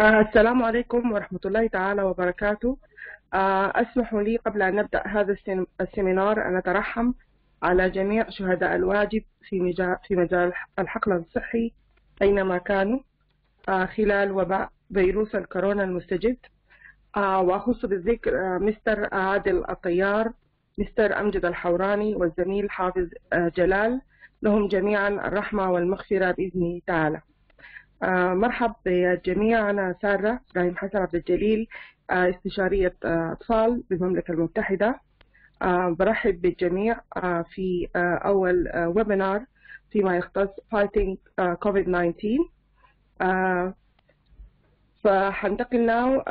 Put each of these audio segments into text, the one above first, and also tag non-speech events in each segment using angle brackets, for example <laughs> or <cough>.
آه، السلام عليكم ورحمة الله تعالى وبركاته. آه، أسمحوا لي قبل أن نبدأ هذا السيمينار أن أترحم على جميع شهداء الواجب في مجال, في مجال الحقل الصحي أينما كانوا آه، خلال وباء فيروس الكورونا المستجد. وأخص بالذكر مستر عادل الطيار مستر أمجد الحوراني والزميل حافظ جلال لهم جميعا الرحمة والمغفرة بإذنه تعالى. مرحب بالجميع أنا سارة إبراهيم حسن عبد الجليل آه، استشارية آه، أطفال بالمملكة المتحدة. آه، برحب بالجميع آه، في آه، أول آه، ويبينار فيما يختص Fighting آه، COVID-19 آه، فحنتقل now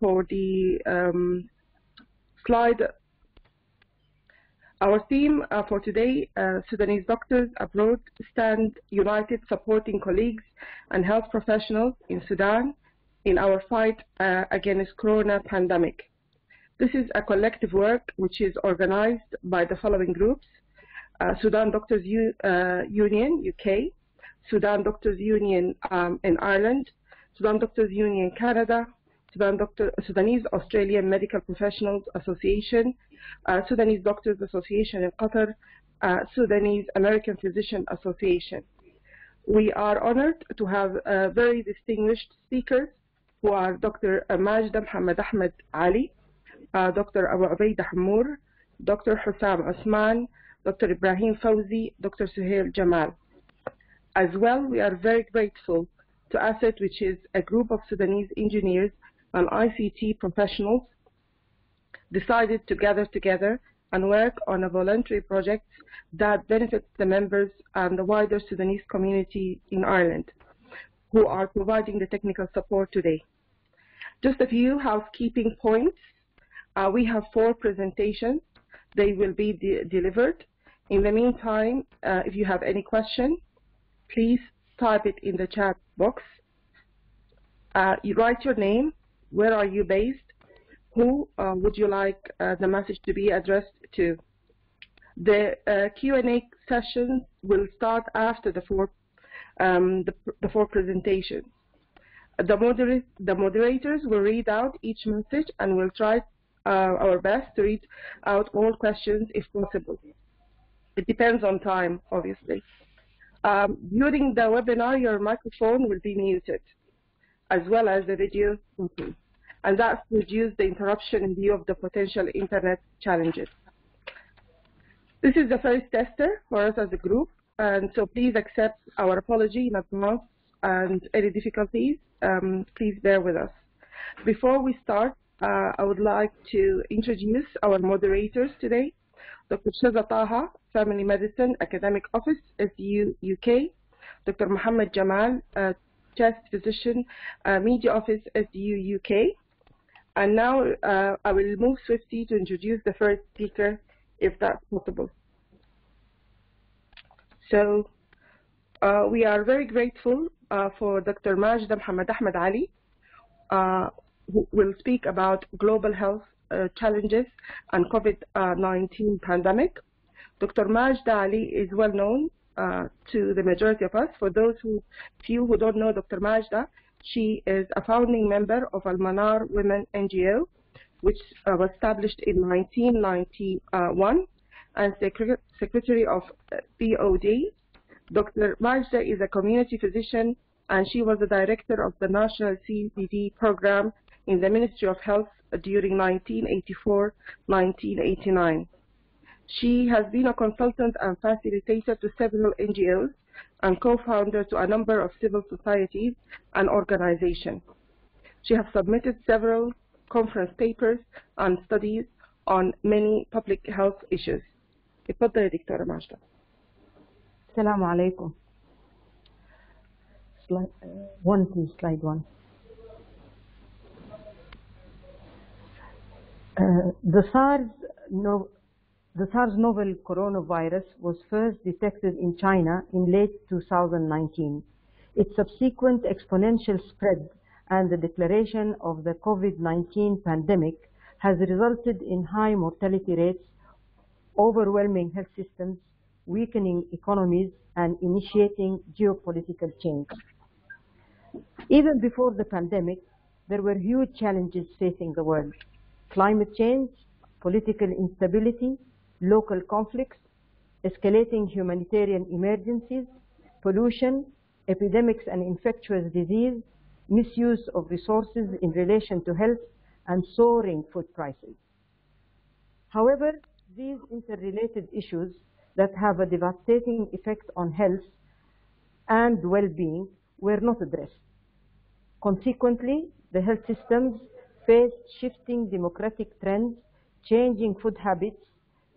for the um, slide Our theme uh, for today, uh, Sudanese doctors abroad stand united supporting colleagues and health professionals in Sudan in our fight uh, against corona pandemic. This is a collective work which is organized by the following groups. Uh, Sudan Doctors U uh, Union, UK, Sudan Doctors Union um, in Ireland, Sudan Doctors Union Canada, Sudan Doctor, Sudanese Australian Medical Professionals Association, uh, Sudanese Doctors Association in Qatar, uh, Sudanese American Physician Association. We are honored to have uh, very distinguished speakers who are Dr. Majda Muhammad Ahmed Ali, uh, Dr. Abu Ubaidah Hammour, Dr. Hussam Osman, Dr. Ibrahim Fawzi, Dr. Suhail Jamal. As well, we are very grateful to ASEIT, which is a group of Sudanese engineers and ICT professionals decided to gather together and work on a voluntary project that benefits the members and the wider Sudanese community in Ireland, who are providing the technical support today. Just a few housekeeping points. Uh, we have four presentations. They will be de delivered. In the meantime, uh, if you have any question, please type it in the chat box. Uh, you write your name, where are you based, who uh, would you like uh, the message to be addressed to. The uh, Q&A session will start after the four, um, the, the four presentations. The, moder the moderators will read out each message and will try uh, our best to read out all questions if possible. It depends on time, obviously. Um, during the webinar, your microphone will be muted, as well as the video and that reduces the interruption in view of the potential internet challenges. This is the first tester for us as a group, and so please accept our apology in advance and any difficulties, um, please bear with us. Before we start, uh, I would like to introduce our moderators today. Dr. Shaza Taha, Family Medicine Academic Office, SDU UK. Dr. Muhammad Jamal, uh, Chest Physician, uh, Media Office, SDU UK. And now uh, I will move swiftly to introduce the first speaker, if that's possible. So uh, we are very grateful uh, for Dr. Majda Muhammad Ahmed Ali, uh, who will speak about global health uh, challenges and COVID-19 pandemic. Dr. Majda Ali is well known uh, to the majority of us. For those who few who don't know Dr. Majda, she is a founding member of Al Manar Women NGO, which uh, was established in 1991, and Secre Secretary of BOD. Dr. Majda is a community physician, and she was the director of the National CBD program in the Ministry of Health during 1984-1989. She has been a consultant and facilitator to several NGOs and co-founder to a number of civil societies and organizations. She has submitted several conference papers and studies on many public health issues. اتفضل يا دكتورة ماجدة. السلام عليكم. Slide, uh, one please, slide one. Uh, the SARS no, the SARS novel coronavirus was first detected in China in late 2019. Its subsequent exponential spread and the declaration of the COVID-19 pandemic has resulted in high mortality rates, overwhelming health systems, weakening economies, and initiating geopolitical change. Even before the pandemic, there were huge challenges facing the world. Climate change, political instability, local conflicts, escalating humanitarian emergencies, pollution, epidemics and infectious disease, misuse of resources in relation to health, and soaring food prices. However, these interrelated issues that have a devastating effect on health and well-being were not addressed. Consequently, the health systems faced shifting democratic trends, changing food habits,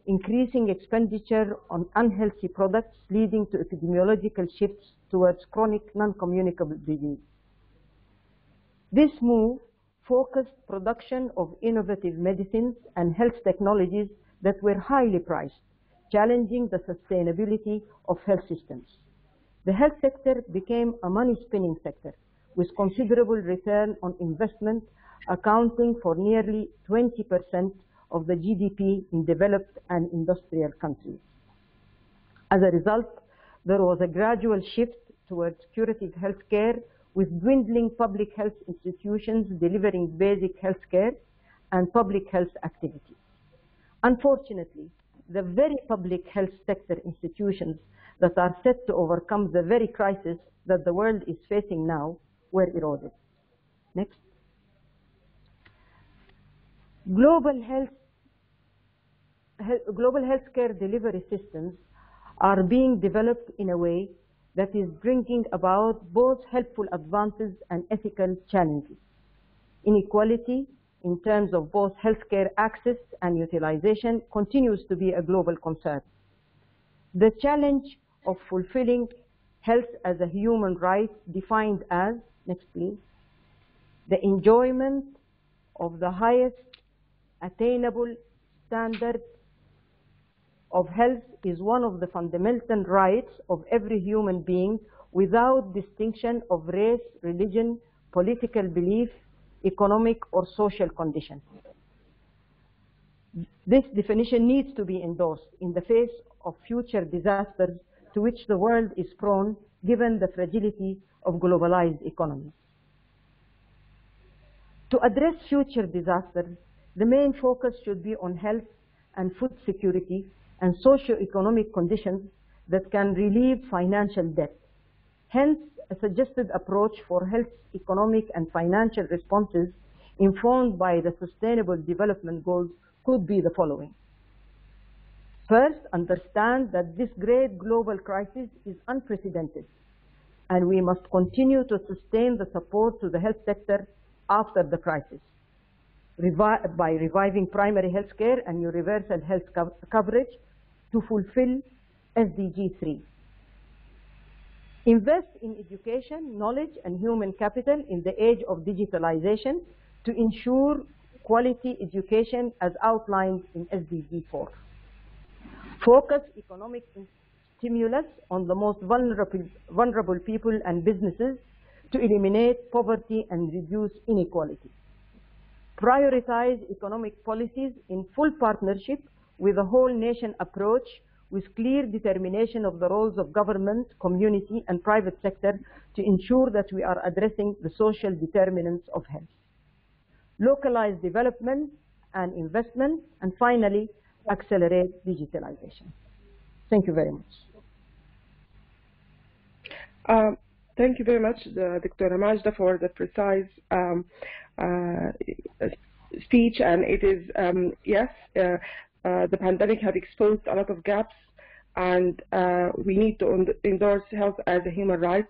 increasing expenditure on unhealthy products, leading to epidemiological shifts towards chronic non-communicable disease. This move focused production of innovative medicines and health technologies that were highly priced, challenging the sustainability of health systems. The health sector became a money-spinning sector with considerable return on investment accounting for nearly 20% of the GDP in developed and industrial countries. As a result, there was a gradual shift towards curative health care with dwindling public health institutions delivering basic health care and public health activities. Unfortunately, the very public health sector institutions that are set to overcome the very crisis that the world is facing now were eroded. Next. Global health, he, global healthcare delivery systems are being developed in a way that is bringing about both helpful advances and ethical challenges. Inequality in terms of both healthcare access and utilization continues to be a global concern. The challenge of fulfilling health as a human right defined as, next please, the enjoyment of the highest attainable standard of health is one of the fundamental rights of every human being without distinction of race, religion, political belief, economic or social condition. This definition needs to be endorsed in the face of future disasters to which the world is prone given the fragility of globalized economies. To address future disasters, the main focus should be on health and food security and socio-economic conditions that can relieve financial debt. Hence, a suggested approach for health, economic, and financial responses informed by the Sustainable Development Goals could be the following. First, understand that this great global crisis is unprecedented, and we must continue to sustain the support to the health sector after the crisis Revi by reviving primary health care and universal health co coverage to fulfill SDG 3. Invest in education, knowledge, and human capital in the age of digitalization to ensure quality education as outlined in SDG 4. Focus economic stimulus on the most vulnerable, vulnerable people and businesses to eliminate poverty and reduce inequality. Prioritize economic policies in full partnership with a whole nation approach with clear determination of the roles of government, community, and private sector to ensure that we are addressing the social determinants of health. Localize development and investment, and finally, accelerate digitalization. Thank you very much. Um, thank you very much, uh, Dr. Majda, for the precise um, speech. And it is, um, yes, uh, uh, the pandemic has exposed a lot of gaps, and uh, we need to endorse health as a human right.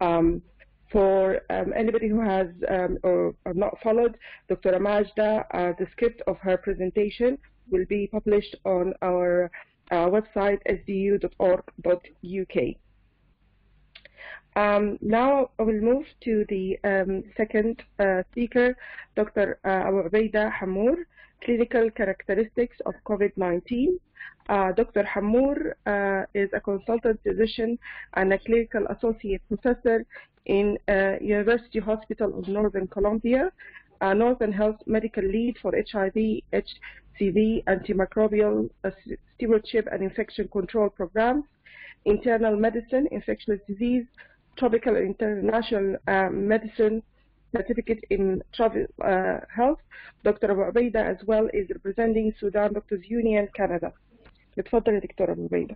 Um, for um, anybody who has um, or, or, not followed Dr. Amajda, uh, the script of her presentation will be published on our uh, website sdu.org.uk. Um, now I will move to the um, second uh, speaker, Dr. Uh, Abu Hamour, Clinical Characteristics of COVID-19. Uh, Dr. Hamour uh, is a consultant physician and a clinical associate professor in uh, University Hospital of Northern Columbia, Northern Health Medical Lead for HIV, HCV, antimicrobial uh, stewardship and infection control programs, internal medicine, infectious disease, tropical and international uh, medicine, certificate in travel uh, health. Dr. Abu Ubaida as well is representing Sudan Doctors Union Canada. اتفضل يا دكتور أبو عبيدة.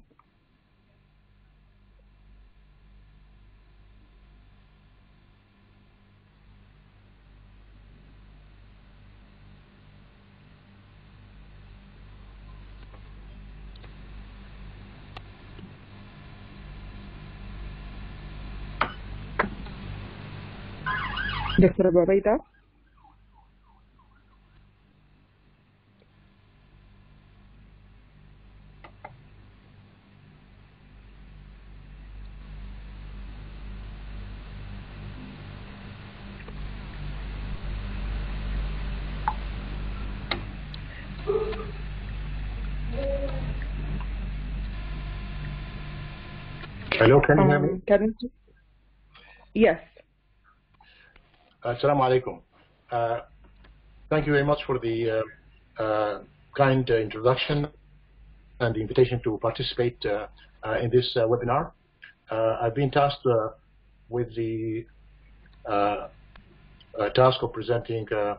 Dr. Babaita. Hello, can you um, hear me? Can, yes. Assalamu alaikum. Uh, thank you very much for the uh, uh, kind uh, introduction and the invitation to participate uh, uh, in this uh, webinar. Uh, I've been tasked uh, with the uh, uh, task of presenting uh,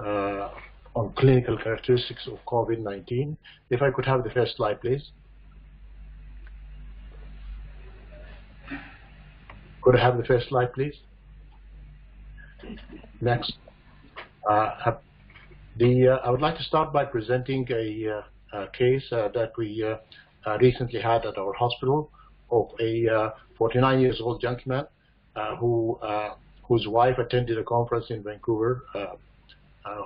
uh, on clinical characteristics of COVID-19. If I could have the first slide, please. Could I have the first slide, please? Next. Uh, the, uh, I would like to start by presenting a, uh, a case uh, that we uh, uh, recently had at our hospital of a 49 years old gentleman who whose wife attended a conference in Vancouver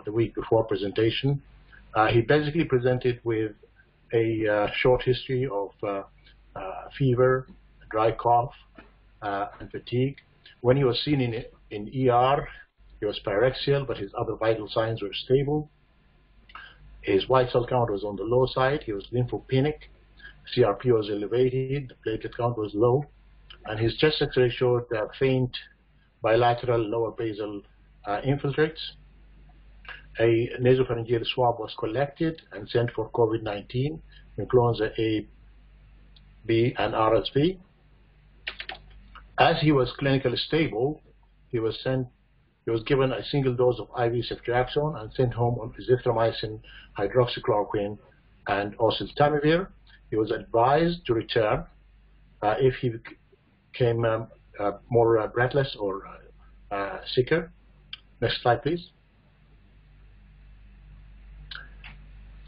the week before presentation. he basically presented with a short history of fever, dry cough, and fatigue. When he was seen in in ER, he was pyrexial, but his other vital signs were stable. His white cell count was on the low side. He was lymphopenic. CRP was elevated. The platelet count was low. And his chest x-ray showed uh, faint bilateral lower basal uh, infiltrates. A nasopharyngeal swab was collected and sent for COVID-19, influenza A, B, and RSV. As he was clinically stable, he was sent he was given a single dose of IV ceftriaxone and sent home on azithromycin, hydroxychloroquine, and oseltamivir. He was advised to return uh, if he became um, uh, more uh, breathless or uh, sicker. Next slide, please.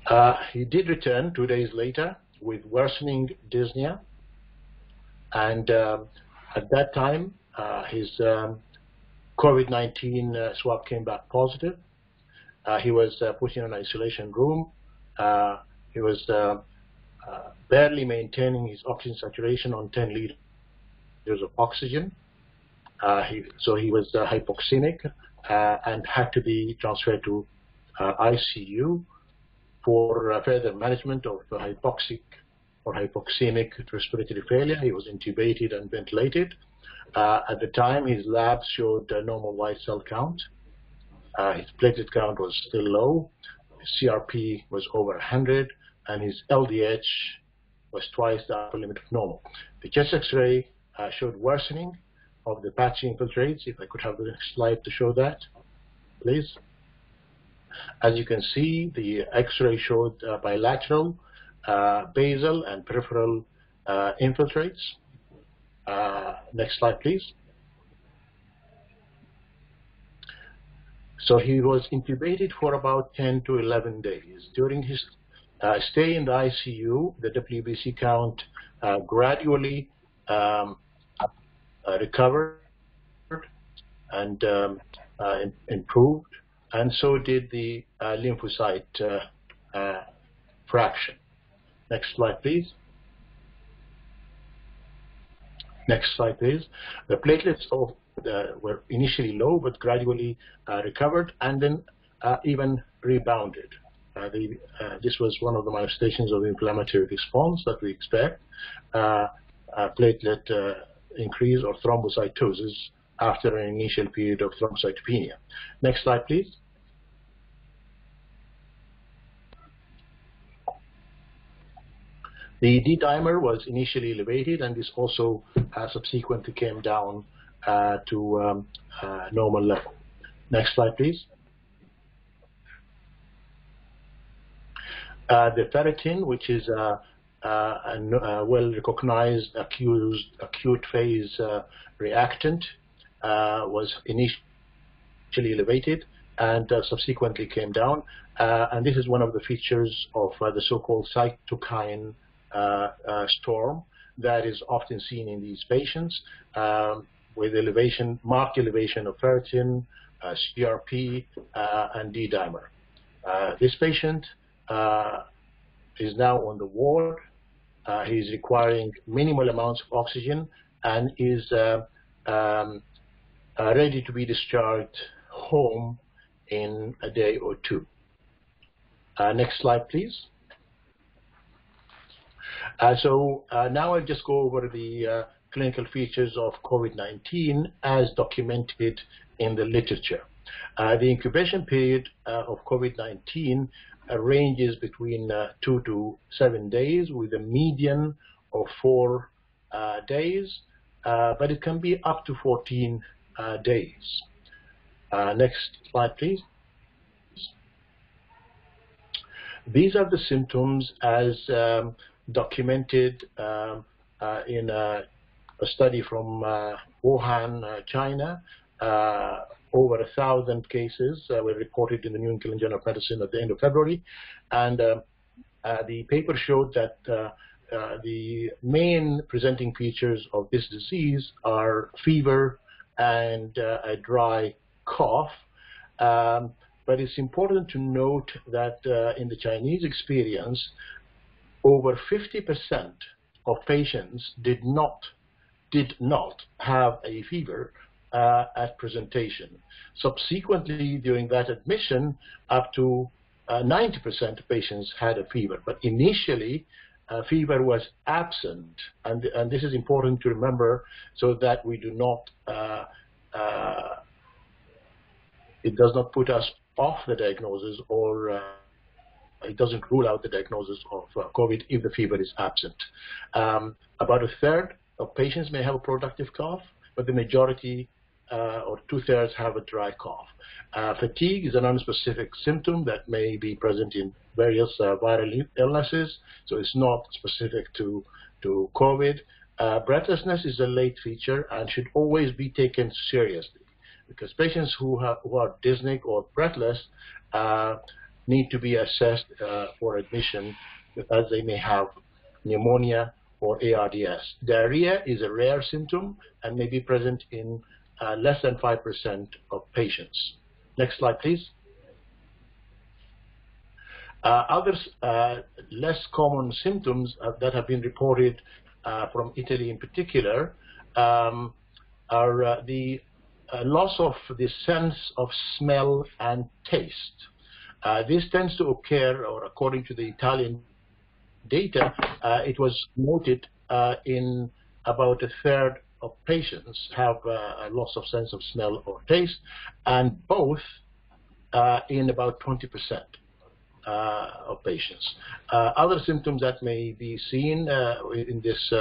Uh, he did return two days later with worsening dyspnea, and um, at that time, uh, his um, COVID-19 uh, swab came back positive. Uh, he was uh, put in an isolation room. Uh, he was uh, uh, barely maintaining his oxygen saturation on 10 liters of oxygen. He, so he was hypoxemic and had to be transferred to ICU for further management of hypoxic or hypoxemic respiratory failure. He was intubated and ventilated. Uh, at the time, his labs showed a normal white cell count. Uh, his platelet count was still low. His CRP was over 100, and his LDH was twice the upper limit of normal. The chest X-ray uh, showed worsening of the patchy infiltrates. If I could have the next slide to show that, please. As you can see, the X-ray showed uh, bilateral, uh, basal, and peripheral uh, infiltrates. Uh, next slide, please. So he was intubated for about 10 to 11 days. During his uh, stay in the ICU, the WBC count uh, gradually um, uh, recovered and um, uh, improved, and so did the uh, lymphocyte fraction. Next slide, please. Next slide, please. The platelets of, uh, were initially low, but gradually uh, recovered and then uh, even rebounded. Uh, the, uh, this was one of the manifestations of inflammatory response that we expect, uh, platelet increase or thrombocytosis after an initial period of thrombocytopenia. Next slide, please. The D-dimer was initially elevated, and this also uh, subsequently came down uh, to um, uh, normal level. Next slide, please. The ferritin, which is a, well-recognized acute, acute phase uh, reactant, was initially elevated and subsequently came down. And this is one of the features of the so-called cytokine storm that is often seen in these patients um, with elevation, marked elevation of ferritin, CRP, and D-dimer. this patient is now on the ward. Uh, he's requiring minimal amounts of oxygen and is uh, um, uh, ready to be discharged home in a day or two. Uh, next slide, please. Uh, so uh, now I'll just go over the uh, clinical features of COVID-19 as documented in the literature. Uh, the incubation period uh, of COVID-19 ranges between two to seven days with a median of four days, but it can be up to 14 days. next slide, please. These are the symptoms as um, documented um, uh, in a, a, study from uh, Wuhan, uh, China. Uh, over a thousand cases uh, were reported in the New England Journal of Medicine at the end of February. And uh, the paper showed that the main presenting features of this disease are fever and a dry cough. Um, but it's important to note that uh, in the Chinese experience, over 50% of patients did not did not have a fever uh, at presentation. Subsequently, during that admission, up to 90% uh, of patients had a fever. But initially, uh, fever was absent, and, and this is important to remember so that we do not, uh, uh it does not put us off the diagnosis or it doesn't rule out the diagnosis of uh, COVID if the fever is absent. Um, about a third of patients may have a productive cough, but the majority uh, or two-thirds have a dry cough. Uh, fatigue is a non-specific symptom that may be present in various uh, viral illnesses, so it's not specific to, to COVID. Uh, breathlessness is a late feature and should always be taken seriously because patients who, have, who are dyspneic or breathless uh, need to be assessed uh, for admission as they may have pneumonia or ARDS. Diarrhea is a rare symptom and may be present in uh, less than 5% of patients. Next slide, please. Uh, other uh, less common symptoms uh, that have been reported uh, from Italy in particular um, are uh, the loss of the sense of smell and taste. Uh, this tends to occur, or according to the Italian data, uh, it was noted uh, in about a third of patients have uh, a loss of sense of smell or taste, and both uh, in about 20% uh, of patients. other symptoms that may be seen in this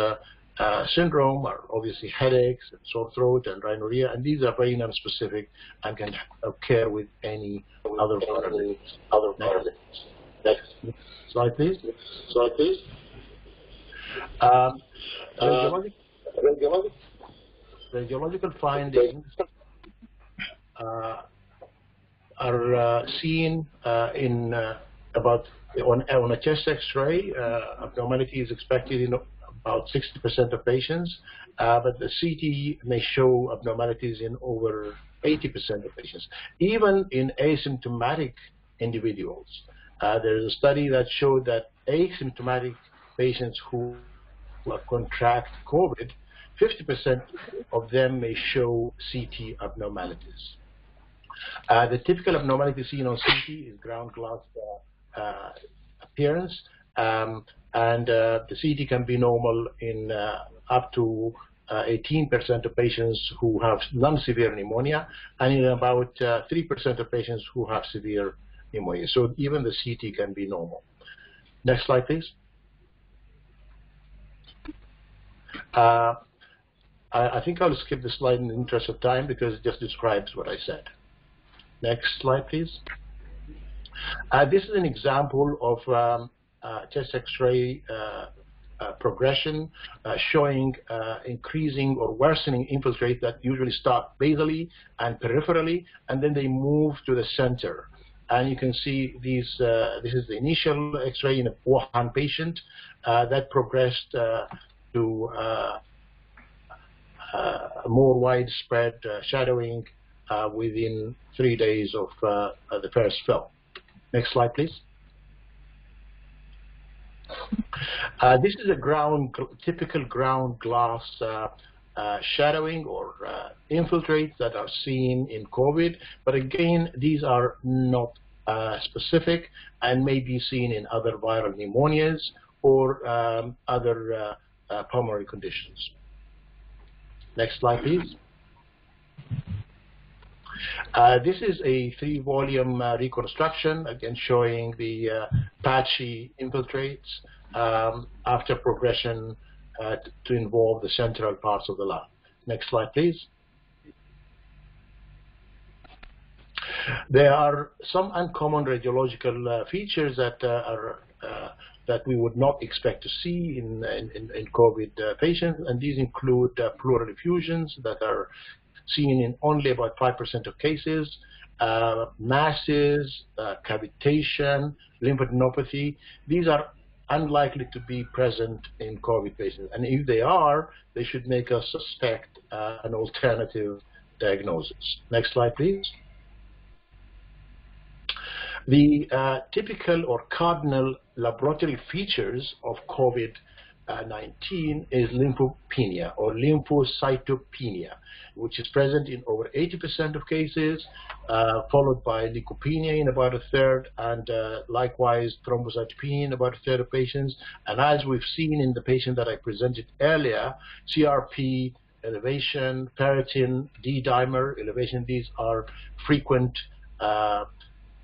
uh, syndrome are obviously headaches, and sore throat, and rhinorrhea, and these are very non-specific and can occur with any other viruses. Other viruses. Next slide, please. Slide, please. Um, uh, radiological findings uh, are uh, seen uh, in uh, about on, on a chest X-ray. Uh, abnormality is expected in about 60% of patients, uh, but the CT may show abnormalities in over 80% of patients. Even in asymptomatic individuals, uh, there is a study that showed that asymptomatic patients who contract COVID, 50% of them may show CT abnormalities. Uh, the typical abnormality seen on CT is ground glass uh, uh, appearance, um, and uh, the CT can be normal in uh, up to 18% uh, of patients who have non-severe pneumonia, and in about 3% of patients who have severe pneumonia. So even the CT can be normal. Next slide, please. Uh, I, I, think I'll skip the slide in the interest of time because it just describes what I said. Next slide, please. Uh, this is an example of um, uh, Uh, chest X-ray uh, uh progression uh, showing uh, increasing or worsening infiltrate that usually start basally and peripherally, and then they move to the center. And you can see these. Uh, this is the initial X-ray in a Wuhan patient uh, that progressed to more widespread shadowing within three days of the first film. Next slide, please. Uh, this is a ground, typical ground glass uh, uh, shadowing or uh, infiltrates that are seen in COVID, but again, these are not uh, specific and may be seen in other viral pneumonias or um, other uh, pulmonary conditions. Next slide, please. Uh, this is a three-volume uh, reconstruction, again showing the uh, patchy infiltrates um, after progression uh, to involve the central parts of the lung. Next slide, please. There are some uncommon radiological uh, features that are that we would not expect to see in, in, in COVID uh, patients, and these include uh, pleural effusions that are seen in only about 5% of cases. Uh, masses, uh, cavitation, lymphadenopathy, these are unlikely to be present in COVID patients. And if they are, they should make us suspect uh, an alternative diagnosis. Next slide, please. The uh, typical or cardinal laboratory features of COVID 19 is lymphopenia or lymphocytopenia, which is present in over 80% of cases, uh, followed by leukopenia in about a third, and uh, likewise thrombocytopenia in about a third of patients. And as we've seen in the patient that I presented earlier, CRP elevation, ferritin, D-dimer elevation, these are frequent uh,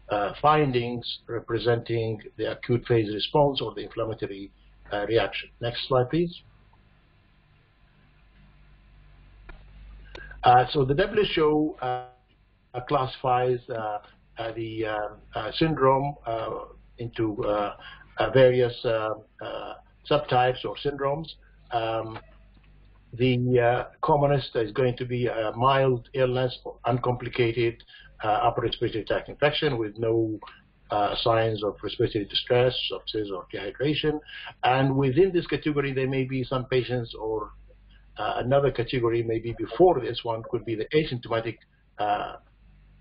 uh, findings representing the acute phase response or the inflammatory uh, reaction. Next slide, please. Uh, so the WHO uh, classifies uh, uh, the uh, syndrome into various subtypes or syndromes. Um, the commonest is going to be a mild illness, uncomplicated upper respiratory tract infection with no uh, signs of respiratory distress, sepsis, or dehydration. And within this category, there may be some patients or uh, another category, maybe before this one, could be the asymptomatic uh,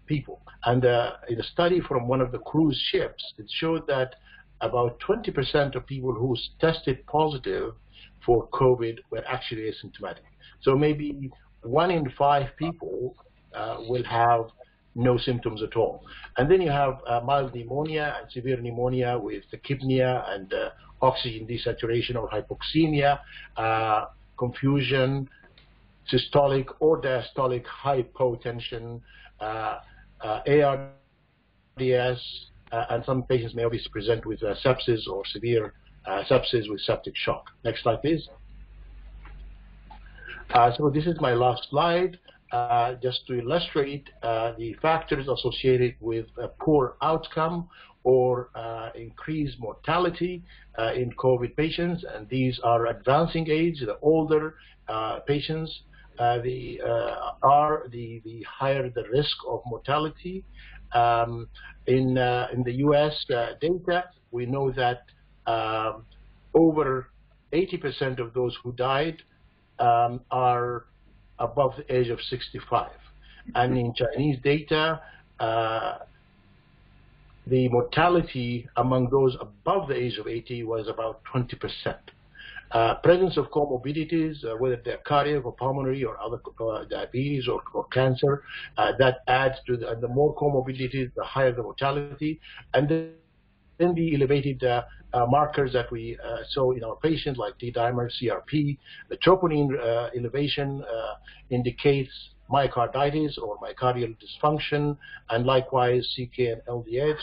people. And uh, in a study from one of the cruise ships, it showed that about 20% of people who tested positive for COVID were actually asymptomatic. So maybe one in five people uh, will have no symptoms at all. And then you have uh, mild pneumonia and severe pneumonia with tachypnea and uh, oxygen desaturation or hypoxemia, uh, confusion, systolic or diastolic hypotension, uh, uh, ARDS, uh, and some patients may obviously present with sepsis or severe sepsis with septic shock. Next slide, please. so this is my last slide. Uh, just to illustrate uh, the factors associated with poor outcome or uh, increased mortality uh, in COVID patients, and these are advancing age, the older patients, the are the, the higher the risk of mortality. Um, in in the U.S. data, we know that um, over 80% of those who died um, are above the age of 65. And in Chinese data, uh, the mortality among those above the age of 80 was about 20%. Uh, presence of comorbidities, uh, whether they're cardiac or pulmonary or other uh, diabetes or, or cancer, uh, that adds to the, the, more comorbidities, the higher the mortality. And then, the elevated uh, uh, markers that we uh, saw in our patients like D-dimer, CRP. The troponin uh, elevation uh, indicates myocarditis or myocardial dysfunction, and likewise CK and LDH.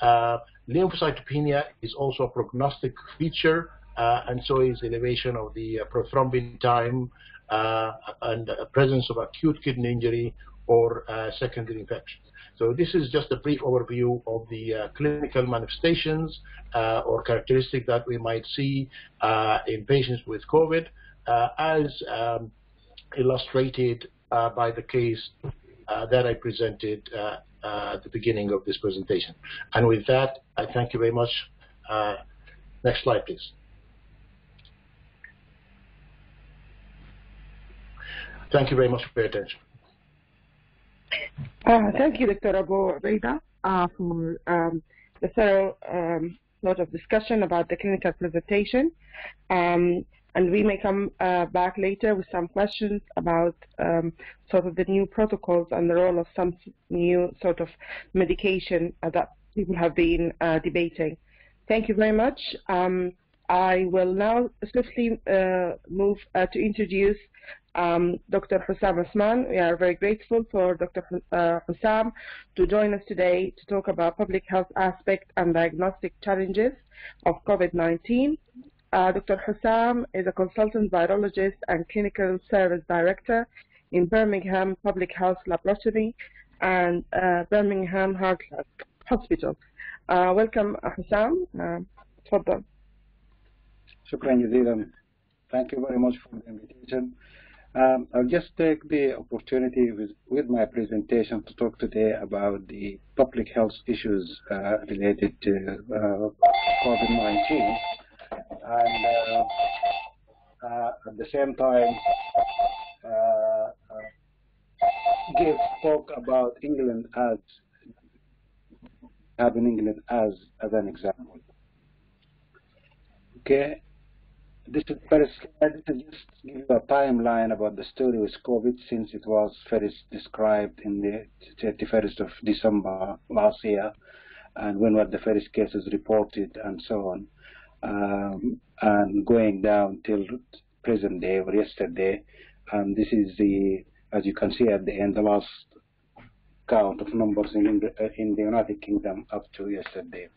Uh, Lymphocytopenia is also a prognostic feature, and so is elevation of the prothrombin time and presence of acute kidney injury or secondary infections. So this is just a brief overview of the uh, clinical manifestations uh, or characteristics that we might see uh, in patients with COVID uh, as um, illustrated uh, by the case uh, that I presented at the beginning of this presentation. And with that, I thank you very much. next slide, please. Thank you very much for your attention. Uh, thank you, Dr. Abu Ubaida, uh, for um, the thorough um, lot of discussion about the clinical presentation. Um, and we may come uh, back later with some questions about um, sort of the new protocols and the role of some new sort of medication that people have been uh, debating. Thank you very much. Um, I will now swiftly uh, move uh, to introduce um, Dr. Hussam Osman. We are very grateful for Dr. Uh, Hussam to join us today to talk about public health aspect and diagnostic challenges of COVID-19. Uh, Dr. Hussam is a consultant virologist and clinical service director in Birmingham Public Health Laboratory and uh, Birmingham Heart Hospital. Uh, welcome, Hussam. Uh, تفضل. شكرا جزيلا. Thank you very much for the invitation. Um, I'll just take the opportunity with, with, my presentation to talk today about the public health issues uh, related to uh, COVID-19 and uh, uh at the same time uh, uh, give talk about England as having England as as an example. Okay, this is first slide to just give you a timeline about the story with COVID since it was first described in the 31st of December last year and when were the first cases reported and so on. Um, and going down till present day or yesterday. And this is the as you can see at the end the last count of numbers in, in the United Kingdom up to yesterday.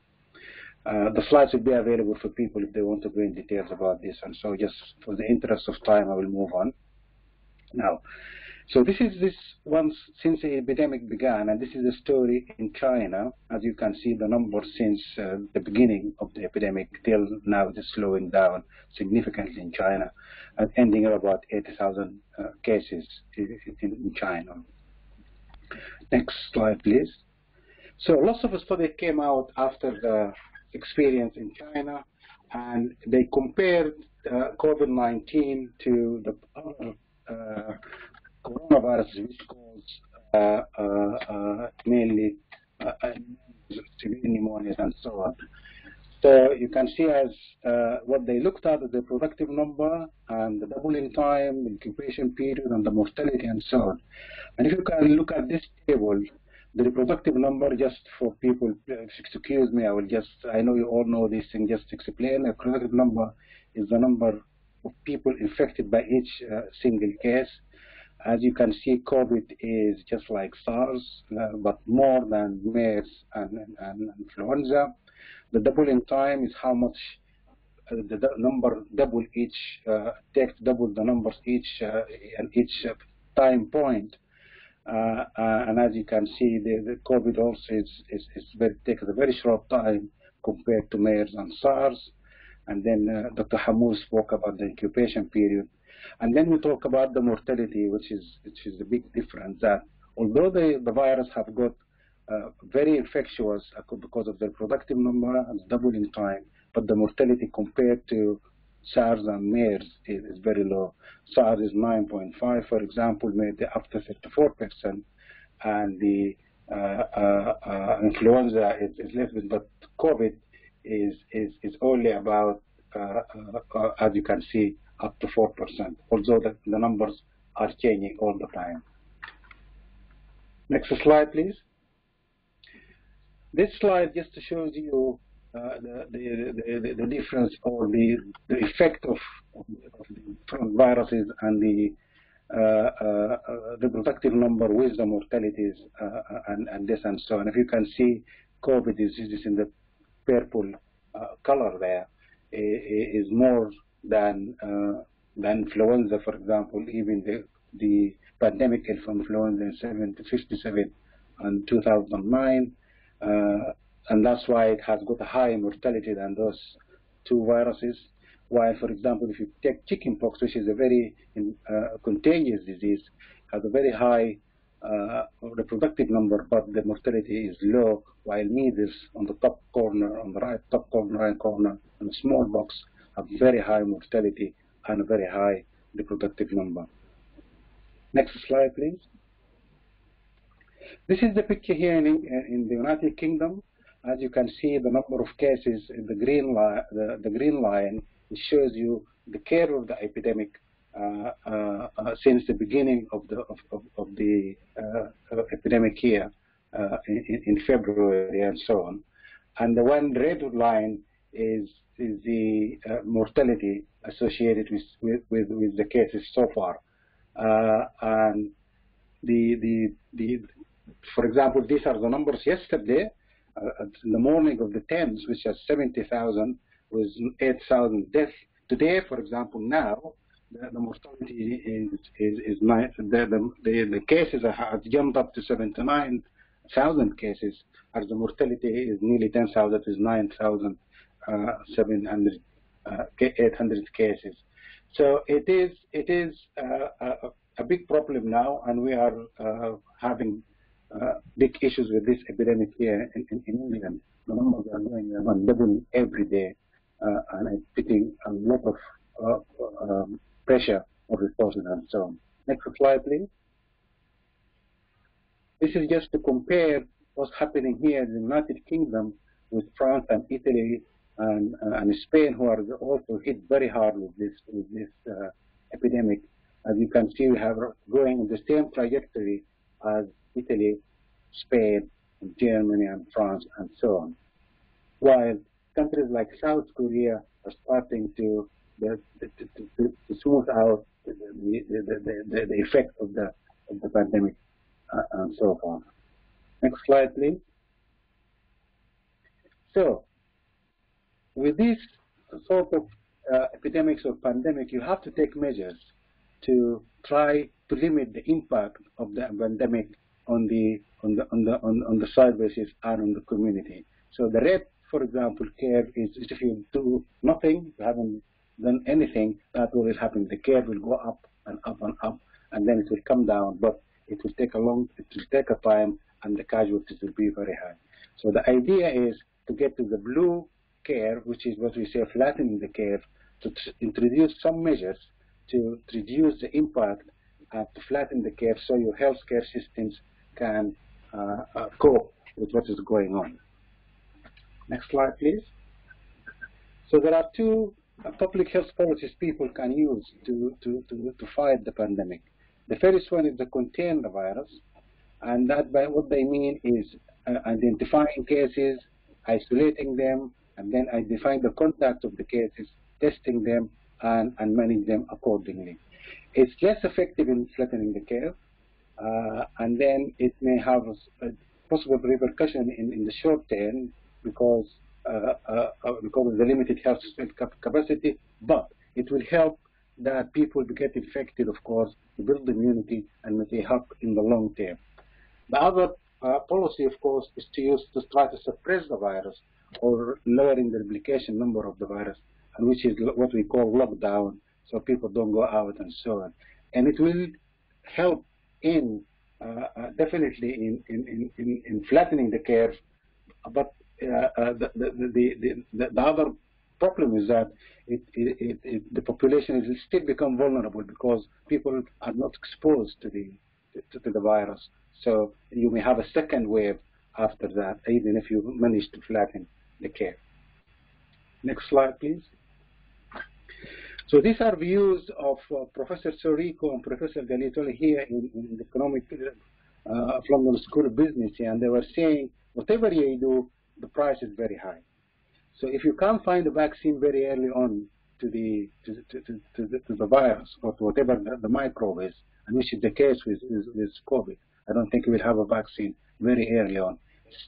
Uh, the slides will be available for people if they want to go in details about this. And so just for the interest of time, I will move on. Now, so this is this once since the epidemic began, and this is the story in China. As you can see, the numbers since uh, the beginning of the epidemic till now is slowing down significantly in China, and ending at about 80,000 uh, cases in, in China. Next slide, please. So lots of studies came out after the experience in China, and they compared uh, COVID-19 to the uh, coronavirus which cause uh, uh, uh mainly uh, severe and so on. So you can see as what they looked at the productive number and the doubling time, the incubation period, and the mortality and so on. And if you can look at this table, the reproductive number, just for people, excuse me, I will just, I know you all know this thing, just explain. The reproductive number is the number of people infected by each uh, single case. As you can see, COVID is just like SARS, uh, but more than MERS and, and, influenza. The doubling time is how much uh, the number double each, uh, takes double the numbers each uh, and each time point. Uh, uh, and as you can see, the, the COVID also is, is, is very, takes a very short time compared to MERS and SARS. And then uh, Dr. Hammoud spoke about the incubation period. And then we talk about the mortality, which is which is the big difference that although the, the virus have got uh, very infectious because of their productive number and doubling time, but the mortality compared to SARS and MERS is, is very low. SARS is 9.5, for example, maybe up to 34%, and the uh, uh, uh, influenza is, is less than, but COVID is, is, is only about, uh, uh, as you can see, up to 4%, although the, the numbers are changing all the time. Next slide, please. This slide just shows you the, the, the, difference or the, the effect of, of the viruses and the uh, uh, reproductive number with the mortalities and, and this and so on. If you can see, COVID is, is in the purple color there is more than than influenza, for example, even the the pandemic from influenza in 57 and 2009, uh, and that's why it has got a higher mortality than those two viruses. While, for example, if you take chickenpox, which is a very uh, contagious disease, has a very high uh, reproductive number, but the mortality is low, while measles on the top corner, on the right top corner, right corner, and smallpox have very high mortality and a very high reproductive number. Next slide, please. This is the picture here in, in the United Kingdom. As you can see, the number of cases in the green line, the, the green line, shows you the curve of the epidemic uh, uh, uh, since the beginning of the of, of, of the epidemic here in, in, February and so on. And the one red line is is the mortality associated with, with, with, the cases so far. and the, the, the, for example, these are the numbers yesterday, uh, in the morning of the 10th, which has 70,000, was 8,000 deaths. Today, for example, now, the, the mortality is, is, is nine, the, the, the cases have jumped up to 79,000 cases, as the mortality is nearly 10,000, is 9,700, uh, 800 cases. So it is, it is uh, a, a, big problem now, and we are uh, having uh, big issues with this epidemic here in, in, in England. The numbers are going on double every day, uh, and it's putting a lot of uh, um, pressure on resources and so on. Next slide, please. This is just to compare what's happening here in the United Kingdom with France and Italy and, and Spain, who are also hit very hard with this with this uh, epidemic. As you can see, we have going the same trajectory as Italy, Spain, Germany, and France, and so on. While countries like South Korea are starting to to, to, to, smooth out the, the, the, the, effect of the, of the pandemic uh, and so on. Next slide, please. So, with this sort of uh, epidemics or pandemic, you have to take measures to try to limit the impact of the pandemic on the on the on the on, on the side services and on the community. So the rate, for example, care is if you do nothing, you haven't done anything, that will happen. The care will go up and up and up, and then it will come down. But it will take a long, it will take a time, and the casualties will be very high. So the idea is to get to the blue care, which is what we say flattening the care, to introduce some measures to reduce the impact and to flatten the care so your healthcare systems can uh, uh, cope with what is going on. Next slide, please. So there are two uh, public health policies people can use to, to, to, to fight the pandemic. The first one is to contain the virus, and that by what they mean is uh, identifying cases, isolating them, and then identifying the contact of the cases, testing them, and, and manage them accordingly. It's less effective in flattening the curve, and then it may have a possible repercussion in, in the short term because uh, uh, uh, because of the limited health capacity, but it will help that people get infected, of course, to build immunity and may help in the long term. The other uh, policy, of course, is to use to try to suppress the virus or lowering the replication number of the virus, and which is what we call lockdown, so people don't go out and so on. And it will help in uh, uh, definitely in, in, in, in flattening the curve, but uh, the, the, the, the, the other problem is that it, it, it, the population will still become vulnerable because people are not exposed to the to, to, the virus. So you may have a second wave after that, even if you manage to flatten the curve. Next slide, please. So these are views of uh, Professor Sorico and Professor Galitoli here in, in the economic uh, from the School of Business, and they were saying whatever you do, the price is very high. So if you can't find a vaccine very early on to the to, to, to, to the, to the virus or to whatever the, the microbe is, and which is the case with, with, with COVID, I don't think you will have a vaccine very early on.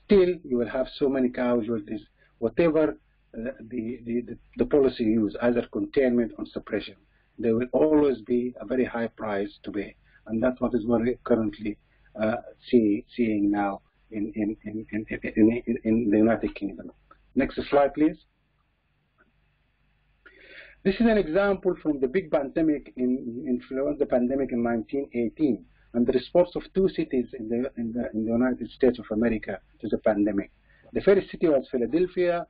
Still, you will have so many casualties. Whatever the, the, the policy used, either containment or suppression, there will always be a very high price to pay. And that's what is currently uh, see, seeing now in, in, in, in, in, in the United Kingdom. Next slide, please. This is an example from the big pandemic in influenza pandemic in 1918 and the response of two cities in the, in the, in the United States of America to the pandemic. The first city was Philadelphia.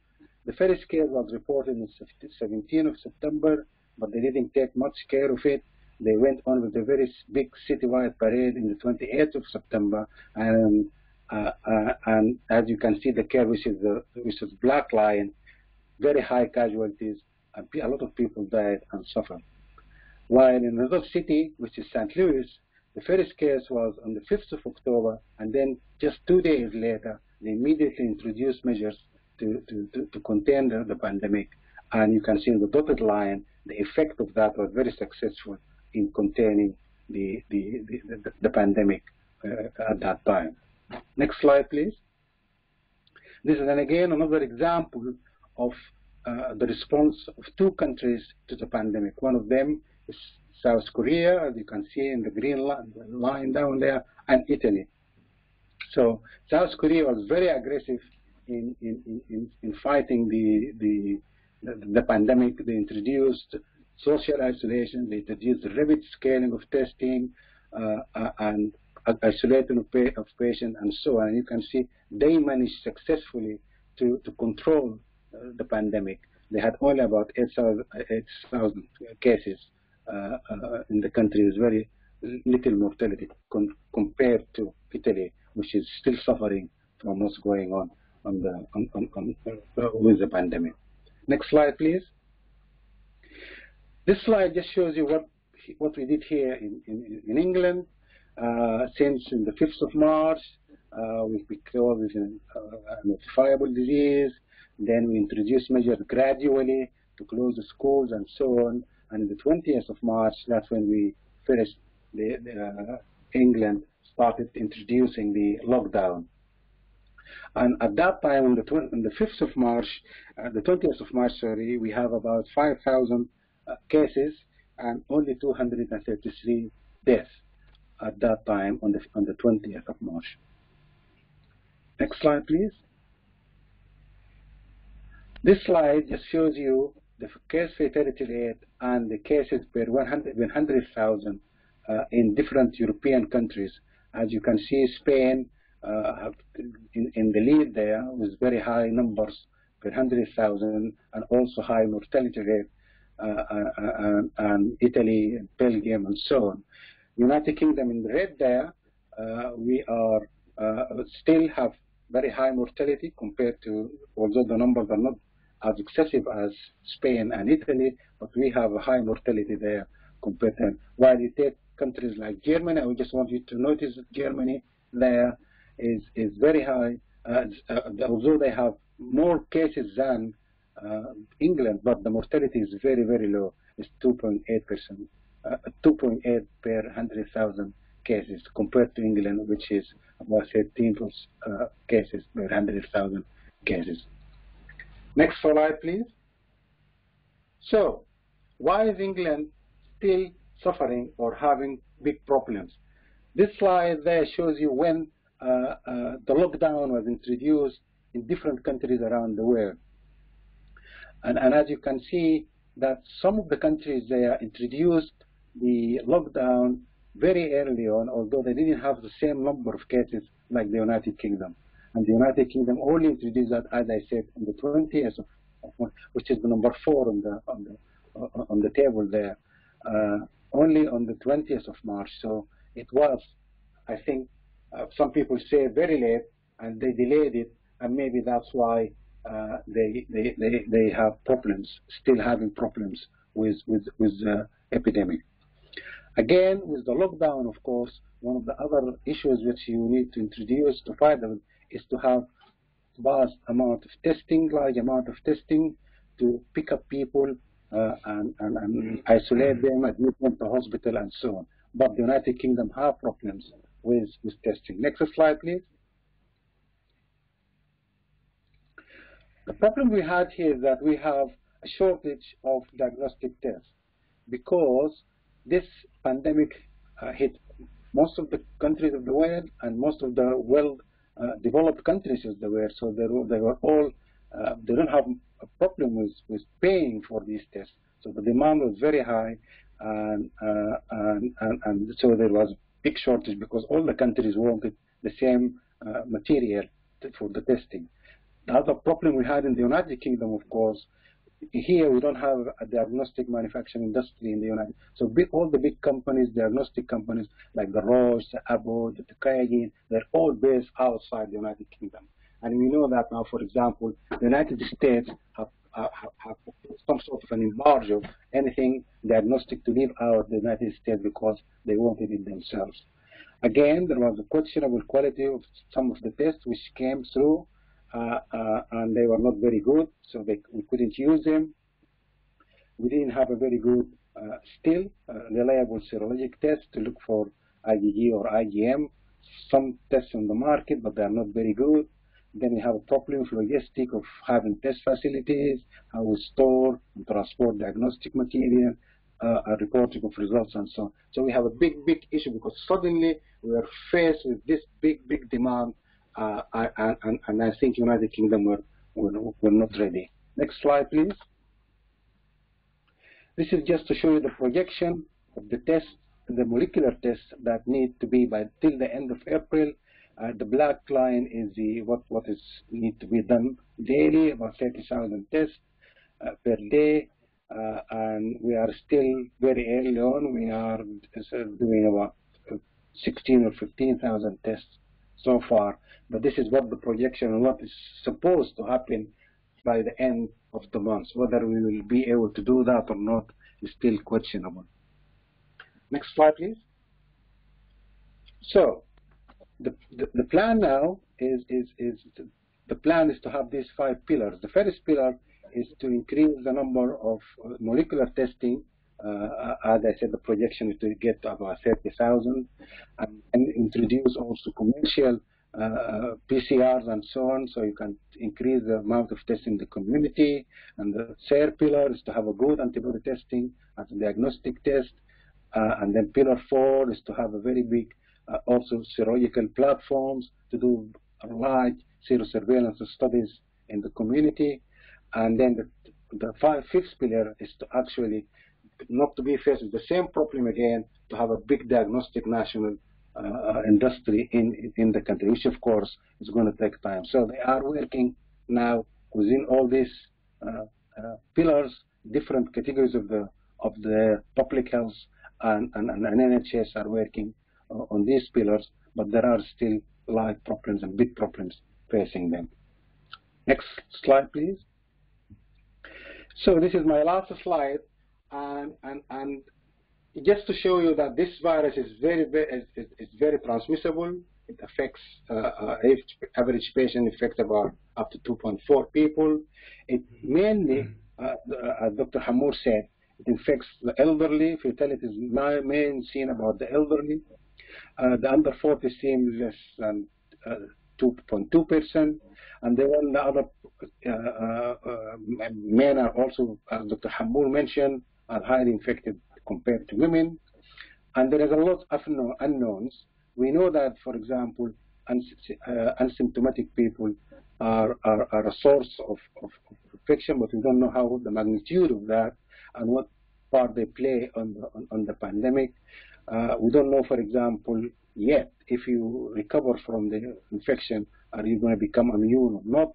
The first case was reported on 17th of September, but they didn't take much care of it. They went on with a very big citywide parade in the 28th of September, and uh, uh, and as you can see, the curve, which is the which is black line, very high casualties, and a lot of people died and suffered. While in another city, which is St. Louis, the first case was on the 5th of October, and then just two days later, they immediately introduced measures to, to, to, to contain the, the pandemic. And you can see in the dotted line, the effect of that was very successful in containing the, the, the, the, pandemic uh, at that time. Next slide, please. This is, and again, another example of uh, the response of two countries to the pandemic. One of them is South Korea, as you can see in the green line down there, and Italy. So South Korea was very aggressive in, in, in, in fighting the, the, the, pandemic. They introduced social isolation, they introduced rapid scaling of testing, uh, uh, and isolation of, of patients and so on. And you can see they managed successfully to, to control uh, the pandemic. They had only about 8,000 8, cases uh, uh, in the country. It's very little mortality compared to Italy, which is still suffering from what's going on, on the, on, on, on uh, with the pandemic. Next slide, please. This slide just shows you what what we did here in, in, in England uh, since the 5th of March, uh, we closed with a, a notifiable disease. Then we introduced measures gradually to close the schools and so on. And the 20th of March, that's when we finished the, the uh, England started introducing the lockdown. And at that time, on the, on the 5th of March, uh, the 20th of March, sorry, we have about 5,000 uh, cases and only 233 deaths at that time on the, on the 20th of March. Next slide, please. This slide just shows you the case fatality rate and the cases per 100,000 uh, in different European countries. As you can see, Spain in, in, the lead there with very high numbers per 100,000 and also high mortality rate, uh, uh, uh and, and Italy, Belgium, and so on. United Kingdom in red there, uh, we are uh, still have very high mortality compared to, although the numbers are not as excessive as Spain and Italy, but we have a high mortality there compared to, while you take countries like Germany, I just want you to notice Germany there is, is very high, uh, uh, although they have more cases than uh, England, but the mortality is very, very low. It's 2.8 percent. 2.8 per 100,000 cases compared to England, which is about 13 uh, cases per 100,000 cases. Next slide, please. So, why is England still suffering or having big problems? This slide there shows you when uh, uh, the lockdown was introduced in different countries around the world. And, and, as you can see, that some of the countries there introduced the lockdown very early on, although they didn't have the same number of cases like the United Kingdom. And the United Kingdom only introduced that, as I said, on the 20th of, of which is the number four on the on the uh, on the table there, uh, only on the 20th of March. So it was, I think, uh, some people say very late, and they delayed it, and maybe that's why uh, they, they they they have problems, still having problems with with with the epidemic. Again, with the lockdown, of course, one of the other issues which you need to introduce to fight them is to have vast amount of testing, large amount of testing to pick up people uh, and, and, and, isolate them, admit them to hospital, and so on. But the United Kingdom have problems with, with testing. Next slide, please. The problem we had here is that we have a shortage of diagnostic tests because this pandemic uh, hit most of the countries of the world and most of the well-developed uh, countries of the world. So they, they were all, uh, they don't have a problem with, with paying for these tests. So the demand was very high, and, uh, and, and, and, so there was big shortage because all the countries wanted the same uh, material for the testing. The other problem we had in the United Kingdom, of course, here we don't have a diagnostic manufacturing industry in the United So big, all the big companies, diagnostic companies like the Roche, the Abbott, the Qiagen, they're all based outside the United Kingdom. And we know that now, for example, the United States have, have, some sort of an embargo, anything diagnostic to leave out the United States because they wanted it themselves. Again, there was a questionable quality of some of the tests which came through uh, uh, and they were not very good, so they, we couldn't use them. We didn't have a very good, uh, still, reliable serologic test to look for IgG or IgM. Some tests on the market, but they are not very good. Then we have a problem with logistic of having test facilities, how we store and transport diagnostic material, uh, reporting of results and so on. So we have a big, big issue because suddenly we are faced with this big, big demand uh, and, and, I think United Kingdom were, were, were not ready. Next slide, please. This is just to show you the projection of the test, the molecular tests that need to be by till the end of April. Uh, the black line is the what what is need to be done daily, about 30,000 tests uh, per day, uh, and we are still very early on. We are uh, doing about 16 or 15,000 tests so far. But this is what the projection what is supposed to happen by the end of the month. Whether we will be able to do that or not is still questionable. Next slide, please. So the, the, plan now is, is, is to, the plan is to have these five pillars. The first pillar is to increase the number of uh, molecular testing. Uh, as I said, the projection is to get to about 30,000 and, and introduce also commercial uh, PCRs and so on, so you can increase the amount of testing in the community. And the third pillar is to have a good antibody testing as a diagnostic test. Uh, and then pillar four is to have a very big, also serological platforms to do large serosurveillance studies in the community. And then the, the five, fifth pillar is to actually not to be faced with the same problem again, to have a big diagnostic national uh, industry in, in the country, which of course is going to take time. So they are working now within all these uh, uh, pillars, different categories of the of the public health and, and, and NHS are working on these pillars, but there are still live problems and big problems facing them. Next slide, please. So this is my last slide, and, and, and just to show you that this virus is very, very, is, is very transmissible. It affects, uh, uh, average patient affects about up to 2.4 people. It mainly, uh, as Dr. Hamor said, it infects the elderly. Fatality is my main seen about the elderly. Uh, the under 40 seem less than 2.2%. Uh, and then the other uh, men are also, as Dr. Hamor mentioned, are highly infected compared to women. And there is a lot of unknowns. We know that, for example, asymptomatic people are, are, are a source of, of, of, infection, but we don't know how the magnitude of that and what part they play on the, on, on the pandemic. Uh, we don't know, for example, yet if you recover from the infection, are you going to become immune or not?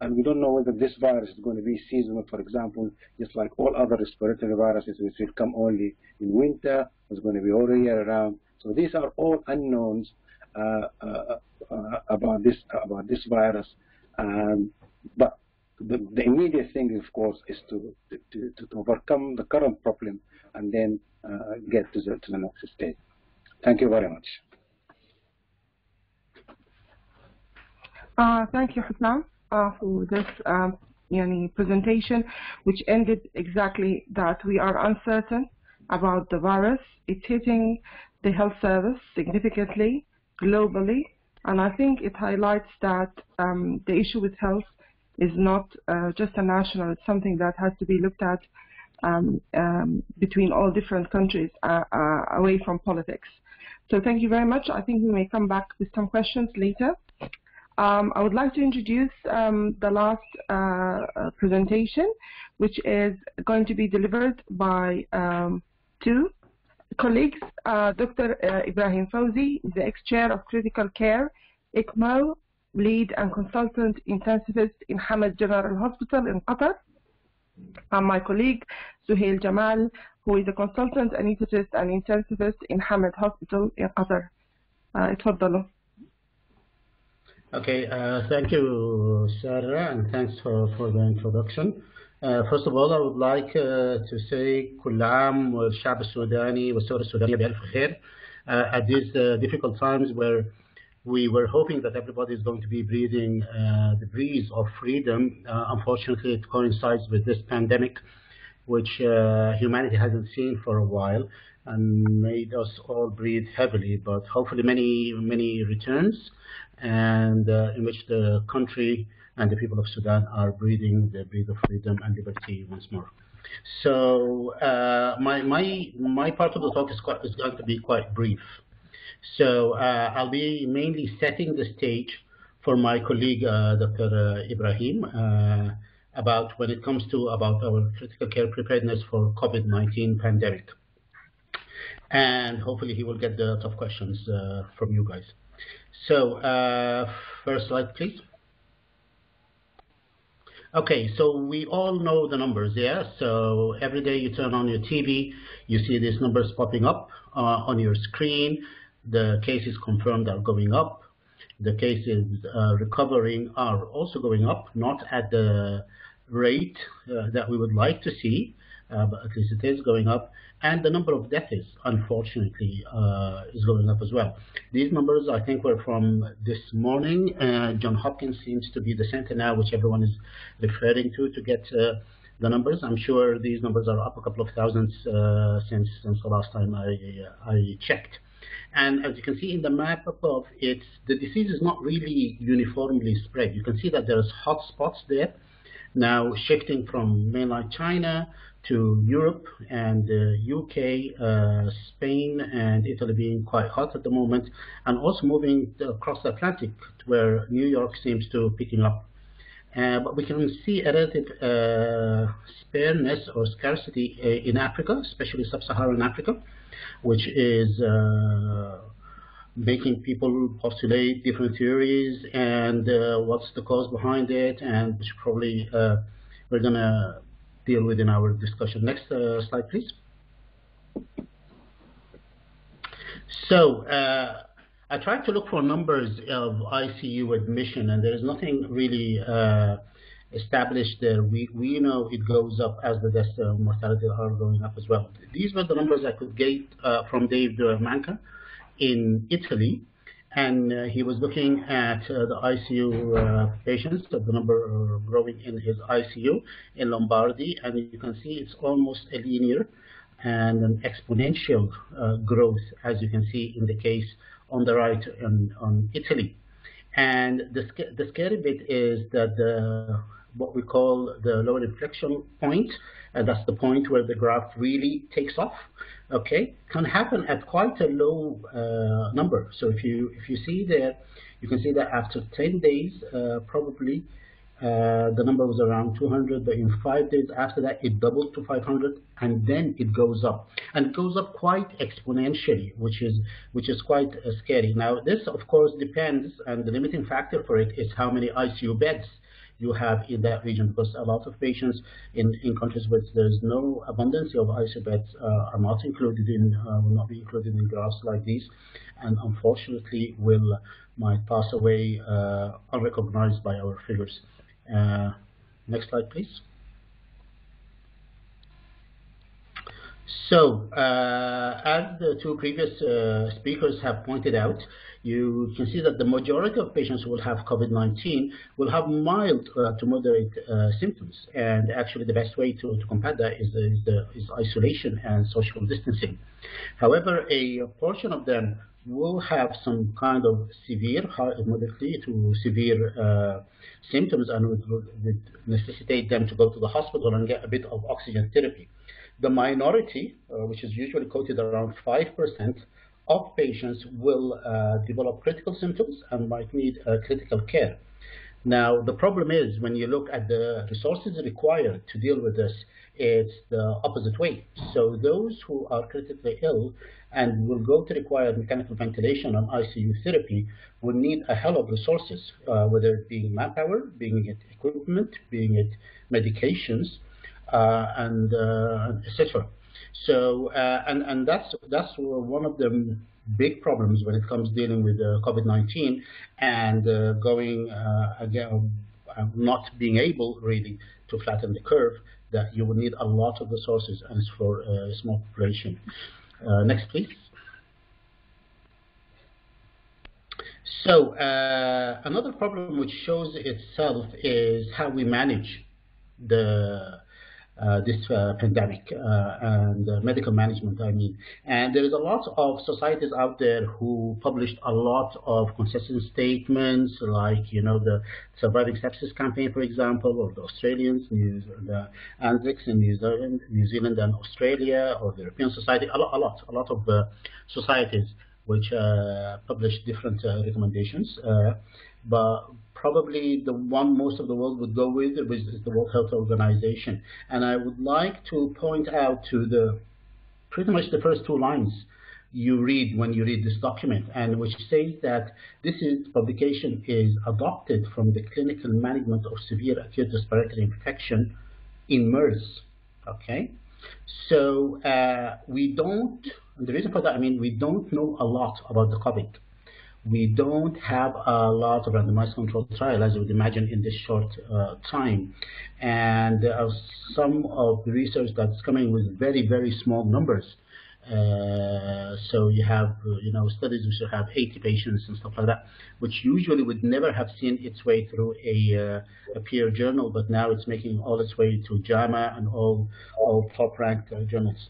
and we don't know whether this virus is going to be seasonal, for example, just like all other respiratory viruses, which will come only in winter, it's going to be all year round. So these are all unknowns uh, uh, uh, about this about this virus. Um, but the, the, immediate thing, of course, is to, to, to, overcome the current problem and then uh, get to the, to the next stage. Thank you very much. Uh, thank you, Husam uh, for this um, presentation, which ended exactly that we are uncertain about the virus. It's hitting the health service significantly globally, and I think it highlights that um, the issue with health is not uh, just a national, it's something that has to be looked at um, um, between all different countries uh, uh, away from politics. So thank you very much. I think we may come back with some questions later. Um, I would like to introduce um, the last uh, presentation, which is going to be delivered by um, two colleagues, uh, Dr. Uh, Ibrahim Fawzi, the ex-chair of critical care, ECMO, lead and consultant intensivist in Hamad General Hospital in Qatar, and my colleague, Suhail Gamal, who is a consultant anesthetist and intensivist in Hamad Hospital in Qatar. Uh, اتفضلوا. Okay, uh, thank you, Sarah, and thanks for, for the introduction. Uh, first of all, I would like uh, to say kulam عام والشعب السوداني والثورة السودانية بألف خير. Uh, at these uh, difficult times where we were hoping that everybody is going to be breathing uh, the breeze of freedom. Uh, unfortunately, it coincides with this pandemic, which uh, humanity hasn't seen for a while and made us all breathe heavily. But hopefully, many, many returns, and uh, in which the country and the people of Sudan are breathing the breath of freedom and liberty once more. So uh, my my my part of the talk is quite, is going to be quite brief. So uh, I'll be mainly setting the stage for my colleague uh, Dr. Ibrahim uh, about when it comes to about our critical care preparedness for COVID-19 pandemic. And hopefully he will get the tough questions uh, from you guys. So uh, first slide, please. Okay, so we all know the numbers, yeah? So every day you turn on your TV, you see these numbers popping up uh, on your screen. The cases confirmed are going up. The cases uh, recovering are also going up, not at the rate uh, that we would like to see, uh, but at least it is going up. And the number of deaths, unfortunately, uh, is going up as well. These numbers, I think, were from this morning. Uh, John Hopkins seems to be the center now, which everyone is referring to to get uh, the numbers. I'm sure these numbers are up a couple of thousands uh, since since the last time I I checked. And as you can see in the map above, it's the disease is not really uniformly spread. You can see that there's hot spots there. Now shifting from mainland China to Europe and the UK, uh, Spain and Italy being quite hot at the moment, and also moving across the Atlantic where New York seems to picking up. Uh, but we can see a relative uh, spareness or scarcity uh, in Africa, especially sub-Saharan Africa, which is uh, making people postulate different theories and uh, what's the cause behind it, and which probably we're going to deal with in our discussion. Next uh, slide, please. So uh, I tried to look for numbers of ICU admission, and there's nothing really uh, established there. We, we know it goes up as the death uh, mortality are going up as well. These were the numbers I could get uh, from Dave Manca in Italy, and uh, he was looking at uh, the ICU uh, patients, the number growing in his ICU in Lombardy, and you can see it's almost a linear and an exponential growth, as you can see in the case on the right in, on Italy. And the, the scary bit is that the, what we call the lower inflection point, and that's the point where the graph really takes off okay, can happen at quite a low uh, number. So if you if you see there, you can see that after 10 days, uh, probably uh, the number was around 200, but in five days after that, it doubled to 500, and then it goes up, and it goes up quite exponentially, which is which is quite uh, scary. Now, this of course depends, and the limiting factor for it is how many ICU beds you have in that region because a lot of patients in, in countries where there's no abundance of ICU beds uh, are not included in, uh, will not be included in graphs like these and unfortunately will might pass away uh, unrecognized by our figures. Uh, next slide please. So, uh, as the two previous uh, speakers have pointed out, you can see that the majority of patients who will have COVID-19 will have mild uh, to moderate uh, symptoms. And actually the best way to, to combat that is, is, the, is isolation and social distancing. However, a portion of them will have some kind of severe, moderately to severe uh, symptoms and would, would necessitate them to go to the hospital and get a bit of oxygen therapy. The minority, uh, which is usually quoted around 5%, of patients will uh, develop critical symptoms and might need uh, critical care. Now, the problem is when you look at the resources required to deal with this, it's the opposite way. So those who are critically ill and will go to require mechanical ventilation and ICU therapy will need a hell of resources, uh, whether it being manpower, being it equipment, being it medications, uh, and uh, etc. So, uh, and and that's that's one of the big problems when it comes dealing with uh, COVID-19 and uh, going uh, again, not being able really to flatten the curve. That you will need a lot of resources, and it's for a small population. next, please. So uh, another problem which shows itself is how we manage the uh, this uh, pandemic uh, and medical management, I mean. And there is a lot of societies out there who published a lot of consistent statements, like, you know, the Surviving Sepsis campaign, for example, or the Australians, New, the ANZICS in New Zealand, New Zealand and Australia, or the European Society, a lot, a lot, a lot of societies which uh, different uh, recommendations. Uh, but probably the one most of the world would go with is the World Health Organization. And I would like to point out to the pretty much the first two lines you read when you read this document, and which says that this is, publication is adopted from the clinical management of severe acute respiratory infection in MERS. Okay, so uh, we don't. the reason for that, I mean, we don't know a lot about the COVID we don't have a lot of randomized controlled trial, as you would imagine, in this short uh, time. And there are some of the research that's coming with very, very small numbers. Uh, so you have, uh, you know, studies which have 80 patients and stuff like that, which usually would never have seen its way through a, uh, a peer journal, but now it's making all its way to JAMA and all, all top-ranked uh, journals.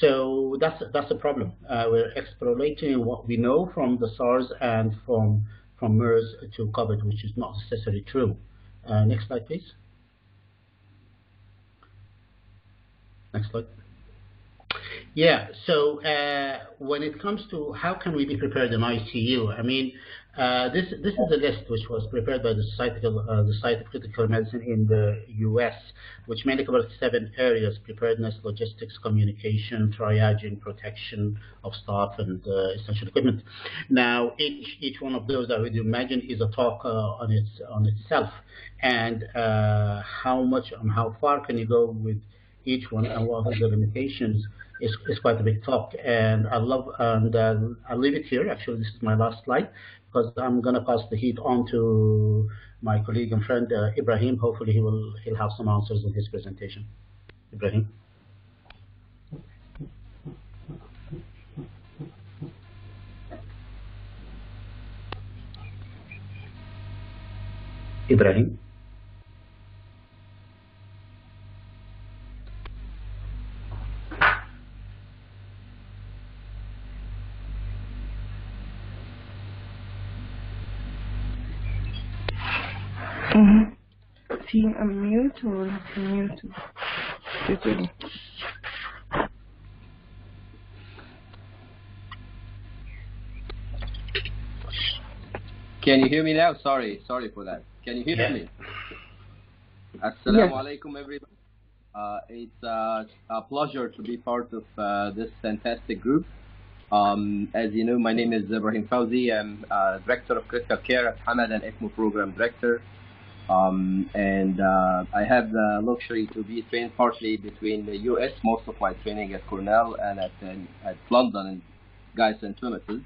So that's that's the problem. Uh, we're extrapolating what we know from the SARS and from from MERS to COVID, which is not necessarily true. Uh, next slide, please. Next slide. Yeah, so uh, when it comes to how can we be prepared in ICU, I mean, uh, this this is a list which was prepared by the Society of, uh, the Society of Critical Medicine in the U.S., which mainly covers seven areas: preparedness, logistics, communication, triaging, protection of staff, and uh, essential equipment. Now, each each one of those, I would imagine, is a talk uh, on its on itself, and uh, how much and how far can you go with each one, and what are the limitations is, is quite a big talk. And I love, and uh, I'll leave it here. Actually, this is my last slide because I'm going to pass the heat on to my colleague and friend uh, Ibrahim. Hopefully, he will he'll have some answers in his presentation. Ibrahim. Ibrahim. He unmute or mute? Can you hear me now? Sorry, sorry for that. Can you hear yeah. me? Assalamu alaikum, everybody. Uh, it's uh, a pleasure to be part of uh, this fantastic group. Um, as you know, my name is Ibrahim Fawzi. I'm uh, Director of Critical Care at Hamad and ECMO Program Director. Um, and uh, I have the luxury to be trained partly between the US, most of my training at Cornell and at, uh, at London and Guy's and Thomas's.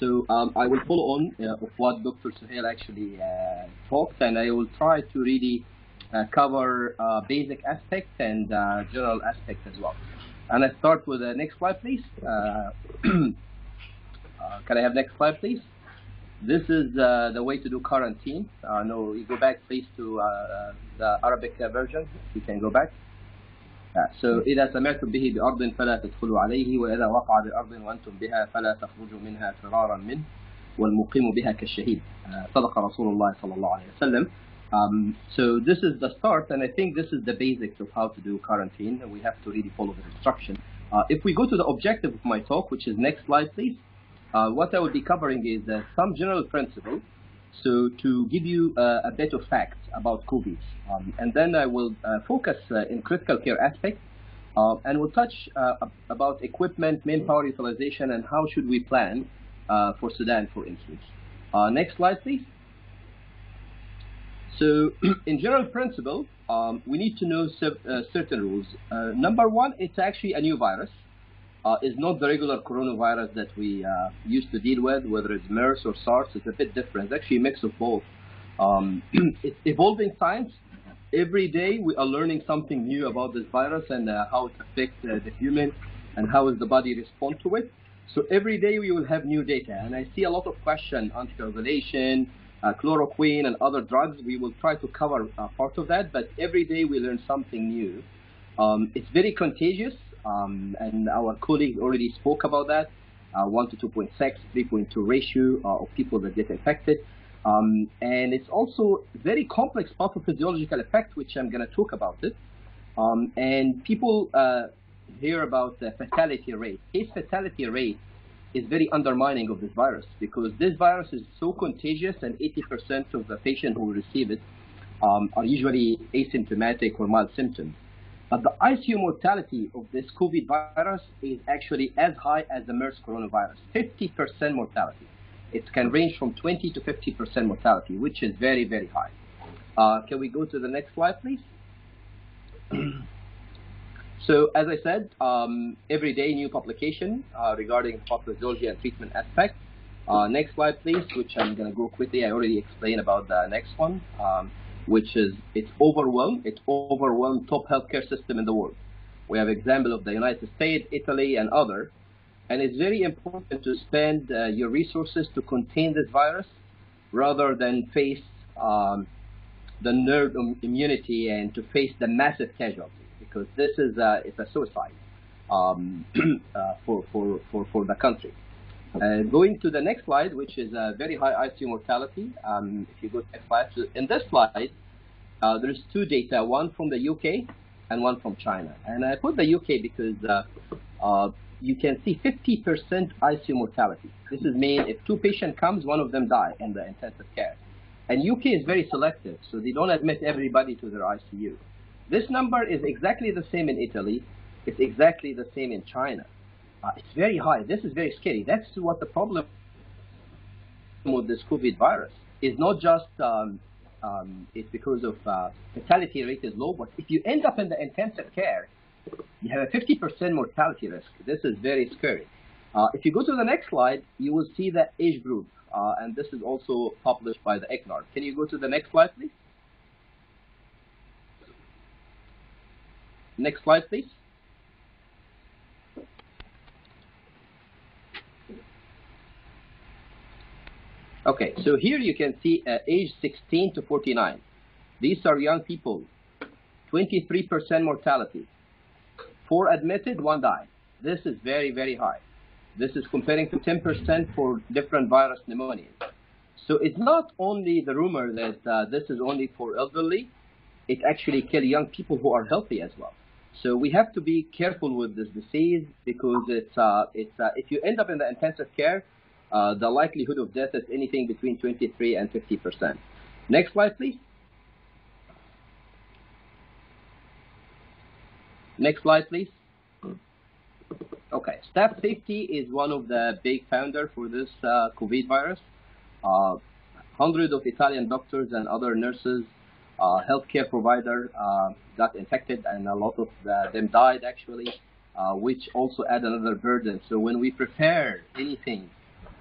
So um, I will follow on uh, of what Dr. Suhail actually uh, talked, and I will try to really uh, cover uh, basic aspects and general aspects as well. And I start with the next slide, please. <clears throat> can I have next slide, please? This is uh, the way to do quarantine. Uh, no, you go back please to uh, the Arabic version. You can go back. so إذا سمعتم به بأرض فلا تدخلوا عليه وإذا وقع بأرض وأنتم بها فلا تخرجوا منها فرارا منه والمقيم بها كالشهيد صدق رسول الله صلى الله عليه وسلم um, so this is the start and I think this is the basics of how to do quarantine and we have to really follow the instruction. Uh, if we go to the objective of my talk which is next slide please uh, what I will be covering is uh, some general principles. So to give you uh, a bit of facts about COVID, um, and then I will uh, focus uh, in critical care aspect, uh, and we'll touch about equipment, manpower utilization, and how should we plan for Sudan, for instance. next slide, please. So <clears throat> in general principle, um, we need to know certain rules. number one, it's actually a new virus uh, is not the regular coronavirus that we uh, used to deal with, whether it's MERS or SARS. It's a bit different. It's actually a mix of both. Um, <clears throat> it's evolving science. Every day we are learning something new about this virus and uh, how it affects uh, the human and how does the body respond to it. So every day we will have new data. And I see a lot of questions, anticoagulation, uh, chloroquine, and other drugs. We will try to cover uh, part of that, but every day we learn something new. Um, it's very contagious. Um, and our colleagues already spoke about that. Uh, 1 to 2.6, 3.2 ratio uh, of people that get infected. Um, and it's also very complex pathophysiological effect, which I'm going to talk about it. Um, and people uh, hear about the fatality rate. Case fatality rate is very undermining of this virus because this virus is so contagious and 80% of the patients who receive it um, are usually asymptomatic or mild symptoms. But the ICU mortality of this COVID virus is actually as high as the MERS coronavirus, 50% mortality. It can range from 20 to 50% mortality, which is very, very high. Uh, can we go to the next slide, please? <clears throat> so, as I said, um, every day new publication uh, regarding pathophysiology and treatment aspect. Uh, next slide, please, which I'm going to go quickly. I already explained about the next one. Um, which is it's overwhelmed. It's overwhelmed top healthcare system in the world. We have example of the United States, Italy, and other. And it's very important to spend uh, your resources to contain this virus rather than face um, the herd immunity and to face the massive casualty because this is a, it's a suicide um, <clears throat> uh, for, for, for, for the country. Uh, going to the next slide, which is a very high ICU mortality. Um, if you go to the next slide, so in this slide, uh, there's two data, one from the UK and one from China. And I put the UK because uh, uh, you can see 50% ICU mortality. This is mean if two patients comes, one of them die in the intensive care. And UK is very selective, so they don't admit everybody to their ICU. This number is exactly the same in Italy. It's exactly the same in China. Uh, it's very high. This is very scary. That's what the problem with this COVID virus is not just um, um, it's because of uh, fatality rate is low, but if you end up in the intensive care, you have a 50% mortality risk. This is very scary. Uh, if you go to the next slide, you will see the age group, uh, and this is also published by the ICNARC. Can you go to the next slide, please? Next slide, please. Okay, so here you can see uh, age 16 to 49. These are young people, 23% mortality. Four admitted, one died. This is very, very high. This is comparing to 10% for different virus pneumonias. So it's not only the rumor that uh, this is only for elderly, it actually kills young people who are healthy as well. So we have to be careful with this disease because it's, uh, it's, uh, if you end up in the intensive care, uh, the likelihood of death is anything between 23 and 50 percent. Next slide, please. Next slide, please. Okay, staff safety is one of the big founder for this uh, COVID virus. Uh, hundreds of Italian doctors and other nurses, uh, healthcare provider uh, got infected, and a lot of the, them died actually, uh, which also add another burden. So when we prepare anything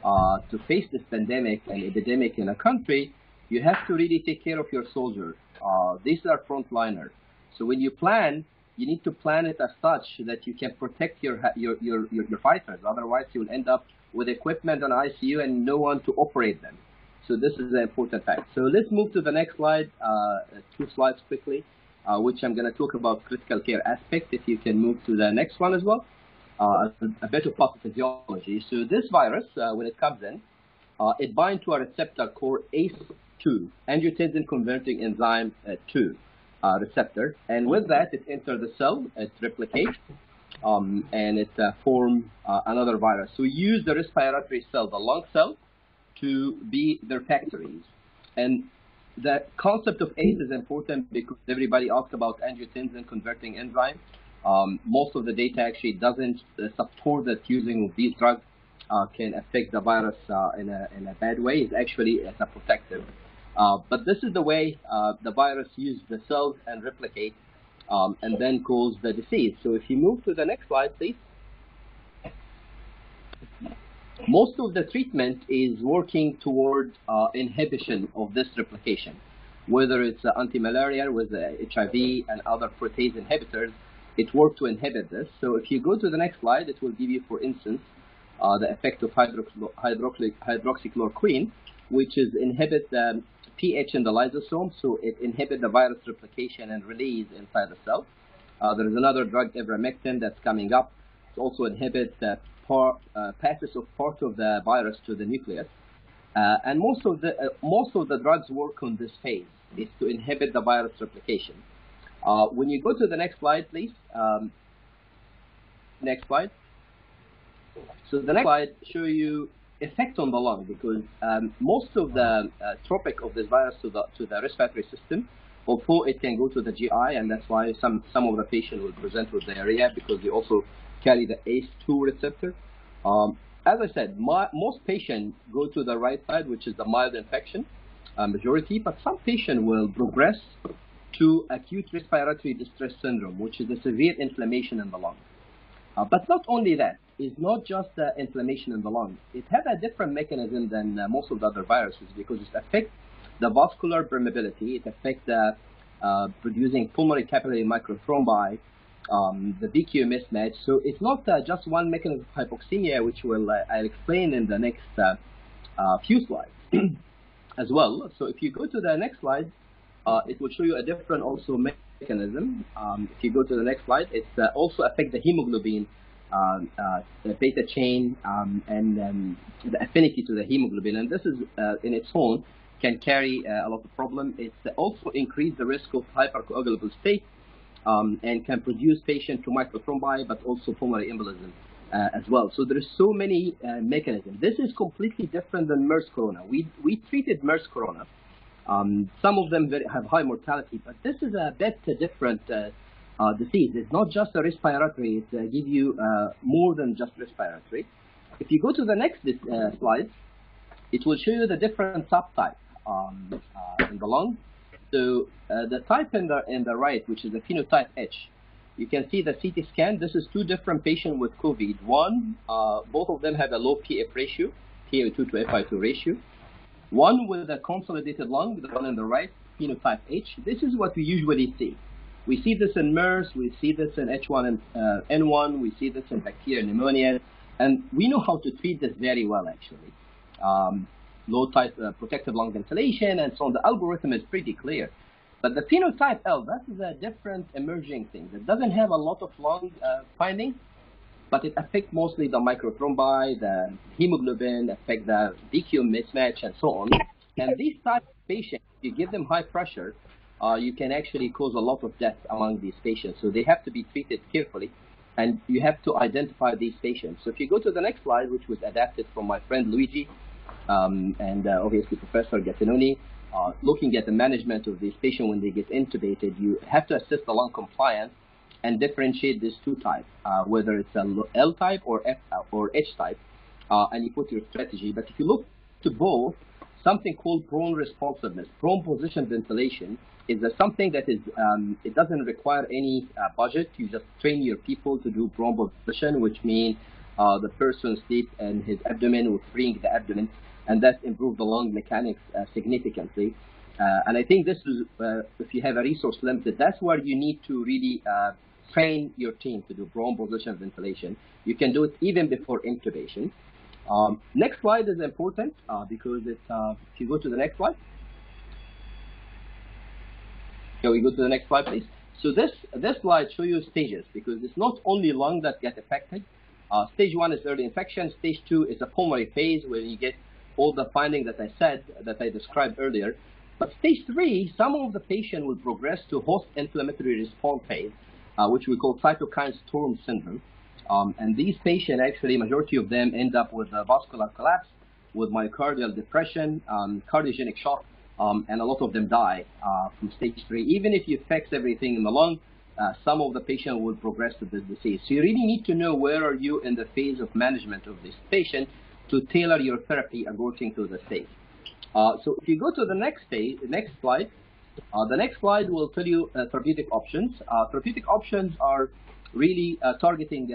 uh, to face this pandemic and epidemic in a country, you have to really take care of your soldiers. Uh, these are frontliners. So when you plan, you need to plan it as such that you can protect your your your, your, your fighters. Otherwise, you'll end up with equipment on ICU and no one to operate them. So this is an important fact. So let's move to the next slide, uh, two slides quickly, uh, which I'm going to talk about critical care aspect. If you can move to the next one as well uh, a bit of pathophysiology. So this virus, uh, when it comes in, uh, it binds to a receptor called ACE2, angiotensin converting enzyme uh, 2 uh, receptor, and with that it enters the cell, it replicates, um, and it uh, form uh, another virus. So we use the respiratory cell, the lung cell, to be their factories. And the concept of ACE is important because everybody asks about angiotensin converting enzyme. Um, most of the data actually doesn't uh, support that using these drugs uh, can affect the virus uh, in, a, in a bad way. It's actually as a protective. Uh, but this is the way uh, the virus uses the cells and replicate um, and then cause the disease. So if you move to the next slide, please. Most of the treatment is working toward uh, inhibition of this replication, whether it's anti-malaria with HIV and other protease inhibitors, it works to inhibit this. So if you go to the next slide, it will give you, for instance, uh, the effect of hydroxy hydroxychloroquine, which is inhibit the pH in the lysosome, so it inhibits the virus replication and release inside the cell. Uh, there is another drug, ivermectin, that's coming up. It also inhibits the part, uh, passes of part of the virus to the nucleus. Uh, and most of the uh, most of the drugs work on this phase, is to inhibit the virus replication. Uh, when you go to the next slide, please. Um, next slide. So the next slide show you effect on the lung because um, most of the uh, tropic of this virus to the to the respiratory system, although it can go to the GI, and that's why some some of the patients will present with diarrhea because they also carry the ACE2 receptor. Um, as I said, my, most patients go to the right side, which is the mild infection, uh, majority, but some patients will progress to acute respiratory distress syndrome, which is a severe inflammation in the lung. Uh, but not only that, it's not just uh, inflammation in the lung. It has a different mechanism than uh, most of the other viruses because it affects the vascular permeability. It affects uh, producing pulmonary capillary microthrombi, um, the VQ mismatch. So it's not uh, just one mechanism of hypoxemia, which will uh, I'll explain in the next few slides <clears throat> as well. So if you go to the next slide, uh, it will show you a different also mechanism. Um, if you go to the next slide, it uh, also affects the hemoglobin um, uh, beta chain um, and um, the affinity to the hemoglobin. And this is uh, in its own can carry uh, a lot of problem. It also increase the risk of hypercoagulable state um, and can produce patient to microthrombi, but also pulmonary embolism. Uh, as well. So there's so many mechanisms. This is completely different than MERS corona. We we treated MERS corona um, some of them have high mortality, but this is a bit different uh, uh, disease. It's not just a respiratory. It uh, gives you uh, more than just respiratory. If you go to the next uh, slide, it will show you the different subtypes um, uh, in the lung. So the type in the in the right, which is the phenotype H, you can see the CT scan. This is two different patients with COVID. One, both of them have a low PF ratio, PaO2 to FiO2 ratio. One with a consolidated lung, the one on the right, phenotype H. This is what we usually see. We see this in MERS, we see this in H1 and uh, N1, we see this in bacterial pneumonia, and we know how to treat this very well, actually. Um, low type uh, protective lung ventilation and so on. The algorithm is pretty clear. But the phenotype L, that is a different emerging thing. that doesn't have a lot of lung uh, findings, but it affects mostly the microthrombi, the hemoglobin, affect the VQ mismatch, and so on. And these type of patients, if you give them high pressure, uh, you can actually cause a lot of death among these patients. So they have to be treated carefully, and you have to identify these patients. So if you go to the next slide, which was adapted from my friend Luigi, um, and uh, obviously Professor Gattinoni, uh, looking at the management of these patients when they get intubated, you have to assess the lung compliance and differentiate these two types, uh, whether it's a L type or F uh, or H type, uh, and you put your strategy. But if you look to both, something called prone responsiveness, prone position ventilation, is something that is um, it doesn't require any uh, budget. You just train your people to do prone position, which means uh, the person sleep and his abdomen will freeing the abdomen, and that improves the lung mechanics uh, significantly. and I think this is, if you have a resource limited, that's where you need to really train your team to do prone position ventilation. You can do it even before intubation. Um, next slide is important uh, because uh, if you go to the next slide. Can we go to the next slide, please? So this, this slide shows you stages because it's not only lung that get affected. Uh, stage one is early infection. Stage two is a pulmonary phase where you get all the findings that I said, that I described earlier. But stage three, some of the patient will progress to host inflammatory response phase uh, which we call cytokine storm syndrome. Um, and these patients, actually, majority of them end up with a vascular collapse, with myocardial depression, um, cardiogenic shock, um, and a lot of them die uh, from stage three. Even if you fix everything in the lung, uh, some of the patient will progress to this disease. So you really need to know where are you in the phase of management of this patient to tailor your therapy according to the stage. Uh, so if you go to the next page, the next slide, uh, the next slide will tell you uh, therapeutic options. Uh, therapeutic options are really uh, targeting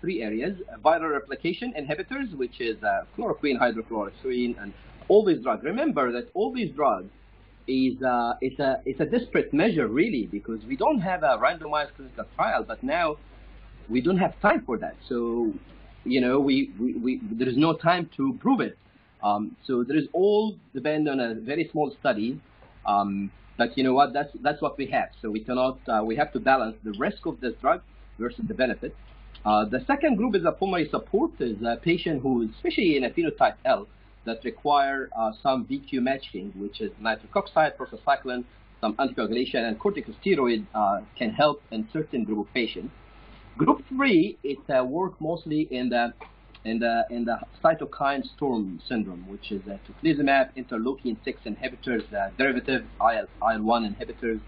three areas: viral replication inhibitors, which is chloroquine, hydrochloroquine, and all these drugs. Remember that all these drugs is uh, it's a it's a desperate measure really because we don't have a randomized clinical trial, but now we don't have time for that. So you know we, we, we there is no time to prove it. Um, so there is all depend on a very small study. Um, but you know what? That's that's what we have. So we cannot uh, we have to balance the risk of this drug versus the benefit. Uh, the second group is a pulmonary support is a patient who, especially in a phenotype L, that require uh, some VQ matching, which is nitric oxide, prostacyclin, some anticoagulation, and corticosteroid uh, can help in certain group of patients. Group three, it uh, work mostly in the in the in the cytokine storm syndrome, which is uh, tocilizumab, interleukin 6 inhibitors, uh, derivative IL, IL-1 inhibitors,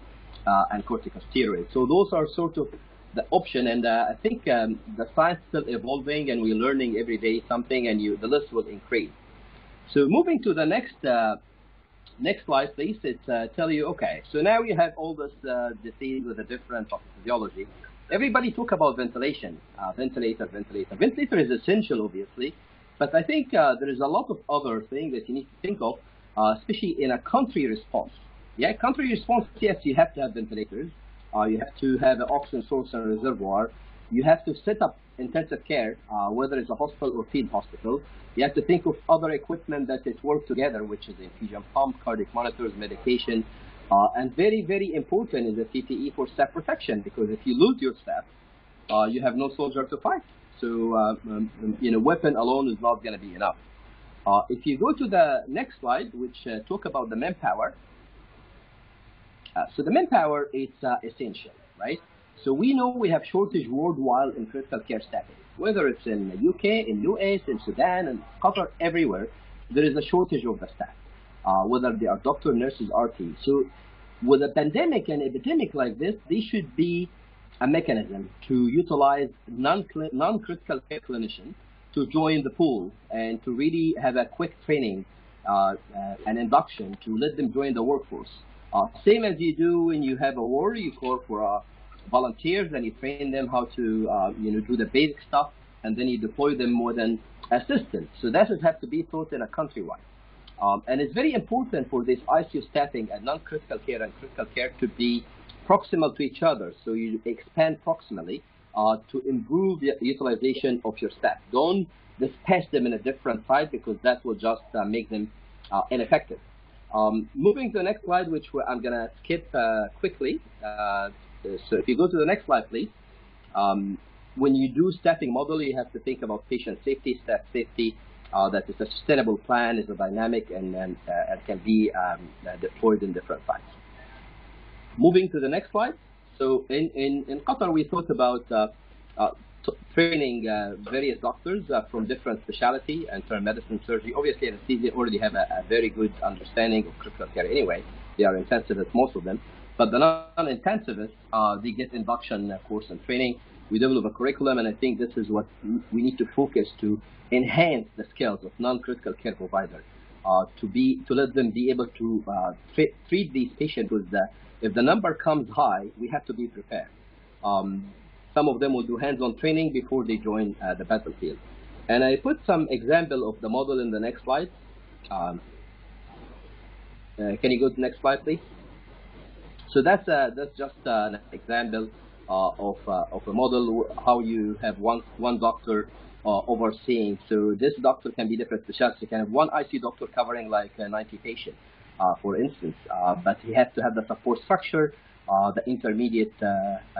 uh, and corticosteroids. So those are sort of the option, and uh, I think um, the science is still evolving, and we're learning every day something, and you, the list will increase. So moving to the next uh, next slide, please. It uh, tell you, okay, so now you have all this uh, disease with a different physiology. Everybody talk about ventilation, uh, ventilator, ventilator. Ventilator is essential, obviously, but I think uh, there is a lot of other things that you need to think of, uh, especially in a country response. Yeah, country response, yes, you have to have ventilators. Uh, you have to have an oxygen source and reservoir. You have to set up intensive care, uh, whether it's a hospital or field hospital. You have to think of other equipment that is work together, which is infusion pump, cardiac monitors, medication, uh, and very, very important is the PPE for staff protection because if you lose your staff, uh, you have no soldier to fight. So, uh, um, um you know, weapon alone is not going to be enough. Uh, if you go to the next slide, which uh, talk about the manpower, uh, so the manpower is essential, right? So we know we have shortage worldwide in critical care staffing, whether it's in the UK, in US, in Sudan, and Qatar, everywhere, there is a shortage of the staff, uh, whether they are doctor, nurses, RT. So with a pandemic and epidemic like this, there should be a mechanism to utilize non-critical care clinicians to join the pool and to really have a quick training uh, uh, and induction to let them join the workforce. Uh, same as you do when you have a war, you call for a volunteers and you train them how to uh, you know do the basic stuff and then you deploy them more than assistant. So that has to be thought in a countrywide. Um, and it's very important for this ICU staffing and non-critical care and critical care to be proximal to each other. So you expand proximally uh, to improve the utilization of your staff. Don't dispatch them in a different site because that will just uh, make them uh, ineffective. Um, moving to the next slide, which I'm going to skip uh, quickly uh, so if you go to the next slide, please. Um, when you do staffing model, you have to think about patient safety, staff safety, uh, that is a sustainable plan, is a dynamic, and, and, uh, and can be um, uh, deployed in different sites. Moving to the next slide. So in, in, in Qatar, we thought about uh, uh, training various doctors from different specialty, internal medicine, surgery. Obviously, anesthesia already have a, a very good understanding of critical care anyway. They are intensivists, most of them. But the non-intensivists, uh, they get induction course and training. We develop a curriculum, and I think this is what we need to focus to enhance the skills of non-critical care providers uh, to be to let them be able to uh, treat, these patients with the if the number comes high, we have to be prepared. Um, some of them will do hands-on training before they join uh, the battlefield. And I put some example of the model in the next slide. Um, uh, can you go to the next slide, please? So that's uh, that's just an example uh, of of a model how you have one one doctor uh, overseeing. So this doctor can be different. You can have one IC doctor covering like uh, 90 patients, for instance, but he has to have the support structure, the intermediate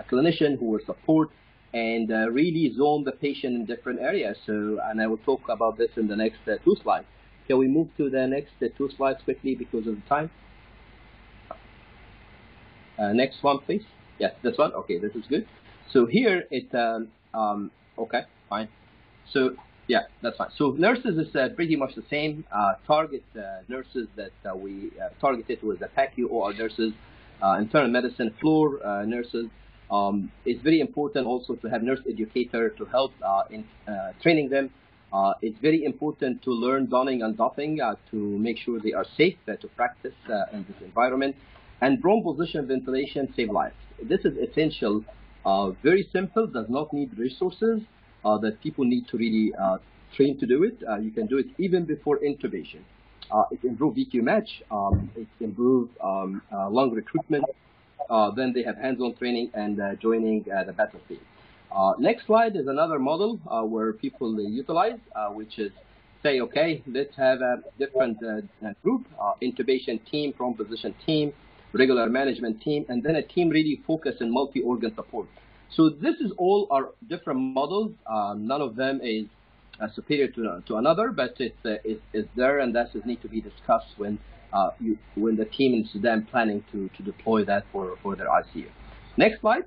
clinician who will support and really zone the patient in different areas. So, and I will talk about this in the next two slides. Can we move to the next two slides quickly because of the time? Uh, next one, please. Yes, this one. Okay, this is good. So here it, um, um, okay, fine. So yeah, that's fine. So nurses is uh, pretty much the same. Uh, target uh, nurses that uh, we uh, targeted was the PACU OR nurses, uh, internal medicine floor nurses. Um, it's very important also to have nurse educator to help in training them. it's very important to learn donning and doffing to make sure they are safe to practice in this environment. And prone position ventilation save lives. This is essential. very simple, does not need resources that people need to really uh, train to do it. Uh, you can do it even before intubation. it improves VQ match. Um, it improves um, lung recruitment. then they have hands-on training and joining the battlefield. next slide is another model where people utilize, which is say, okay, let's have a different uh, group, uh, intubation team, prone position team, regular management team, and then a team really focused on multi-organ support. So this is all our different models. Uh, none of them is uh, superior to, to another, but it's, uh, it's, it's, there and that need to be discussed when, uh, you, when the team in Sudan planning to, to deploy that for, for their ICU. Next slide.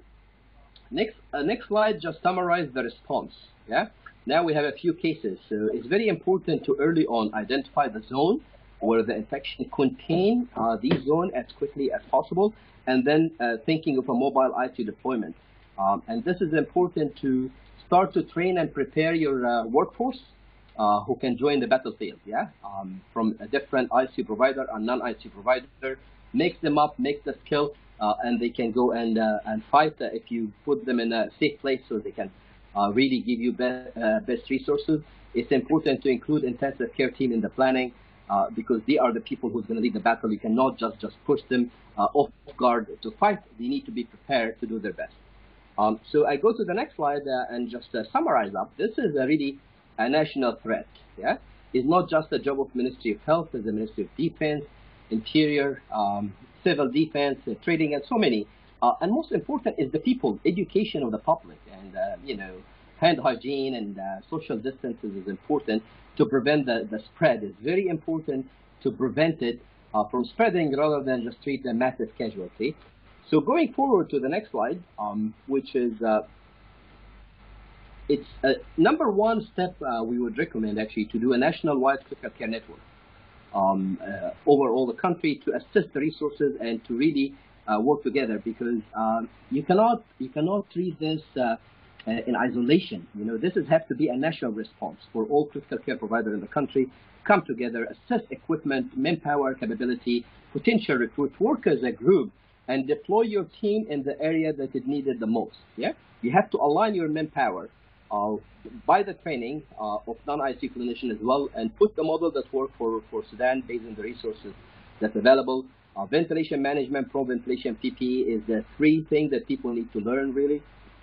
Next, uh, next slide just summarize the response. Yeah. Now we have a few cases. So it's very important to early on identify the zone where the infection contain uh, these zone as quickly as possible, and then thinking of a mobile ICU deployment. Um, and this is important to start to train and prepare your uh, workforce uh, who can join the battlefield, yeah, um, from a different IC provider and non-IC provider, mix them up, make the skill, uh, and they can go and uh, and fight if you put them in a safe place so they can uh, really give you be uh, best resources. It's important to include intensive care team in the planning because they are the people who's going to lead the battle. You cannot just just push them off guard to fight. They need to be prepared to do their best. Um, so I go to the next slide uh, and just uh, summarize up. This is a really a national threat. Yeah, it's not just the job of Ministry of Health, it's the Ministry of Defense, Interior, um, Civil Defense, uh, Trading, and so many. Uh, and most important is the people, education of the public, and uh, you know, hand hygiene and social distances is important to prevent the, the spread. It's very important to prevent it from spreading rather than just treat a massive casualty. So going forward to the next slide, um, which is uh, it's uh, number one step uh, we would recommend actually to do a national-wide critical care network um, uh, over all the country to assess the resources and to really uh, work together because um, you cannot you cannot treat this uh, in isolation. You know this is have to be a national response for all critical care providers in the country. Come together, assess equipment, manpower, capability, potential recruit, work as a group and deploy your team in the area that it needed the most. Yeah, you have to align your manpower uh, by the training uh, of non-IC clinician as well, and put the model that work for for Sudan based on the resources that's available. Uh, ventilation management, prone ventilation PPE is the three things that people need to learn really.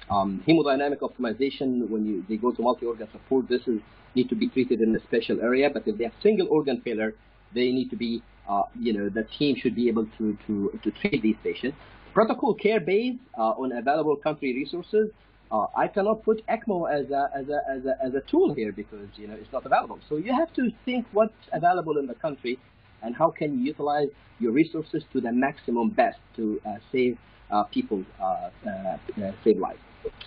Um, hemodynamic optimization, when you they go to multi-organ support, this is need to be treated in a special area. But if they have single organ failure, they need to be uh, you know, the team should be able to, to, to treat these patients. Protocol care based uh, on available country resources. Uh, I cannot put ECMO as a, as, a, as, a, as a tool here because, you know, it's not available. So you have to think what's available in the country and how can you utilize your resources to the maximum best to uh, save uh, people, uh, save lives.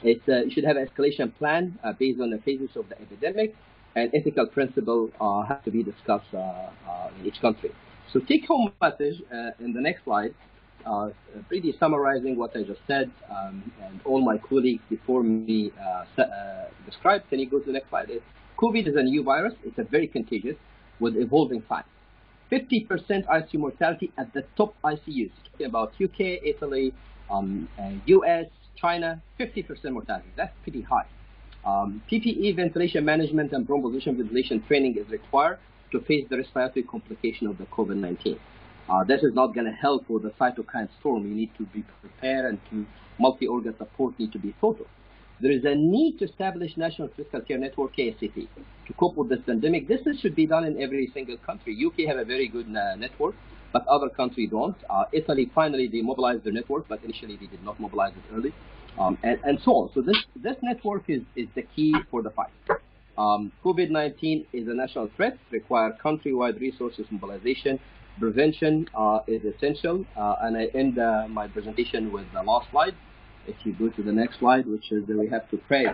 It you should have an escalation plan based on the phases of the epidemic and ethical principle have to be discussed in each country. So take home message uh, in the next slide, uh, pretty summarizing what I just said um, and all my colleagues before me uh, uh described. Can you go to the next slide? COVID is a new virus. It's a very contagious with evolving signs. 50% ICU mortality at the top ICUs. Talking about UK, Italy, um, US, China, 50% mortality. That's pretty high. Um, PPE ventilation management and prone position ventilation training is required to face the respiratory complication of the COVID-19. Uh, this is not going to help with the cytokine storm. You need to be prepared and to multi-organ support need to be thought of. There is a need to establish National Critical Care Network, KCCT, to cope with this pandemic. This should be done in every single country. UK have a very good uh, network, but other countries don't. Uh, Italy, finally, they mobilized their network, but initially they did not mobilize it early, um, and, and so on. So this, this network is, is the key for the fight. Um, COVID-19 is a national threat, require country-wide resources mobilization. Prevention uh, is essential, uh, and I end uh, my presentation with the last slide. if you go to the next slide, which is that we have to pray.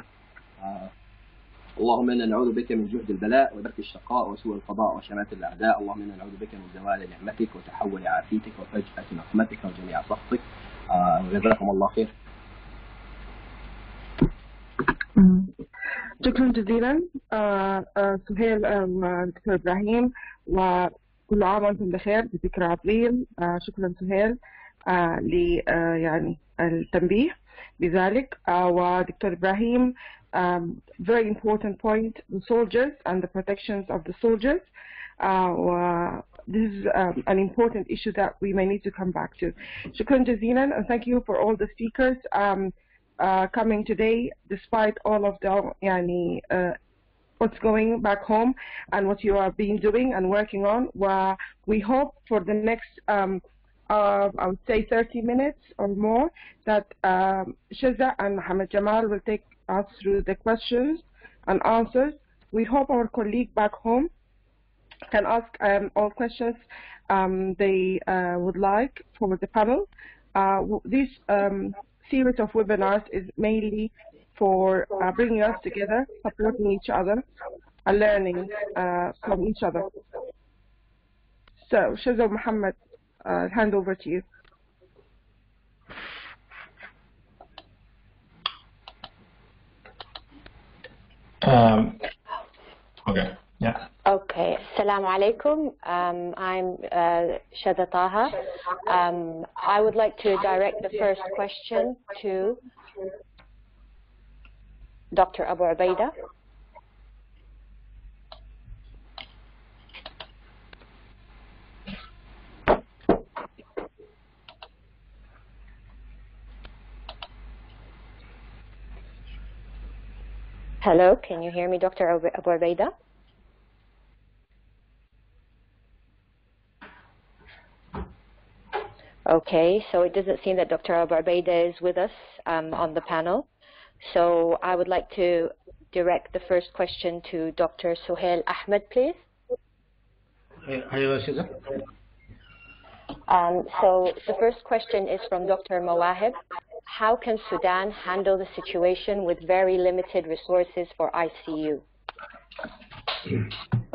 Uh, اللهم انا نعوذ بك من جهد البلاء ودرك الشقاء وسوء القضاء وشماتة الاعداء، اللهم انا نعوذ بك من زوال نعمتك وتحول عافيتك وفجأة نقمتك وجميع سخطك. آه جزاكم الله خير. شكرا جزيلا آه، آه، سهيل آه، دكتور إبراهيم وكل عام وأنتم بخير بذكرى آه، شكرا سهيل آه، ل آه، يعني التنبيه بذلك آه، ودكتور إبراهيم um, very important point the soldiers and the protections of the soldiers uh, this is um, an important issue that we may need to come back to. شكرا جزيلا and thank you for all the speakers um, uh, coming today despite all of the يعني uh, what's going back home and what you are being doing and working on. Well, we hope for the next um, uh, I would say 30 minutes or more that um, Shiza and Mohammed Jamal will take us through the questions and answers. We hope our colleague back home can ask um, all questions um, they uh, would like for the panel. Uh, w- this um, series of webinars is mainly for uh, bringing us together, supporting each other, and learning uh, from each other. So, Shiza Muhammad, uh, hand over to you. Um, okay, yeah. Okay, Assalamu alaikum. Um, I'm uh, Shada Taha. Um, I would like to direct the first question to Dr. Abu Ubaida. Hello, can you hear me, Dr. Abu Abu Ubaida? Okay, so it doesn't seem that Dr. Abu Ubaida is with us um, on the panel. So I would like to direct the first question to Dr. Suhail Ahmed, please. Um, so the first question is from Dr. Mawahib. How can Sudan handle the situation with very limited resources for ICU?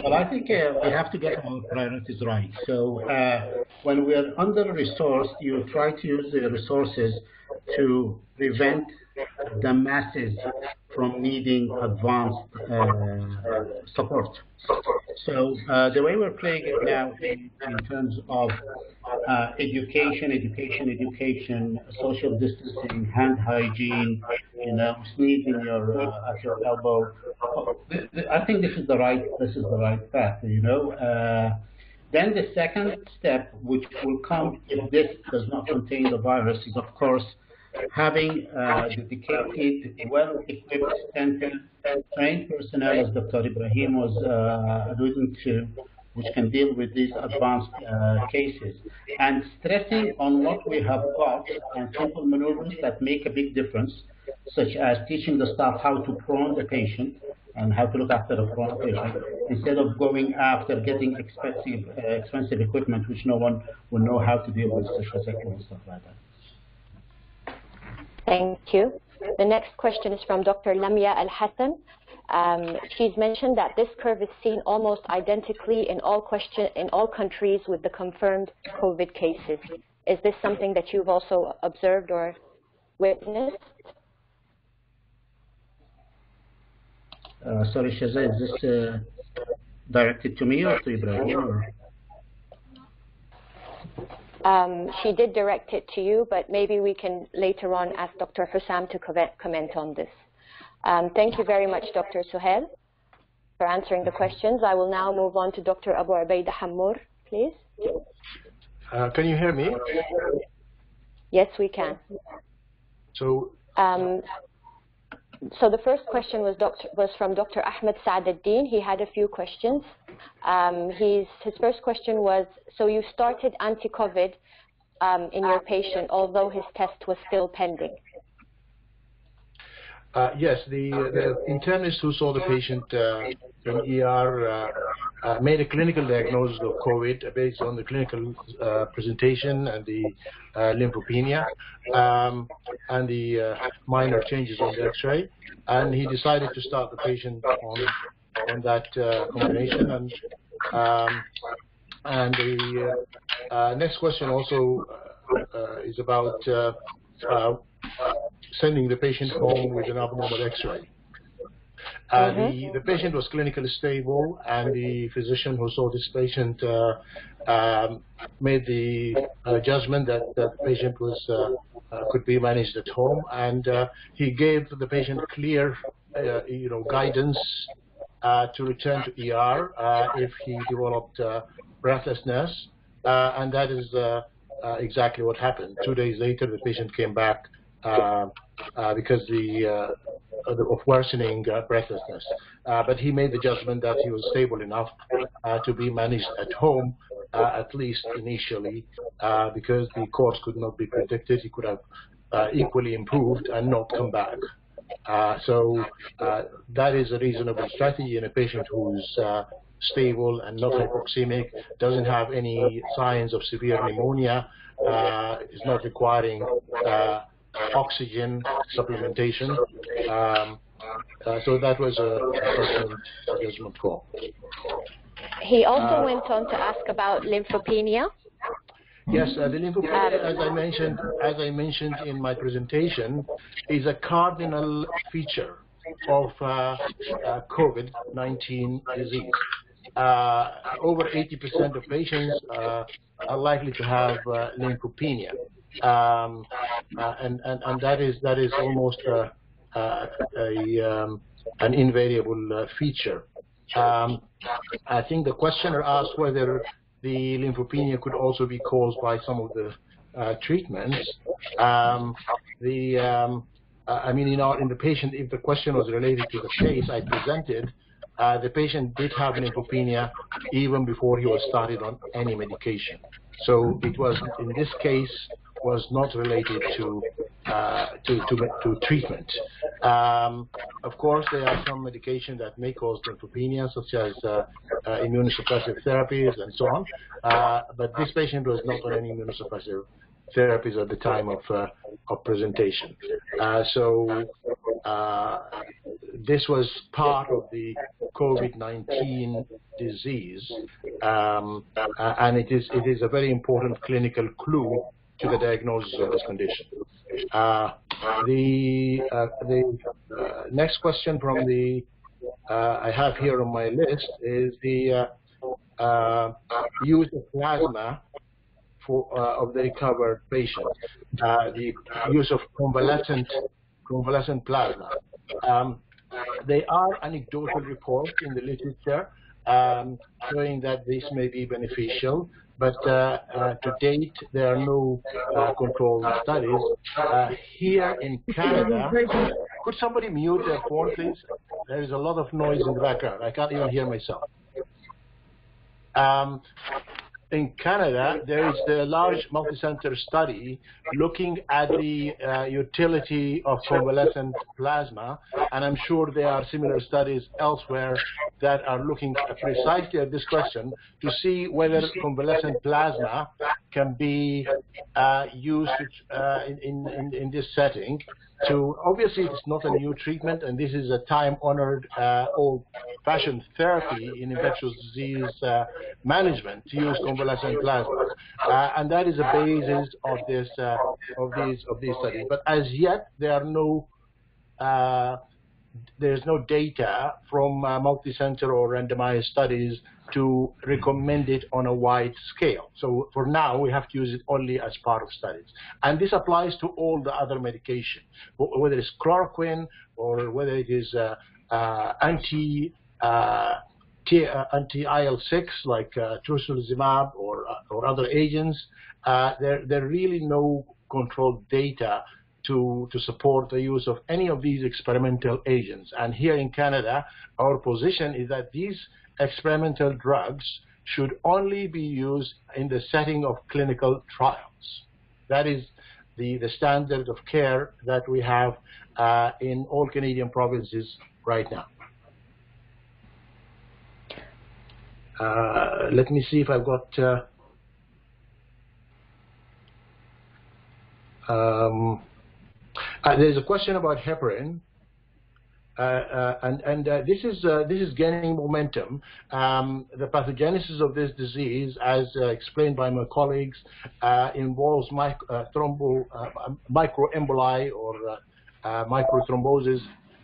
Well, I think uh, we have to get our priorities right. So uh, when we are under-resourced, you try to use the resources to prevent the masses from needing advanced uh, support. So uh, the way we're playing it now in, in terms of uh, education, education, education, social distancing, hand hygiene, you know, sneezing your uh, at your elbow. I think this is the right this is the right path. You know. Uh, then the second step, which will come if this does not contain the virus, is of course having uh, dedicated, well-equipped centers, trained personnel, as Dr. Ibrahim was uh, alluding to, which can deal with these advanced uh, cases, and stressing on what we have got and simple maneuvers that make a big difference, such as teaching the staff how to prone the patient and how to look after a prone patient, instead of going after getting expensive, uh, expensive equipment which no one will know how to deal with, such as and stuff like that. Thank you. The next question is from Dr. Lamia Al Hassan. Um, she's mentioned that this curve is seen almost identically in all question in all countries with the confirmed COVID cases. Is this something that you've also observed or witnessed? Uh, sorry, Shaza, is this uh, directed to me or to Ibrahim? Or? Um, she did direct it to you, but maybe we can later on ask Dr. Husam to comment- comment on this. Um, thank you very much, Dr. Suhail, for answering the questions. I will now move on to Dr. Abu Ubaida Hamor, please. Uh, can you hear me? Yes, we can. So, Um, so the first question was, Dr., was from Dr. Ahmed Saadeddin. He had a few questions. Um, he's, his first question was, so you started anti-COVID um, in your patient, although his test was still pending. Uh, yes, the, the internist who saw the patient uh, in ER uh, uh, made a clinical diagnosis of COVID based on the clinical uh, presentation and the uh, lymphopenia um, and the minor changes on the X-ray, and he decided to start the patient on on that combination. And um, and the next question also is about sending the patient home with an abnormal X-ray. Uh, the, the patient was clinically stable, and the physician who saw this patient uh, um, made the uh, judgment that that patient was uh, uh, could be managed at home, and uh, he gave the patient clear, you know, guidance to return to ER if he developed breathlessness, and that is exactly what happened. Two days later, the patient came back because the of worsening uh, breathlessness. Uh, but he made the judgment that he was stable enough uh, to be managed at home, at least initially, because the course could not be predicted. He could have equally improved and not come back. Uh, so uh, that is a reasonable strategy in a patient who's uh, stable and not hypoxemic, doesn't have any signs of severe pneumonia, is not requiring oxygen supplementation. Um, uh, so that was a judgment call. He also uh, went on to ask about lymphopenia. Yes, uh, the lymphopenia, as I mentioned, as I mentioned in my presentation, is a cardinal feature of uh, uh, COVID-19 disease. Uh, over 80% of patients are likely to have lymphopenia um, uh, and, and and that is that is almost a, a, a um, an invariable uh, feature. Um, I think the questioner asked whether the lymphopenia could also be caused by some of the uh, treatments. Um, the um, I mean, in, our, in the patient, if the question was related to the case I presented, uh, the patient did have lymphopenia even before he was started on any medication. So it was, in this case, was not related to uh, to, to, to, treatment. Um, of course, there are some medications that may cause lymphopenia, such as uh, uh, immunosuppressive therapies and so on. Uh, but this patient was not on any immunosuppressive therapies at the time of, uh, of presentation. Uh, so this was part of the COVID-19 disease, um, and it is it is a very important clinical clue to the diagnosis of this condition. Uh, the uh, the uh, next question from the uh, I have here on my list is the uh, uh, use of plasma for of the recovered patient. the use of convalescent convalescent plasma. Um, there are anecdotal reports in the literature um, showing that this may be beneficial but uh, uh, to date, there are no uh, controlled studies. here in Canada, could somebody mute their phone, please? There is a lot of noise in the background. I can't even hear myself. Um, in Canada, there is a large multicenter study looking at the uh, utility of convalescent plasma, and I'm sure there are similar studies elsewhere that are looking precisely at this question to see whether convalescent plasma can be uh, used uh, in, in, in this setting. To obviously it's not a new treatment and this is a time-honored uh, old-fashioned therapy in infectious disease uh, management to use convalescent plasma. Uh, and that is the basis of this uh, of these of these studies. But as yet there are no there's no data from multi-center or randomized studies to recommend it on a wide scale. So for now, we have to use it only as part of studies. And this applies to all the other medication, whether it's chloroquine or whether it is uh, uh, anti uh, uh anti-IL-6 like uh, or, uh, or other agents. Uh, there, there are really no controlled data to, to support the use of any of these experimental agents. And here in Canada, our position is that these experimental drugs should only be used in the setting of clinical trials. That is the, the standard of care that we have uh, in all Canadian provinces right now. uh, let me see if I've got. Uh, um, uh, there's a question about heparin. Uh, uh, and and uh, this is this is gaining momentum. Um, the pathogenesis of this disease, as explained by my colleagues, involves thrombo, microemboli or microthrombosis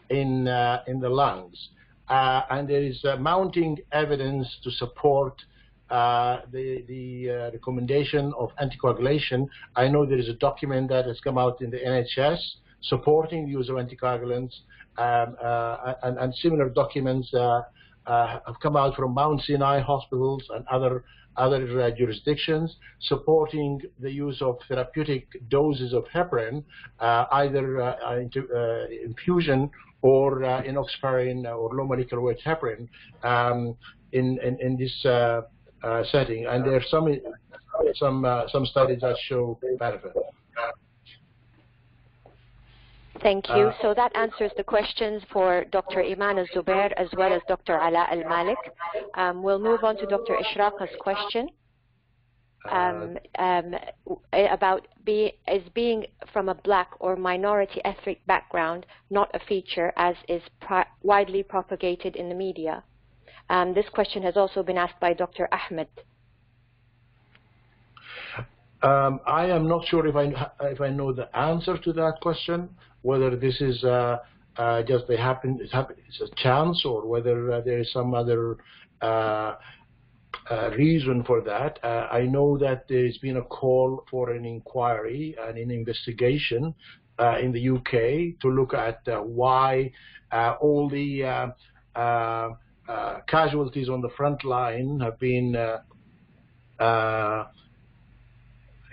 in in the lungs, and there is mounting evidence to support uh, the, the uh, recommendation of anticoagulation. I know there is a document that has come out in the NHS supporting the use of anticoagulants um, uh, and, and, similar documents uh, uh, have come out from Mount Sinai hospitals and other other jurisdictions supporting the use of therapeutic doses of heparin, either into, infusion or uh, enoxaparin or low molecular weight heparin um, in, in, in, this uh, uh, setting. And there are some, some, some studies that show benefit. Thank you. Uh, so that answers the questions for Dr. Iman al-Zubair as well as Dr. Ala al-Malik. Um, we'll move on to Dr. Ishraq's question um, um, about be, is being from a black or minority ethnic background not a feature as is widely propagated in the media. Um, this question has also been asked by Dr. Ahmed. Um, I am not sure if I if I know the answer to that question whether this is uh, uh, just they happen, it's, happen, it's a chance or whether uh, there is some other uh, uh, reason for that. Uh, I know that there's been a call for an inquiry and an investigation in the UK to look at why all the casualties on the front line have been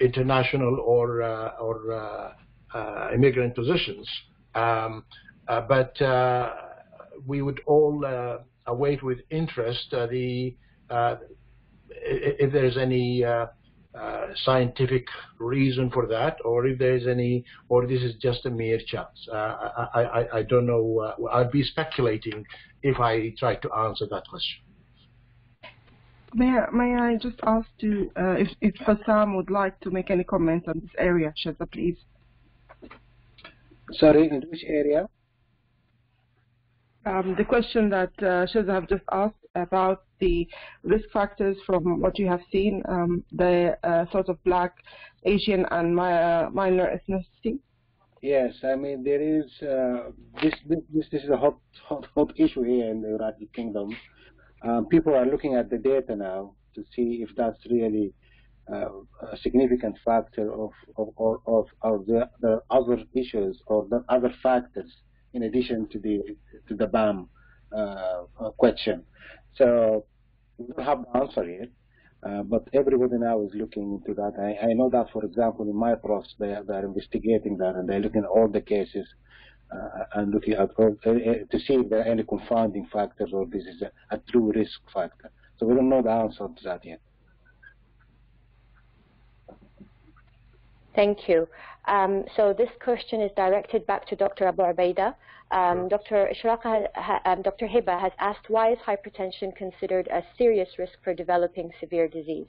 international or or uh, immigrant positions. Um, uh, but uh, we would all await with interest the if there's any uh, scientific reason for that, or if there's any, or this is just a mere chance. Uh, I, I, I, don't know. Uh, I'd be speculating if I try to answer that question. May I, may I just ask to if, if Husam would like to make any comments on this area, Shaza, please? Sorry, in which area? Um, the question that uh, Shaza have just asked about the risk factors from what you have seen, um, the uh, sort of black, Asian, and my, uh, minor ethnicity. Yes, I mean there is uh, this, this this is a hot hot hot issue here in the United Kingdom. Um, people are looking at the data now to see if that's really uh, a significant factor of of, of, of the, the other issues or the other factors in addition to the to the BAME uh, question. So we don't have the answer yet, uh, but everybody now is looking into that. I, I know that, for example, in my process, they, they are investigating that and they're looking at all the cases and looking at uh, to see if there are any confounding factors or this is a, a true risk factor. So we don't know the answer to that yet. Thank you. Um, so this question is directed back to Dr. Abu Ubaida. Um, Dr. Ishraq, um, Dr. Hiba has asked, why is hypertension considered a serious risk for developing severe disease?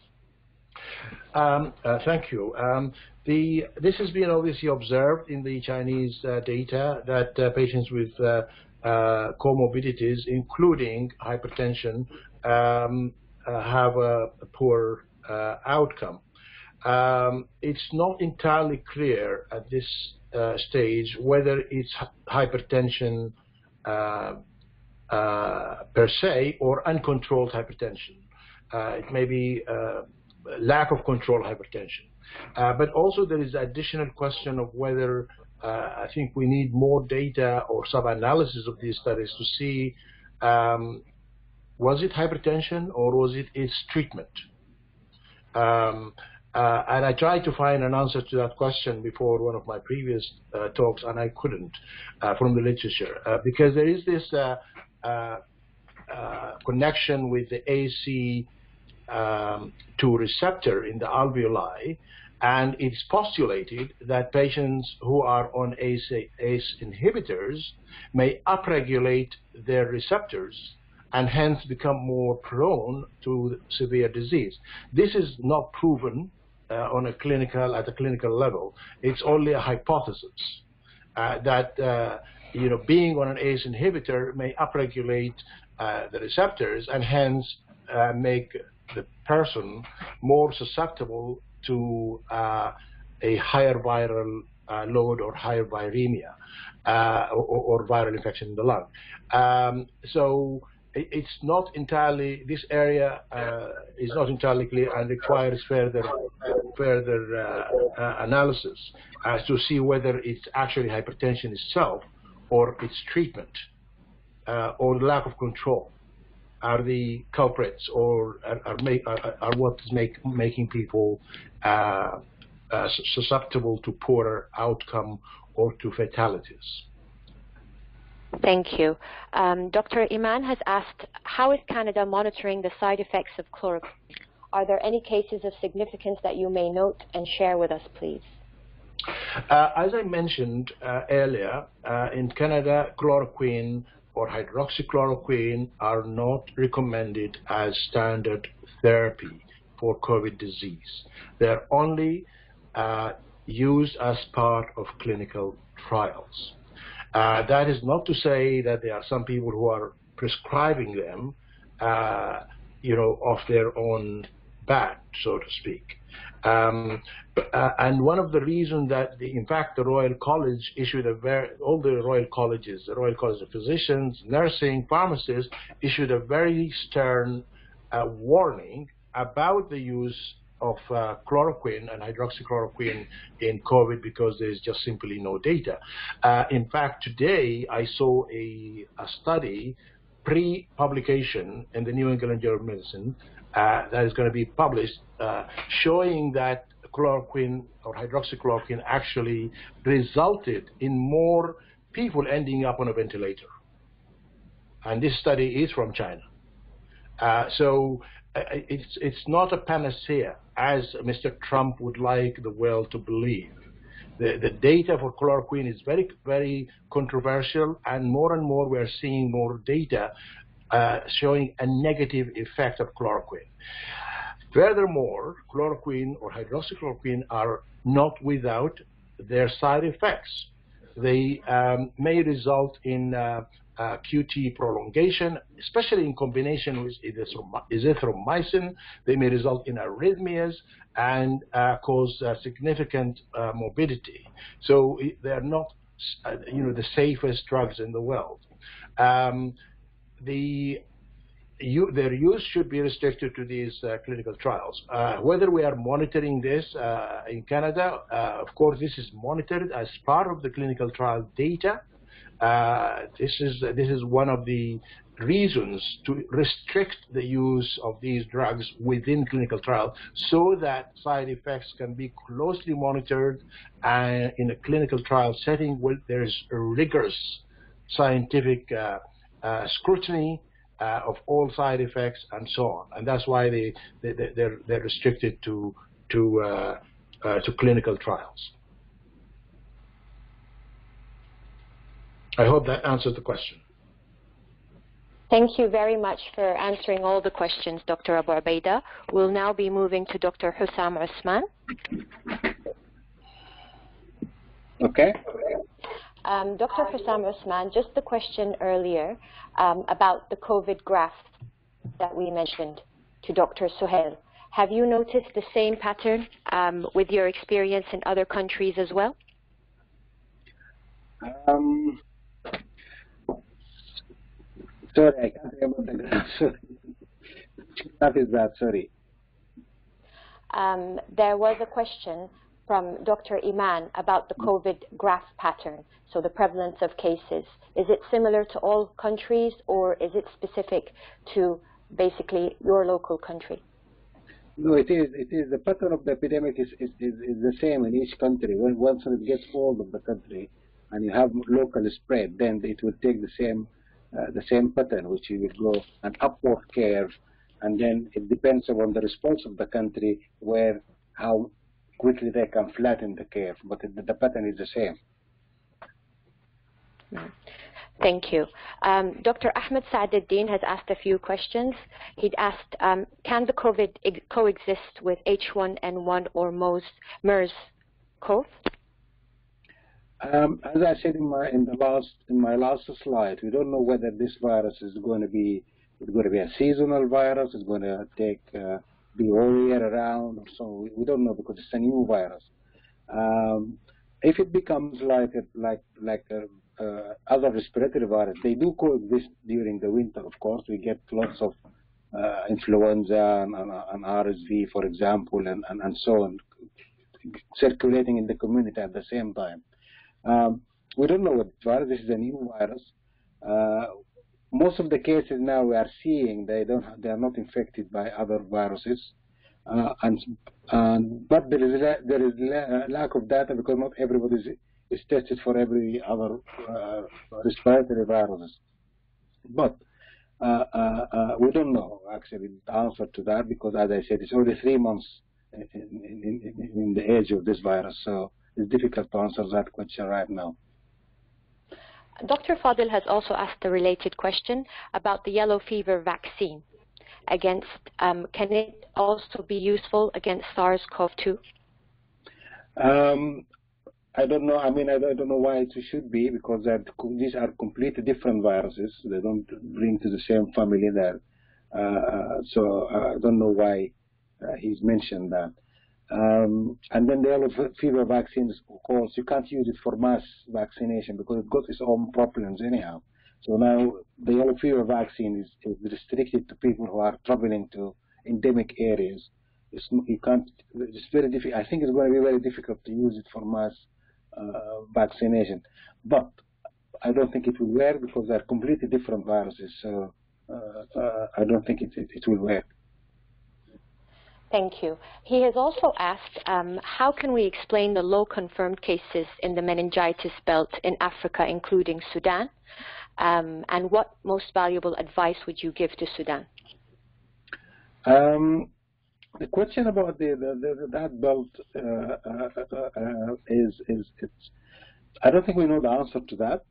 Um, uh, thank you. Um, the, this has been obviously observed in the Chinese uh, data that uh, patients with uh, uh, comorbidities, including hypertension, um, uh, have a, poor outcome. Um, it's not entirely clear at this stage whether it's hypertension per se or uncontrolled hypertension. It may be lack of control hypertension. Uh, but also there is additional question of whether I think we need more data or sub-analysis of these studies to see um, was it hypertension or was it its treatment? Um, uh, and I tried to find an answer to that question before one of my previous uh, talks, and I couldn't uh, from the literature uh, because there is this uh, uh, connection with the ACE2 um, to receptor in the alveoli, and it's postulated that patients who are on ACE, ACE inhibitors may upregulate their receptors and hence become more prone to severe disease. This is not proven uh, on a clinical at a clinical level. It's only a hypothesis uh, that uh, you know being on an ACE inhibitor may upregulate uh, the receptors and hence uh, make the person more susceptible to uh, a higher viral load or higher viremia or, or, viral infection in the lung. Um, so it's not entirely this area uh, is not entirely clear and requires further further uh, uh, analysis as to see whether it's actually hypertension itself or its treatment uh, or lack of control are the culprits or are, are, make, are, are what is make, making people uh, uh, susceptible to poorer outcome or to fatalities. Thank you. Um, Dr. Iman has asked, how is Canada monitoring the side effects of chloroquine? Are there any cases of significance that you may note and share with us, please? Uh, as I mentioned uh, earlier, uh, in Canada, chloroquine or hydroxychloroquine are not recommended as standard therapy for COVID disease. They're only uh, used as part of clinical trials. Uh, that is not to say that there are some people who are prescribing them, uh, you know, off their own bat, so to speak. Um, uh, and one of the reasons that, the, in fact, the Royal College issued a very, all the Royal Colleges, the Royal College of Physicians, nursing, pharmacists, issued a very stern uh, warning about the use of uh, chloroquine and hydroxychloroquine in COVID because there's just simply no data. Uh, in fact, today I saw a, a study pre-publication in the New England Journal of Medicine that is going to be published uh, showing that chloroquine or hydroxychloroquine actually resulted in more people ending up on a ventilator. And this study is from China. Uh, so it's, it's not a panacea, as Mr. Trump would like the world to believe. The, the data for chloroquine is very, very controversial, and more and more we're seeing more data uh, showing a negative effect of chloroquine. Furthermore, chloroquine or hydroxychloroquine are not without their side effects. They um, may result in uh, uh, QT prolongation, especially in combination with erythromycin. They may result in arrhythmias and uh, cause uh, significant uh, morbidity. So they are not, you know, the safest drugs in the world. Um, the you, their use should be restricted to these uh, clinical trials. Uh, whether we are monitoring this uh, in Canada, of course, this is monitored as part of the clinical trial data. Uh, this is this is one of the reasons to restrict the use of these drugs within clinical trials so that side effects can be closely monitored and in a clinical trial setting where there is rigorous scientific uh, uh, scrutiny uh, of all side effects and so on. And that's why they, they, they're, they're restricted to, to, uh, to clinical trials. I hope that answers the question. Thank you very much for answering all the questions, Dr. Abu Ubaida. We'll now be moving to Dr. Husam Osman. Okay. Um, Dr. Husam Osman, just the question earlier um, about the COVID graph that we mentioned to Dr. Suhail. Have you noticed the same pattern um, with your experience in other countries as well? Um, Sorry, I can't remember the graph. <laughs> Sorry. What is that? Sorry. Um, there was a question from Dr. Iman about the COVID graph pattern, so the prevalence of cases. Is it similar to all countries or is it specific to basically your local country? No, it is. It is the pattern of the epidemic is, is, is, is the same in each country. When once it gets hold of the country and you have local spread, then it will take the same uh, the same pattern, which you will go an upward curve, and then it depends upon the response of the country where how quickly they can flatten the curve, but the, the pattern is the same. Thank you. Um, Dr. Ahmed Saadeddin has asked a few questions. He'd asked, um, can the COVID coexist with H1N1 or MERS CoV? Um, as I said in my in the last in my last slide, we don't know whether this virus is going to be it's going to be a seasonal virus. It's going to take uh, be all year around, or so. We, we, don't know because it's a new virus. Um, if it becomes like a, like like a, uh, other respiratory virus, they do coexist during the winter. Of course, we get lots of uh, influenza and, and, and, RSV, for example, and, and, and so on, circulating in the community at the same time. Um, we don't know what virus. This is a new virus. Uh, most of the cases now we are seeing they don't they are not infected by other viruses, uh, and, and but there is a, there is a lack of data because not everybody is, is tested for every other uh, respiratory viruses. But uh, uh, uh, we don't know actually the answer to that because, as I said, it's only three months in, in, in, in the age of this virus, so it's difficult to answer that question right now. Dr. Fadil has also asked a related question about the yellow fever vaccine. Against, um, can it also be useful against SARS-CoV-2? Um, I don't know. I mean, I don't know why it should be because these are completely different viruses. They don't bring to the same family there. Uh, uh so uh, I don't know why uh, he's mentioned that. Um, and then the yellow fever vaccines, of course, you can't use it for mass vaccination because it got its own problems anyhow. So now the yellow fever vaccine is, is restricted to people who are traveling to endemic areas. It's, you can't. It's very difficult. I think it's going to be very difficult to use it for mass uh, vaccination. But I don't think it will work because they're completely different viruses. So uh, uh, I don't think it, it, it will work. Thank you. He has also asked, um, how can we explain the low confirmed cases in the meningitis belt in Africa, including Sudan? Um, and what most valuable advice would you give to Sudan? Um, the question about the, the, the that belt uh, uh, uh, is is it's. I don't think we know the answer to that,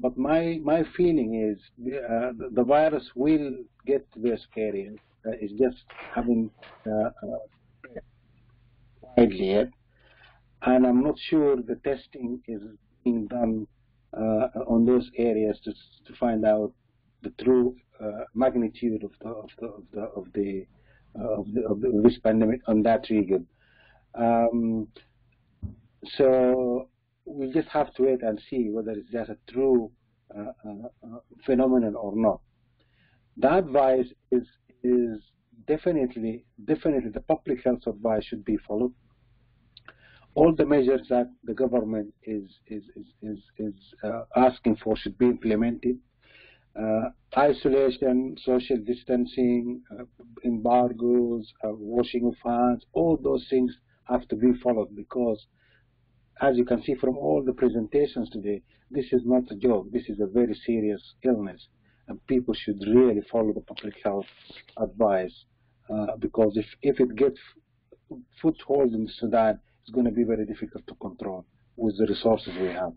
but my my feeling is uh, the, the virus will get to those areas uh, is just having uh, uh, widely yet. And I'm not sure the testing is being done on those areas to, to find out the true magnitude of the of the of the of the, of, the, of the, this pandemic on that region. Um, so we just have to wait and see whether it's just a true uh, uh, phenomenon or not. The advice is is definitely, definitely the public health advice should be followed. All the measures that the government is is is is, is uh, asking for should be implemented. Uh, isolation, social distancing, uh, embargoes, uh, washing of hands, all those things have to be followed because, as you can see from all the presentations today, this is not a joke. This is a very serious illness and people should really follow the public health advice uh, because if, if it gets foothold in Sudan, it's going to be very difficult to control with the resources we have.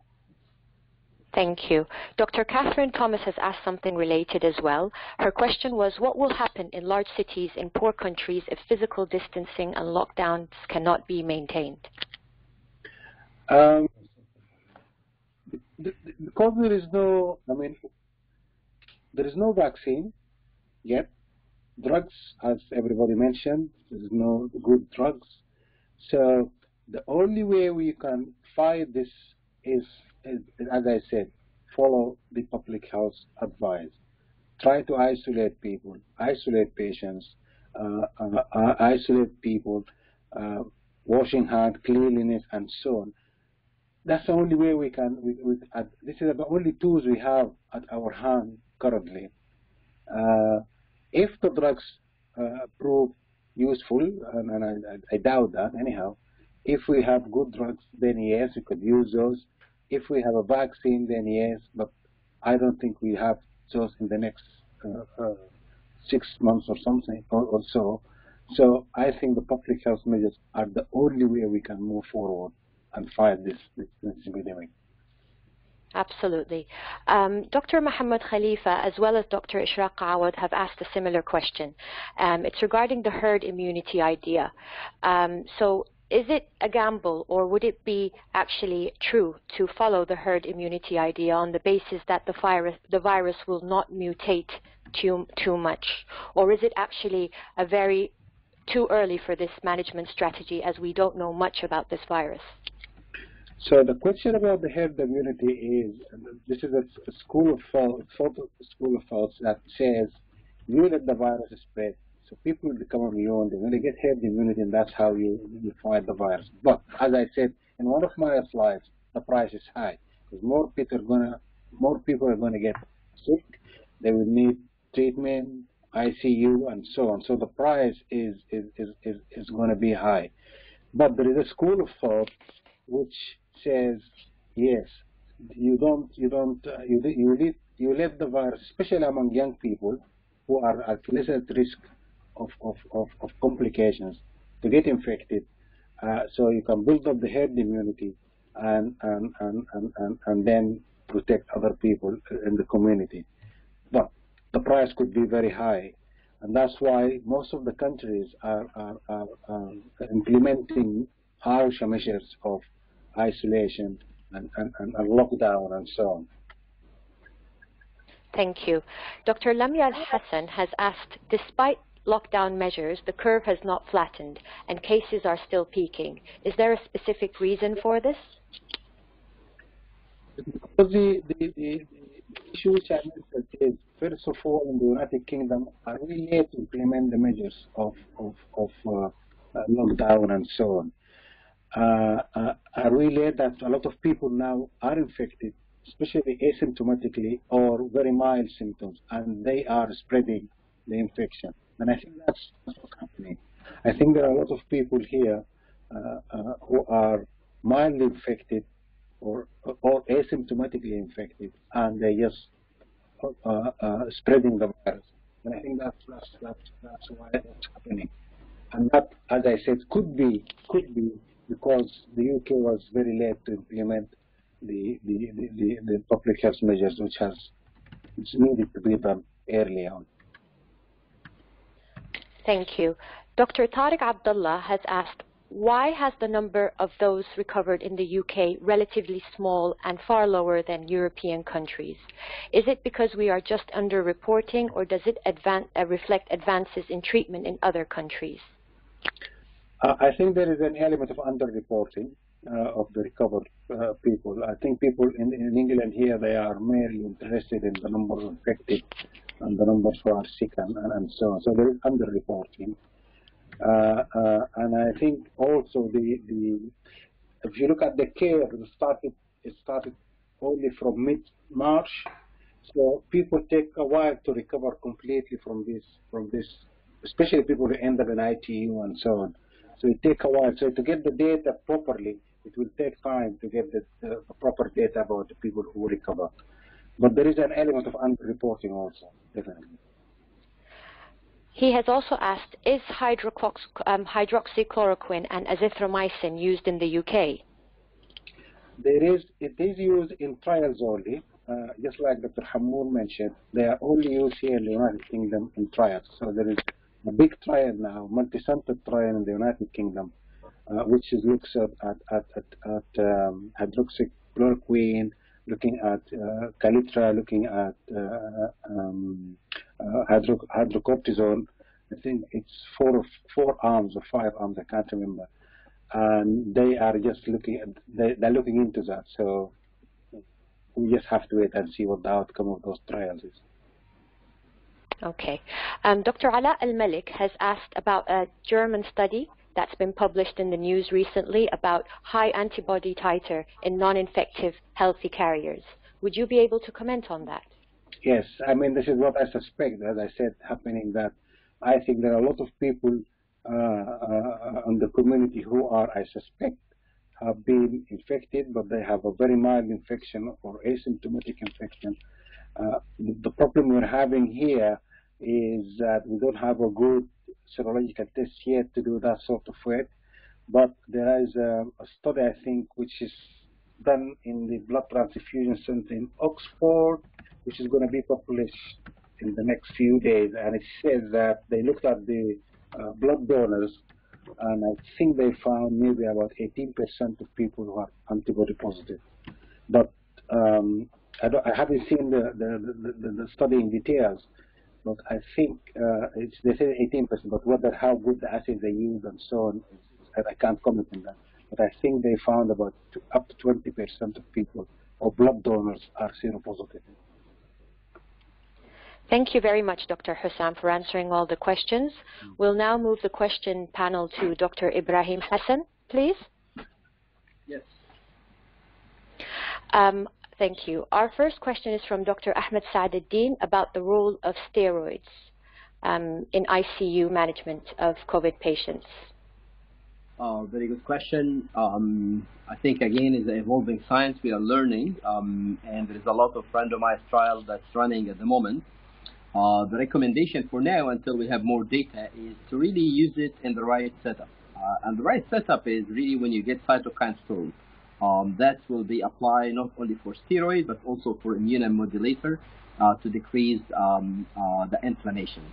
Thank you. Dr. Catherine Thomas has asked something related as well. Her question was, what will happen in large cities in poor countries if physical distancing and lockdowns cannot be maintained? Um, because there is no, I mean, there is no vaccine yet. Drugs, as everybody mentioned, there is no good drugs. So the only way we can fight this is, is, as I said, follow the public health advice. Try to isolate people, isolate patients, uh, uh, uh isolate people, uh, washing hands, cleanliness, and so on. That's the only way we can. We, we, this is the only tools we have at our hand currently. Uh, if the drugs uh, prove useful, and, and I, I, doubt that anyhow, if we have good drugs, then yes, we could use those. If we have a vaccine, then yes, but I don't think we have those in the next uh, uh, six months or something or, or, so. So I think the public health measures are the only way we can move forward and fight this, this, this epidemic. Absolutely. Um, Dr. Muhammad Khalifa, as well as Dr. Ishraq Awad, have asked a similar question. Um, it's regarding the herd immunity idea. Um, so is it a gamble or would it be actually true to follow the herd immunity idea on the basis that the virus, the virus will not mutate too, too much? Or is it actually a very too early for this management strategy as we don't know much about this virus? So the question about the herd immunity is, this is a, school of thought, school of thought that says, you let the virus spread, so people become immune, they're going to get herd immunity, and that's how you, you fight the virus. But as I said in one of my slides, the price is high because more people are going to more people are going to get sick. They will need treatment, ICU, and so on. So the price is is is is, is going to be high. But there is a school of thought which says yes, you don't you don't uh, you you let you let the virus, especially among young people who are at less at risk of, of, of, of complications to get infected. Uh, so you can build up the herd immunity and, and, and, and, and, and then protect other people in the community. But the price could be very high. And that's why most of the countries are, are, are, are implementing harsh measures of isolation and, and, and lockdown and so on. Thank you. Dr. Lamia Al-Hassan has asked, despite lockdown measures, the curve has not flattened and cases are still peaking. Is there a specific reason for this? Because the, the, the, issue which I mentioned is, first of all, in the United Kingdom, are we yet to implement the measures of, of, of uh, lockdown and so on? Uh, uh, are we late that a lot of people now are infected, especially asymptomatically or very mild symptoms, and they are spreading the infection? And I think that's, that's what's happening. I think there are a lot of people here uh, who are mildly infected or, or asymptomatically infected, and they just uh, uh, spreading the virus. And I think that's, that's, that's, that's why it's happening. And that, as I said, could be could be because the UK was very late to implement the the, the, the, public health measures which has needed to be done early on. Thank you. Dr. Tariq Abdullah has asked, why has the number of those recovered in the UK relatively small and far lower than European countries? Is it because we are just underreporting or does it advan uh, reflect advances in treatment in other countries? Uh, I think there is an element of underreporting uh, of the recovered uh, people. I think people in, in, England here, they are merely interested in the number of infected and the numbers who are sick and, and, and so on. So there is underreporting. Uh, uh, and I think also the, the if you look at the care, it started, it started only from mid-March. So people take a while to recover completely from this, from this, especially people who end up in ITU and so on. So it takes a while. So to get the data properly, it will take time to get the, the proper data about the people who recover. But there is an element of underreporting also, definitely. He has also asked, is um, hydroxychloroquine and azithromycin used in the UK? There is, it is used in trials only, uh, just like Dr. Hamor mentioned, they are only used here in the United Kingdom in trials. So there is a big trial now, multi-center trial in the United Kingdom, uh, which is looks at, at, at, at, at um, hydroxychloroquine, looking at uh, Kaletra, looking at uh, um, uh, hydro hydrocortisone. I think it's four four arms or five arms. I can't remember. And they are just looking at they, they're looking into that. So we just have to wait and see what the outcome of those trials is. Okay. Um, Dr. Ala Al-Malik has asked about a German study that's been published in the news recently about high antibody titer in non-infective healthy carriers. Would you be able to comment on that? Yes, I mean, this is what I suspect, as I said, happening that I think there are a lot of people uh, uh, in the community who are, I suspect, have been infected, but they have a very mild infection or asymptomatic infection. Uh, the problem we're having here is that we don't have a good serological test yet to do that sort of work. But there is a, a study, I think, which is done in the blood transfusion center in Oxford, which is going to be published in the next few days. And it says that they looked at the uh, blood donors, and I think they found maybe about 18% of people who are antibody positive. But um, I, I, haven't seen the, the, the, the, study in details, but I think uh, they say 18%, but whether how good the assays they use and so on, I can't comment on that. But I think they found about up to 20% of people or blood donors are seropositive. Thank you very much, Dr. Husam, for answering all the questions. We'll now move the question panel to Dr. Ibrahim Hassan, please. Yes. Um, thank you. Our first question is from Dr. Ahmed Saadeddin about the role of steroids um, in ICU management of COVID patients. Uh, very good question. Um, I think again is an evolving science we are learning, um, and there is a lot of randomized trials that's running at the moment. Uh, the recommendation for now, until we have more data, is to really use it in the right setup. Uh, and the right setup is really when you get cytokine storm. Um, that will be applied not only for steroid, but also for immunomodulator uh, to decrease um, uh, the inflammation.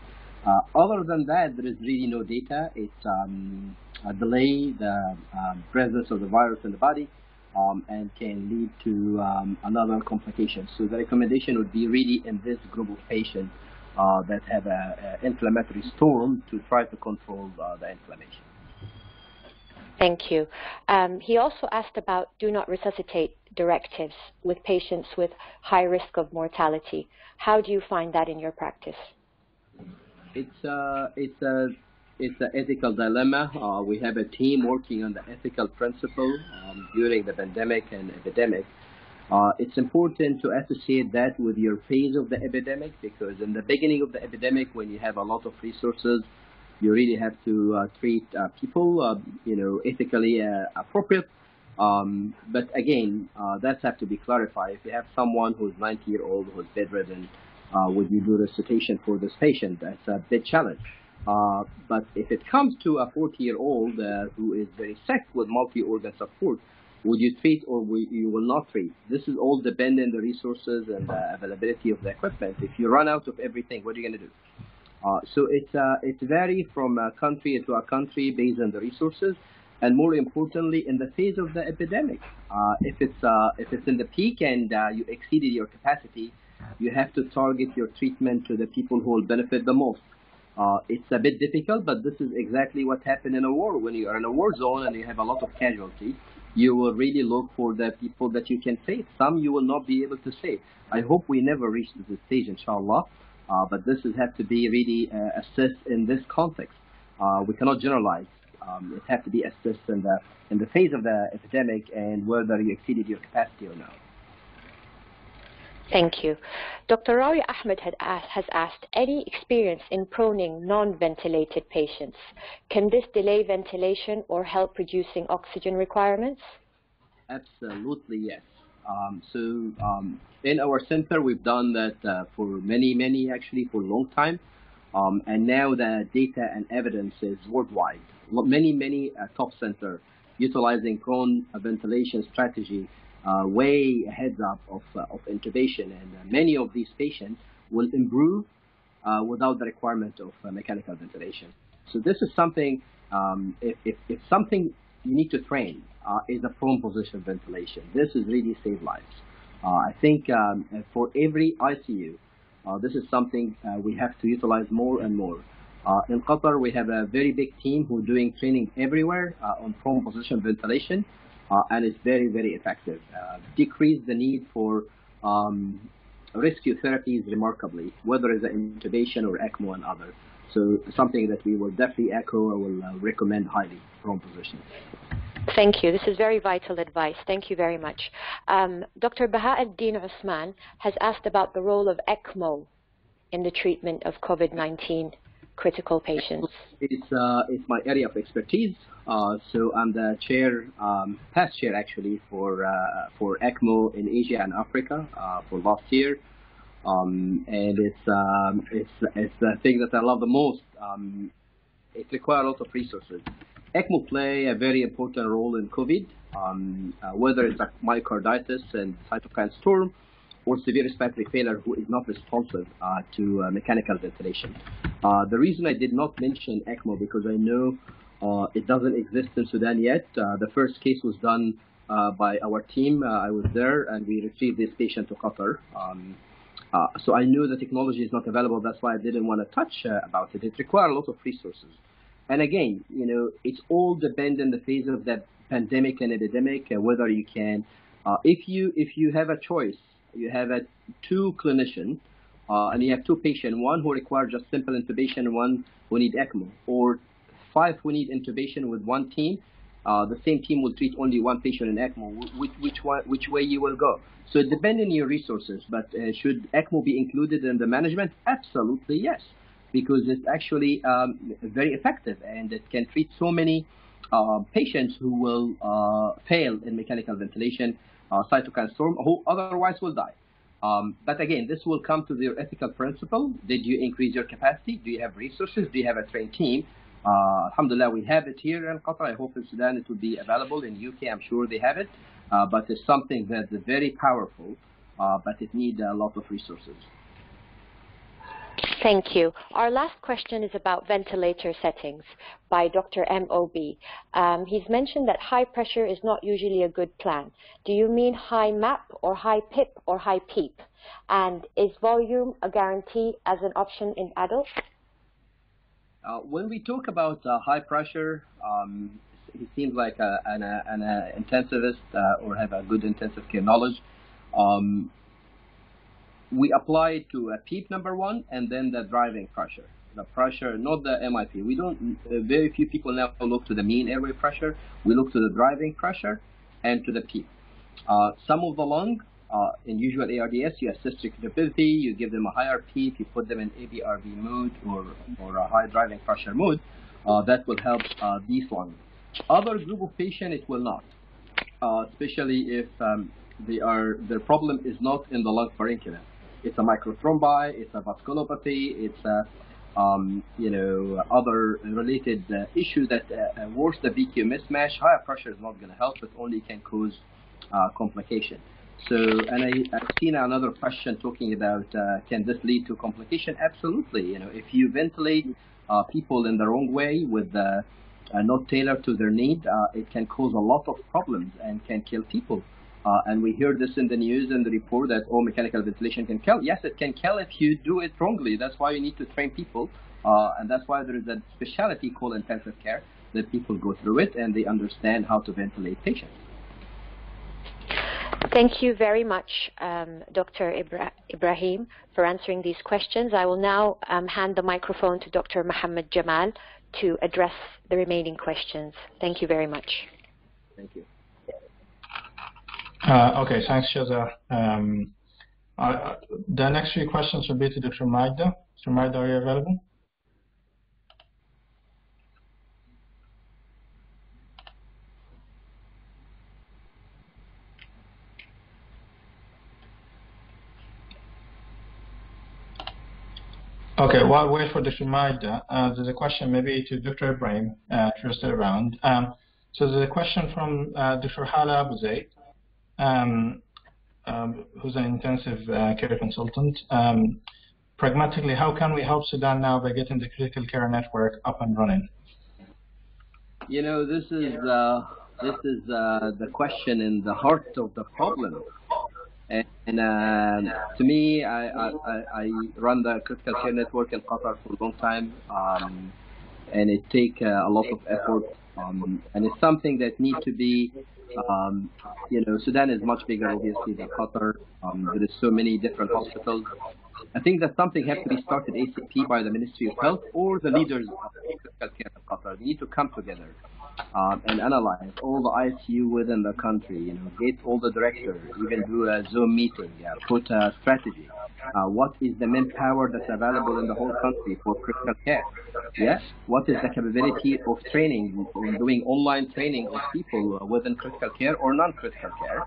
Uh, other than that, there is really no data. It's um, delay the um, presence of the virus in the body um, and can lead to um, another complication. So the recommendation would be really in this group of patients uh, that have an inflammatory storm to try to control uh, the inflammation. Thank you. Um, he also asked about do not resuscitate directives with patients with high risk of mortality. How do you find that in your practice? It's uh, it's a it's an ethical dilemma. Uh, we have a team working on the ethical principle um, during the pandemic and epidemic. Uh, it's important to associate that with your phase of the epidemic because in the beginning of the epidemic, when you have a lot of resources, you really have to uh, treat uh, people, uh, you know, ethically uh, appropriate. Um, but again, uh, that has to be clarified. If you have someone who's 90 year old who's bedridden, would you do resuscitation for this patient? That's a big challenge. but if it comes to a 40 year old who is very sick with multi-organ support, would you treat or will you will not treat? This is all dependent on the resources and the availability of the equipment. If you run out of everything, what are you going to do? Uh, so it, uh, it's vary from a country to a country based on the resources, and more importantly, in the phase of the epidemic. Uh, if it's uh, if it's in the peak and uh, you exceeded your capacity, you have to target your treatment to the people who will benefit the most. Uh, it's a bit difficult, but this is exactly what happened in a war. When you are in a war zone and you have a lot of casualties, you will really look for the people that you can save. Some you will not be able to save. I hope we never reach this stage, inshallah. Uh, but this has had to be really uh, assessed in this context. Uh, we cannot generalize. Um, it has to be assessed in the in the phase of the epidemic and whether you exceeded your capacity or not. Thank you. Dr. Rawi Ahmed asked, has asked, any experience in proning non-ventilated patients? Can this delay ventilation or help reducing oxygen requirements? Absolutely, yes. Um, so um, in our center, we've done that uh, for many, many, actually, for a long time. Um, and now the data and evidence is worldwide. Many, many uh, top centers utilizing prone ventilation strategy uh, way heads up of, uh, of intubation, and uh, many of these patients will improve without the requirement of mechanical ventilation. So this is something, um, if, if, if, something you need to train is a prone position ventilation, this is really save lives. I think um, for every ICU, this is something we have to utilize more and more. Uh, in Qatar, we have a very big team who are doing training everywhere uh, on prone position ventilation uh, and it's very, very effective. Uh, decrease the need for um, rescue therapies remarkably, whether it's intubation or ECMO and other. So something that we will definitely echo or will uh, recommend highly prone position. Thank you. This is very vital advice. Thank you very much. Um, Dr. Bahauddin Usman has asked about the role of ECMO in the treatment of COVID-19 critical patients? It's, uh, it's my area of expertise. Uh, so I'm the chair, um, past chair actually for uh, for ECMO in Asia and Africa uh, for last year, um, and it's um, it's it's the thing that I love the most. Um, it requires a lot of resources, ECMO play a very important role in COVID, um, uh, whether it's myocarditis and cytokine storm or severe respiratory failure who is not responsive uh, to uh, mechanical ventilation. Uh, the reason I did not mention ECMO because I know uh, it doesn't exist in Sudan yet. Uh, the first case was done by our team. I was there and we retrieved this patient to Qatar. Um, so I knew the technology is not available. That's why I didn't want to touch about it. It requires a lot of resources. And again, you know, it's all depend on the phase of the pandemic and epidemic, uh, whether you can, uh, if you if you have a choice, you have a two clinician, uh, and you have two patients, one who requires just simple intubation, one who need ECMO, or five who need intubation with one team. Uh, the same team will treat only one patient in ECMO. Which, which, one, which way you will go? So it depends on your resources. But uh, should ECMO be included in the management? Absolutely yes because it's actually um, very effective and it can treat so many uh, patients who will uh, fail in mechanical ventilation, uh, cytokine storm, who otherwise will die. Um, but again, this will come to your ethical principle. Did you increase your capacity? Do you have resources? Do you have a trained team? Uh, alhamdulillah, we have it here in Qatar. I hope in Sudan it will be available. In UK, I'm sure they have it. Uh, but it's something that's very powerful, uh, but it needs a lot of resources. Thank you. Our last question is about ventilator settings by Dr. M.O.B. Um, he's mentioned that high pressure is not usually a good plan. Do you mean high MAP or high PIP or high PEEP? And is volume a guarantee as an option in adults? Uh, when we talk about uh, high pressure, um, he seems like a, an, a, an a intensivist uh, or have a good intensive care knowledge. Um, we apply it to a PEEP number one and then the driving pressure. The pressure, not the MIP. We don't, uh, very few people now look to the mean airway pressure. We look to the driving pressure and to the PEEP. Uh, some of the lung, uh, in usual ARDS, you assist capability, you give them a higher PEEP, you put them in APRV mode or, or a high driving pressure mode. Uh, that will help uh, these lungs. Other group of patients, it will not, uh, especially if um, they are, their problem is not in the lung parenchyma it's a microthrombi, it's a vasculopathy, it's a um, you know other related uh, issues that uh, uh worse the VQ mismatch. Higher pressure is not going to help; it only can cause uh, complication. So, and I, I've seen another question talking about uh, can this lead to complication? Absolutely. You know, if you ventilate uh, people in the wrong way with not tailored to their need, it can cause a lot of problems and can kill people. Uh, and we hear this in the news and the report that, oh, mechanical ventilation can kill. Yes, it can kill if you do it wrongly. That's why you need to train people. Uh, and that's why there is a specialty called intensive care that people go through it and they understand how to ventilate patients. Thank you very much, um, Dr. Ibra Ibrahim, for answering these questions. I will now um, hand the microphone to Dr. Mohammed Jamal to address the remaining questions. Thank you very much. Thank you. Uh, okay, thanks, Shaza. Um, uh, the next three questions will be to Dr. Magda. Dr. Magda, are you available? Okay, while we wait for Dr. Magda, uh, there's a question maybe to Dr. Ibrahim, uh, if around. Um, so there's a question from uh, Dr. Hala Abu Zaid um, um, who's an intensive uh, care consultant. Um, pragmatically, how can we help Sudan now by getting the critical care network up and running? You know, this is uh, this is uh, the question in the heart of the problem. And, uh, to me, I, I, I, run the critical care network in Qatar for a long time, um, and it takes uh, a lot of effort. Um, and it's something that needs to be um, you know, Sudan is much bigger, obviously, than Qatar. Um, there is so many different hospitals. I think that something has to be started ACP by the Ministry of Health or the leaders of Qatar. They need to come together um, and analyze all the ICU within the country. You know, get all the directors, even do a Zoom meeting, put a strategy. Uh, what is the manpower that's available in the whole country for critical care? Yes. What is the capability of training, doing online training of people within critical care or non-critical care?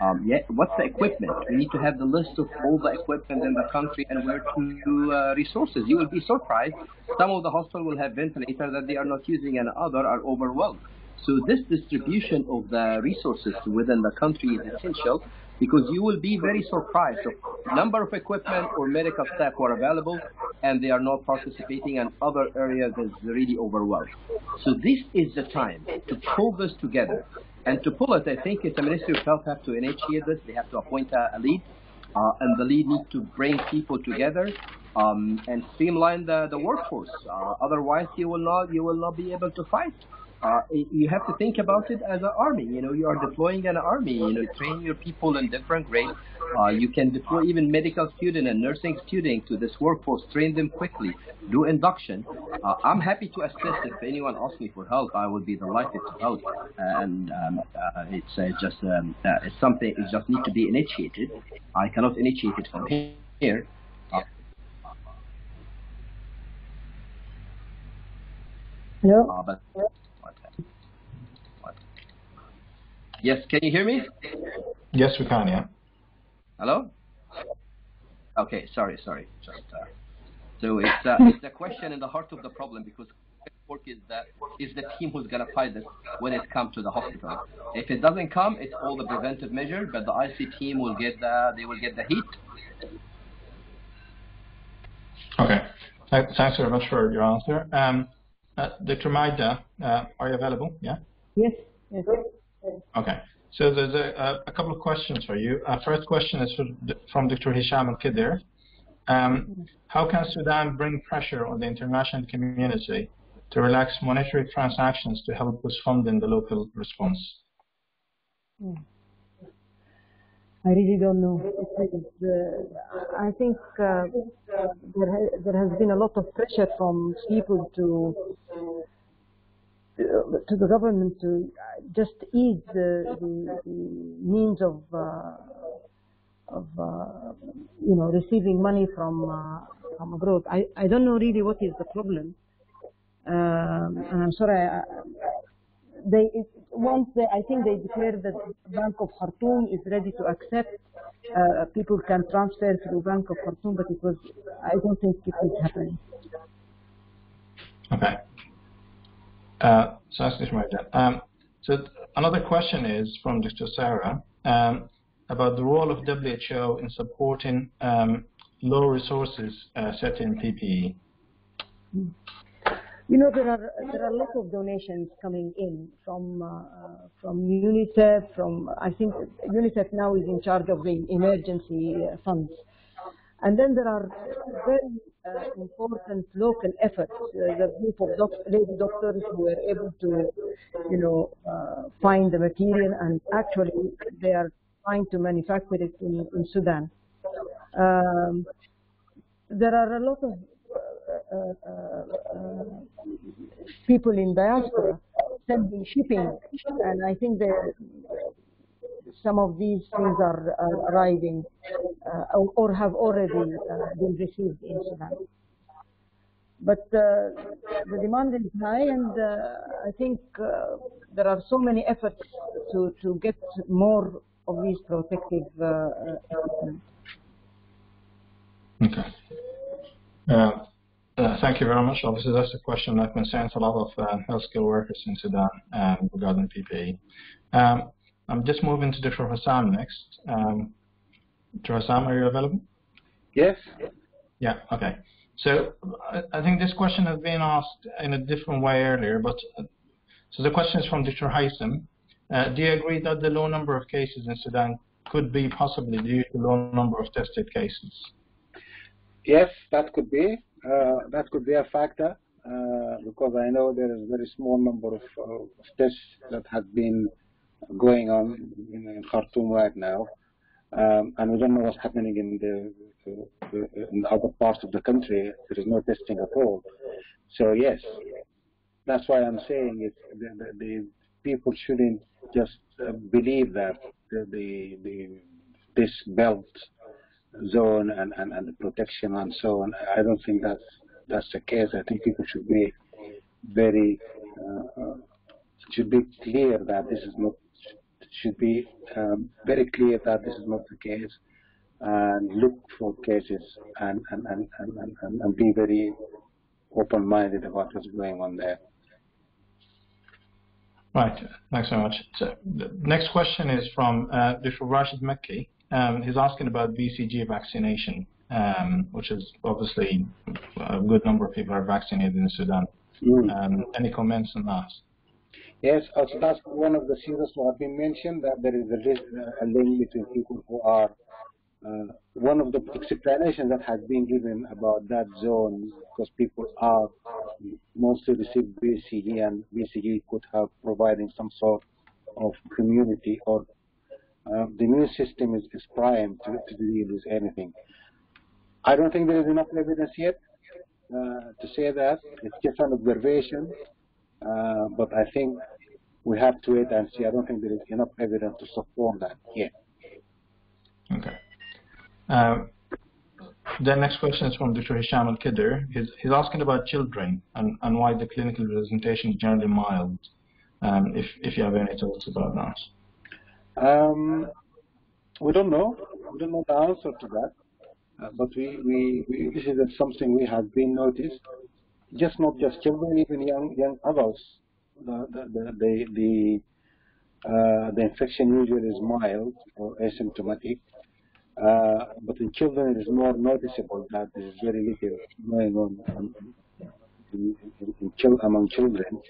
Um, yeah, what's the equipment? We need to have the list of all the equipment in the country and where to uh, resources. You will be surprised. Some of the hospitals will have ventilators that they are not using, and other are overwhelmed. So this distribution of the resources within the country is essential because you will be very surprised of number of equipment or medical staff who are available and they are not participating and other areas is really overwhelmed. So this is the time to pull this together. And to pull it, I think it's the Ministry of Health have to initiate this. They have to appoint a, a lead, uh, and the lead needs to bring people together um, and streamline the, the workforce. Uh, otherwise, you will not you will not be able to fight. Uh, you have to think about it as an army. You know, you are deploying an army. You know, train your people in different grades. Uh, you can deploy even medical student and nursing student to this workforce. Train them quickly. Do induction. Uh, I'm happy to assist. If anyone asks me for help, I would be delighted to help. And um, uh, it's uh, just um, uh, it's something. It just need to be initiated. I cannot initiate it from here. Hello. but Yes, can you hear me? Yes, we can, yeah. Hello? Okay, sorry, sorry. Just uh, so it's uh, it's the question in the heart of the problem because work is that is the team who's gonna fight this when it comes to the hospital. If it doesn't come, it's all the preventive measure, but the IC team will get the they will get the heat. Okay, thanks very much for your answer. Um, uh, Dr. Magda, uh, are you available? Yeah. Yes. Yes. Okay. So there's a, a, couple of questions for you. Uh, first question is from Dr. Hisham Al-Kidir. Um, how can Sudan bring pressure on the international community to relax monetary transactions to help with funding the local response? Hmm. I really don't know. I think uh, there, ha there has been a lot of pressure from people to to the government to just ease the, the, the means of uh, of uh, you know receiving money from uh, from abroad. I, I don't know really what is the problem, um, and I'm sorry. I, they once they, I think they declared that Bank of Khartoum is ready to accept uh, people can transfer through Bank of Khartoum, but it was I don't think it is happening. Okay. Uh, so um, so another question is from Dr. Sarah um, about the role of WHO in supporting um, low resources uh, setting PPE. You know, there are there are a lot of donations coming in from uh, from UNICEF. From I think UNICEF now is in charge of the emergency uh, funds, and then there are very important local efforts. Uh, the group of doc lady doctors who were able to, you know, uh, find the material and actually they are trying to manufacture it in, in Sudan. Um, there are a lot of uh, uh, uh, people in diaspora sending shipping, and I think the some of these things are, are arriving uh, or have already uh, been received in Sudan. But uh, the demand is high, and I think there are so many efforts to, to get more of these protective equipment. Okay. Uh, uh, thank you very much. Obviously, that's a question that concerns a lot of uh, health skill workers in Sudan um, regarding PPE. Um, I'm just moving to Dr. Husam next. Um, Dr. Husam, are you available? Yes. Yeah, okay. So I think this question has been asked in a different way earlier, but uh, so the question is from Dr. Haitham. Uh, do you agree that the low number of cases in Sudan could be possibly due to low number of tested cases? Yes, that could be. Uh, that could be a factor uh, because I know there is a very small number of, of tests that have been going on in Khartoum right now, um, and we don't know what's happening in the, in the other parts of the country. There is no testing at all. So yes, that's why I'm saying it. The, the, the people shouldn't just uh, believe that the, the, the this belt zone and, and, and the protection and so on. I don't think that's that's the case. I think people should be very uh, uh should be clear that this is not should be um, very clear that this is not the case and look for cases and, and, and, and, and, and be very open-minded about what's going on there. Right. Thanks so much. So the next question is from uh, Dr. Rashid Mekki. Um, he's asking about BCG vaccination, um, which is obviously a good number of people are vaccinated in Sudan. Mm. Um, any comments on that? Yes, also that's one of the series that have been mentioned that there is a, link between people who are uh, one of the explanations that has been given about that zone, because people are mostly receive BCG, and BCG could have providing some sort of community or uh, the immune system is, is primed to, to deal with anything. I don't think there is enough evidence yet uh, to say that. It's just an observation, uh, but I think we have to wait and see. I don't think there is enough evidence to support that yet. Okay. Um, the next question is from Dr. Hisham Al-Kidder. He's, he's, asking about children and, and why the clinical presentation is generally mild, um, if, if you have any thoughts about that. Um, we don't know. We don't know the answer to that. Uh, but we, we, we, this is something we have been noticed. Just not just children, even young young adults. The the the the, the, uh, the infection usually is mild or asymptomatic. Uh, but in children, it is more noticeable that there is very little going on in, in, in, among children.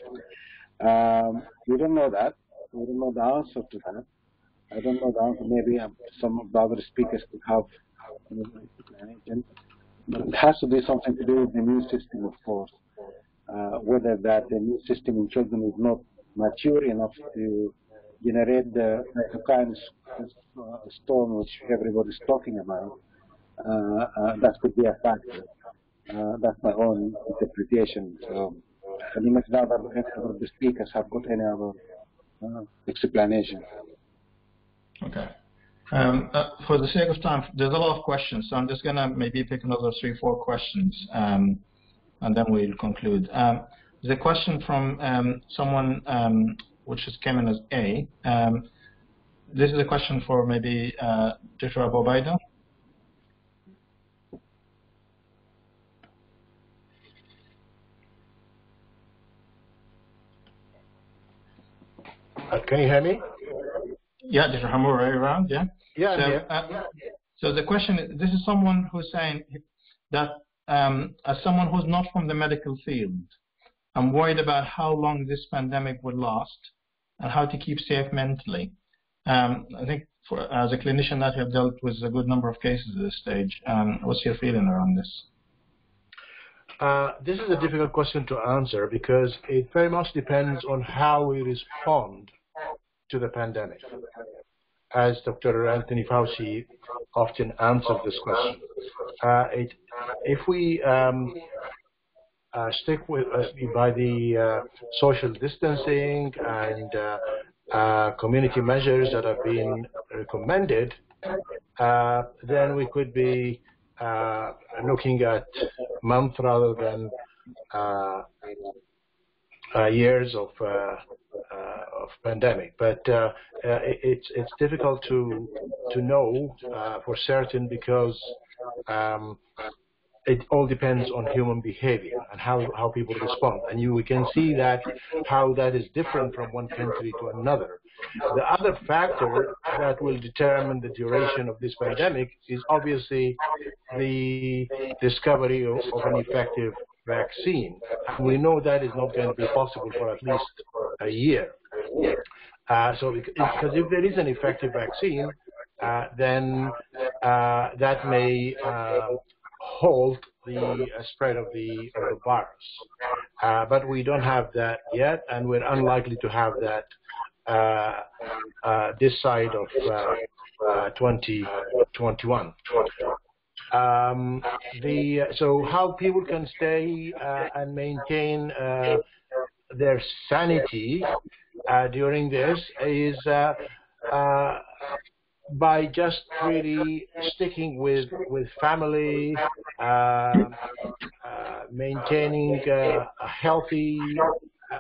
Um, we don't know that. We don't know the answer to that. I don't know the answer. Maybe um, some of the other speakers could have. It has to be something to do with the immune system, of course. Uh, whether that the immune system in children is not mature enough to generate the cytokine uh, storm which everybody's talking about, uh, uh, that could be a factor. that's my own interpretation. So, I mean, if the other, the speakers have got any other explanation. Okay. Um, uh, for the sake of time, there's a lot of questions, so I'm just going to maybe pick another three, four questions, um, and then we'll conclude. Um, a question from um, someone um, which is came in as A. Um, this is a question for maybe uh. Abu Uh, can you hear me? Yeah, Dr. Hamor, are you around? Yeah. Yeah. So, yeah. Uh, so the question is, this is someone who's saying that um, as someone who's not from the medical field, I'm worried about how long this pandemic would last and how to keep safe mentally. Um, I think for, as a clinician that you have dealt with a good number of cases at this stage, um, what's your feeling around this? Uh, this is a difficult question to answer because it very much depends on how we respond to the pandemic. As Dr. Anthony Fauci often answered this question, uh, it, if we um, uh, stick with uh, by the uh, social distancing and uh, uh, community measures that have been recommended, then we could be looking at months rather than years of Uh, of pandemic. But uh, uh, it's it's difficult to to know for certain because um, it all depends on human behavior and how, how people respond. And you can see that how that is different from one country to another. The other factor that will determine the duration of this pandemic is obviously the discovery of, of an effective vaccine. We know that is not going to be possible for at least a year. Uh, so, because if there is an effective vaccine, uh, then uh, that may uh, halt the uh, spread of the, of the virus. Uh, but we don't have that yet, and we're unlikely to have that this side of uh, 2021. Um, the so how people can stay and maintain their sanity during this is by just really sticking with with family, uh, uh, maintaining uh, a healthy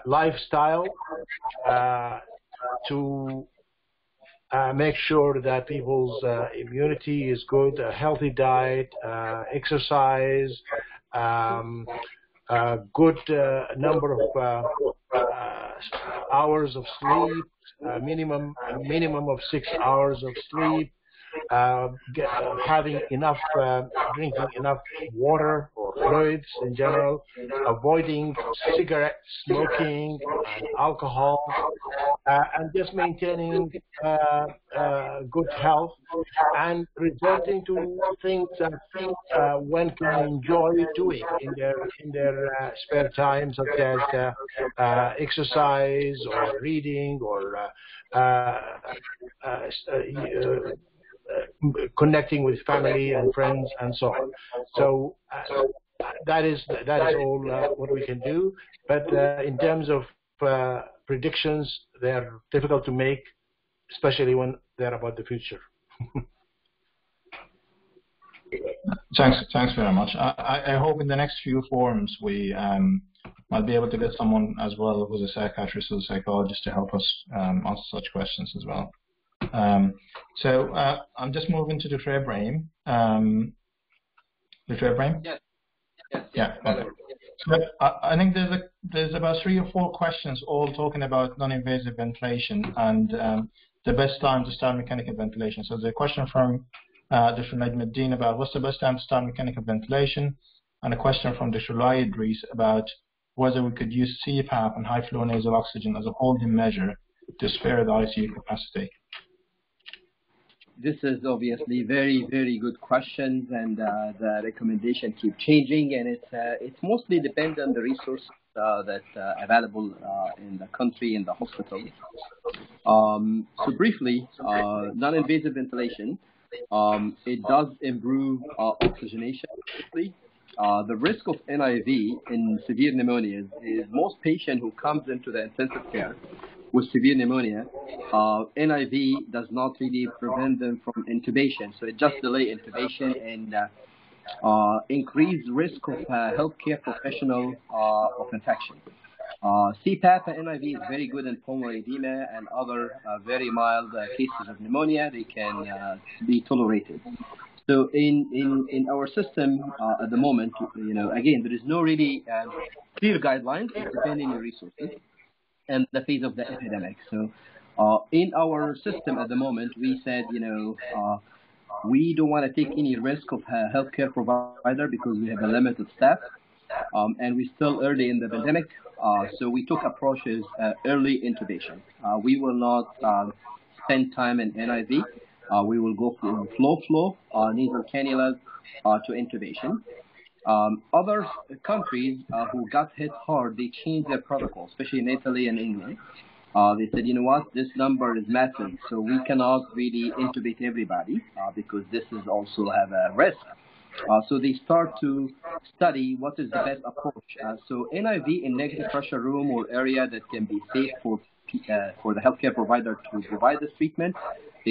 lifestyle, uh, to uh, make sure that people's uh, immunity is good, a healthy diet, uh, exercise, um, a good uh, number of uh, uh, hours of sleep, minimum minimum of six hours of sleep, uh, uh, having enough, uh, drinking enough water or fluids in general, avoiding cigarette smoking alcohol, uh, and just maintaining uh, uh, good health and resorting to things that one can enjoy doing in their in their spare time, such as exercise or reading or uh, uh, uh, connecting with family and friends and so on. So uh, that is that is all uh, what we can do. But uh, in terms of uh, predictions, they're difficult to make, especially when they're about the future. <laughs> thanks, thanks very much. I, I, hope in the next few forums we um, might be able to get someone as well who's a psychiatrist or a psychologist to help us um, answer such questions as well. Um, so uh, I'm just moving to Dr. Ibrahim. Um, Dr. Ibrahim? Yes. yes. Yeah. Okay. So I, I think there's a, there's about three or four questions all talking about non-invasive ventilation and um, the best time to start mechanical ventilation. So there's a question from uh, Dr. Najmuddin about what's the best time to start mechanical ventilation, and a question from Dr. Lai Idris about whether we could use CPAP and high flow nasal oxygen as a holding measure to spare the ICU capacity this is obviously very, very good questions, and uh, the recommendation keep changing, and it's uh, it's mostly depends on the resources uh, that uh, available uh, in the country in the hospital. Um, so briefly, uh, non-invasive ventilation, um, it does improve oxygenation. the risk of NIV in severe pneumonia is most patient who comes into the intensive care with severe pneumonia, uh, NIV does not really prevent them from intubation. So it just delay intubation and uh, uh, risk of uh, healthcare professional uh, of infection. Uh, CPAP and NIV is very good in pulmonary edema and other very mild cases of pneumonia. They can be tolerated. So in, in, in our system at the moment, you know, again, there is no really clear guidelines. Depending on your resources and the phase of the epidemic. So uh, in our system at the moment, we said, you know, uh, we don't want to take any risk of a healthcare provider because we have a limited staff, um, and we're still early in the pandemic. Uh, so we took approaches uh, early intubation. Uh, we will not spend time in NIV. Uh, we will go from flow flow, nasal cannulas to intubation. Um, other countries uh, who got hit hard, they changed their protocol, especially in Italy and England. Uh, they said, you know what, this number is massive, so we cannot really intubate everybody uh, because this is also have a risk. Uh, so they start to study what is the best approach. Uh, so NIV in negative pressure room or area that can be safe for uh, for the healthcare provider to provide this treatment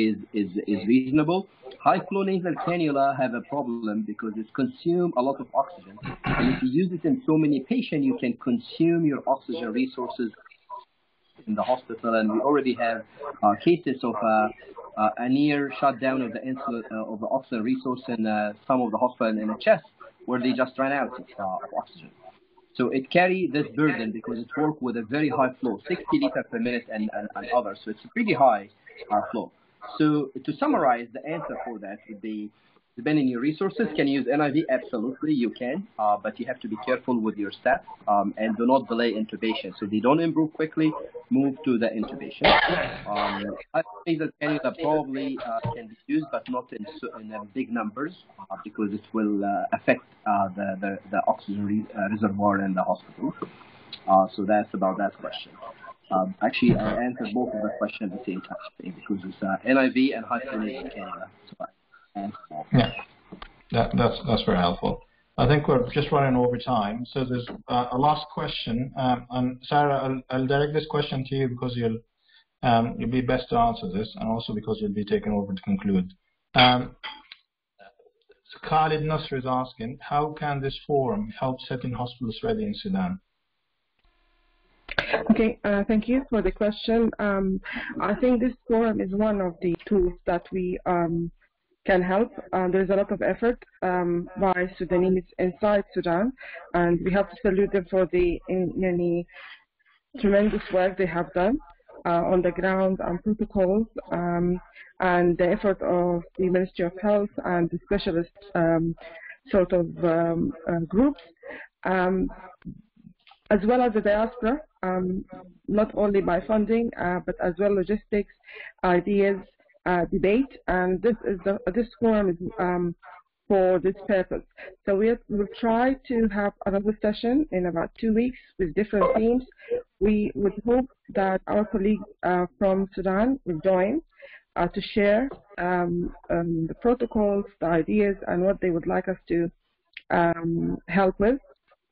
is, is, is reasonable. High flow nasal cannula have a problem because it consumes a lot of oxygen. And if you use it in so many patients, you can consume your oxygen resources in the hospital. And we already have uh, cases of uh, uh, a near shutdown of the uh, of the oxygen resource in uh, some of the hospitals in the chest where they just ran out of, uh, of oxygen. So it carry this burden because it works with a very high flow, 60 liters per minute and, and, and others. So it's a pretty high uh, flow. So to summarize, the answer for that would be, depending on your resources, can you use NIV? Absolutely, you can, uh, but you have to be careful with your staff um, and do not delay intubation. So if they don't improve quickly, move to the intubation. Um, nasal cannula probably uh, can be used, but not in, in uh, big numbers uh, because it will uh, affect uh, the, the, the, oxygen re reservoir in the hospital. so that's about that question. Um, actually, I answered both of the questions at the same time because it's uh, NIV and hyphenated Canada. So yeah, that, that's that's very helpful. I think we're just running over time, so there's uh, a last question. Um, and Sarah, I'll, I'll, direct this question to you because you'll um, you'll be best to answer this, and also because you'll be taken over to conclude. Um, Khalid Nasr is asking, how can this forum help setting hospitals ready in Sudan? Okay, uh, thank you for the question. Um, I think this forum is one of the tools that we um, can help. Uh, there's a lot of effort um, by Sudanese inside Sudan, and we have to salute them for the in, in, tremendous work they have done uh, on the ground and protocols um, and the effort of the Ministry of Health and the specialist um, sort of um, uh, groups, um, as well as the diaspora, um, not only by funding, uh, but as well logistics, ideas, uh, debate, and this is the, this forum is um, for this purpose. So we will try to have another session in about two weeks with different themes. We would hope that our colleagues uh, from Sudan will join uh, to share um, um, the protocols, the ideas, and what they would like us to um, help with.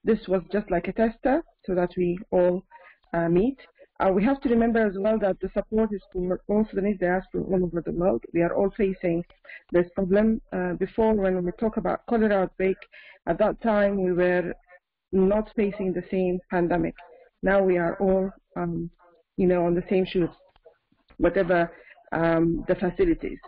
This was just like a tester so that we all uh, meet. Uh, we have to remember as well that the support is for all Sudanese diaspora all over the world. We are all facing this problem. Uh, before, when we talk about cholera outbreak, at that time we were not facing the same pandemic. Now we are all, um, you know, on the same shoes, whatever um, the facilities.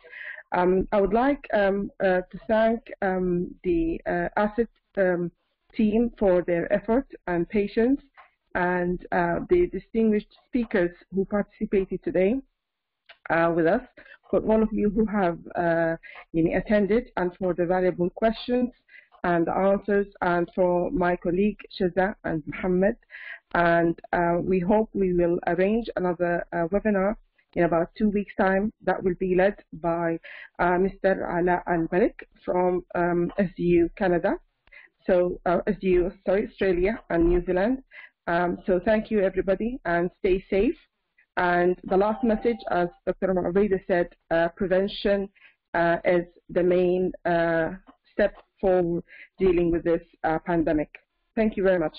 Um, I would like um, uh, to thank um, the uh, ASEIT um, team for their effort and patience and uh, the distinguished speakers who participated today uh, with us, for all of you who have uh, attended and for the valuable questions and answers, and for my colleague Shaza and Mohammed. And uh, we hope we will arrange another uh, webinar in about two weeks' time that will be led by uh, Mr. Ala Al-Malik from um, Canada, so SDU, sorry, Australia and New Zealand. Um, so thank you, everybody, and stay safe. And the last message, as Dr. Maubeda said, uh, prevention uh, is the main uh, step for dealing with this uh, pandemic. Thank you very much.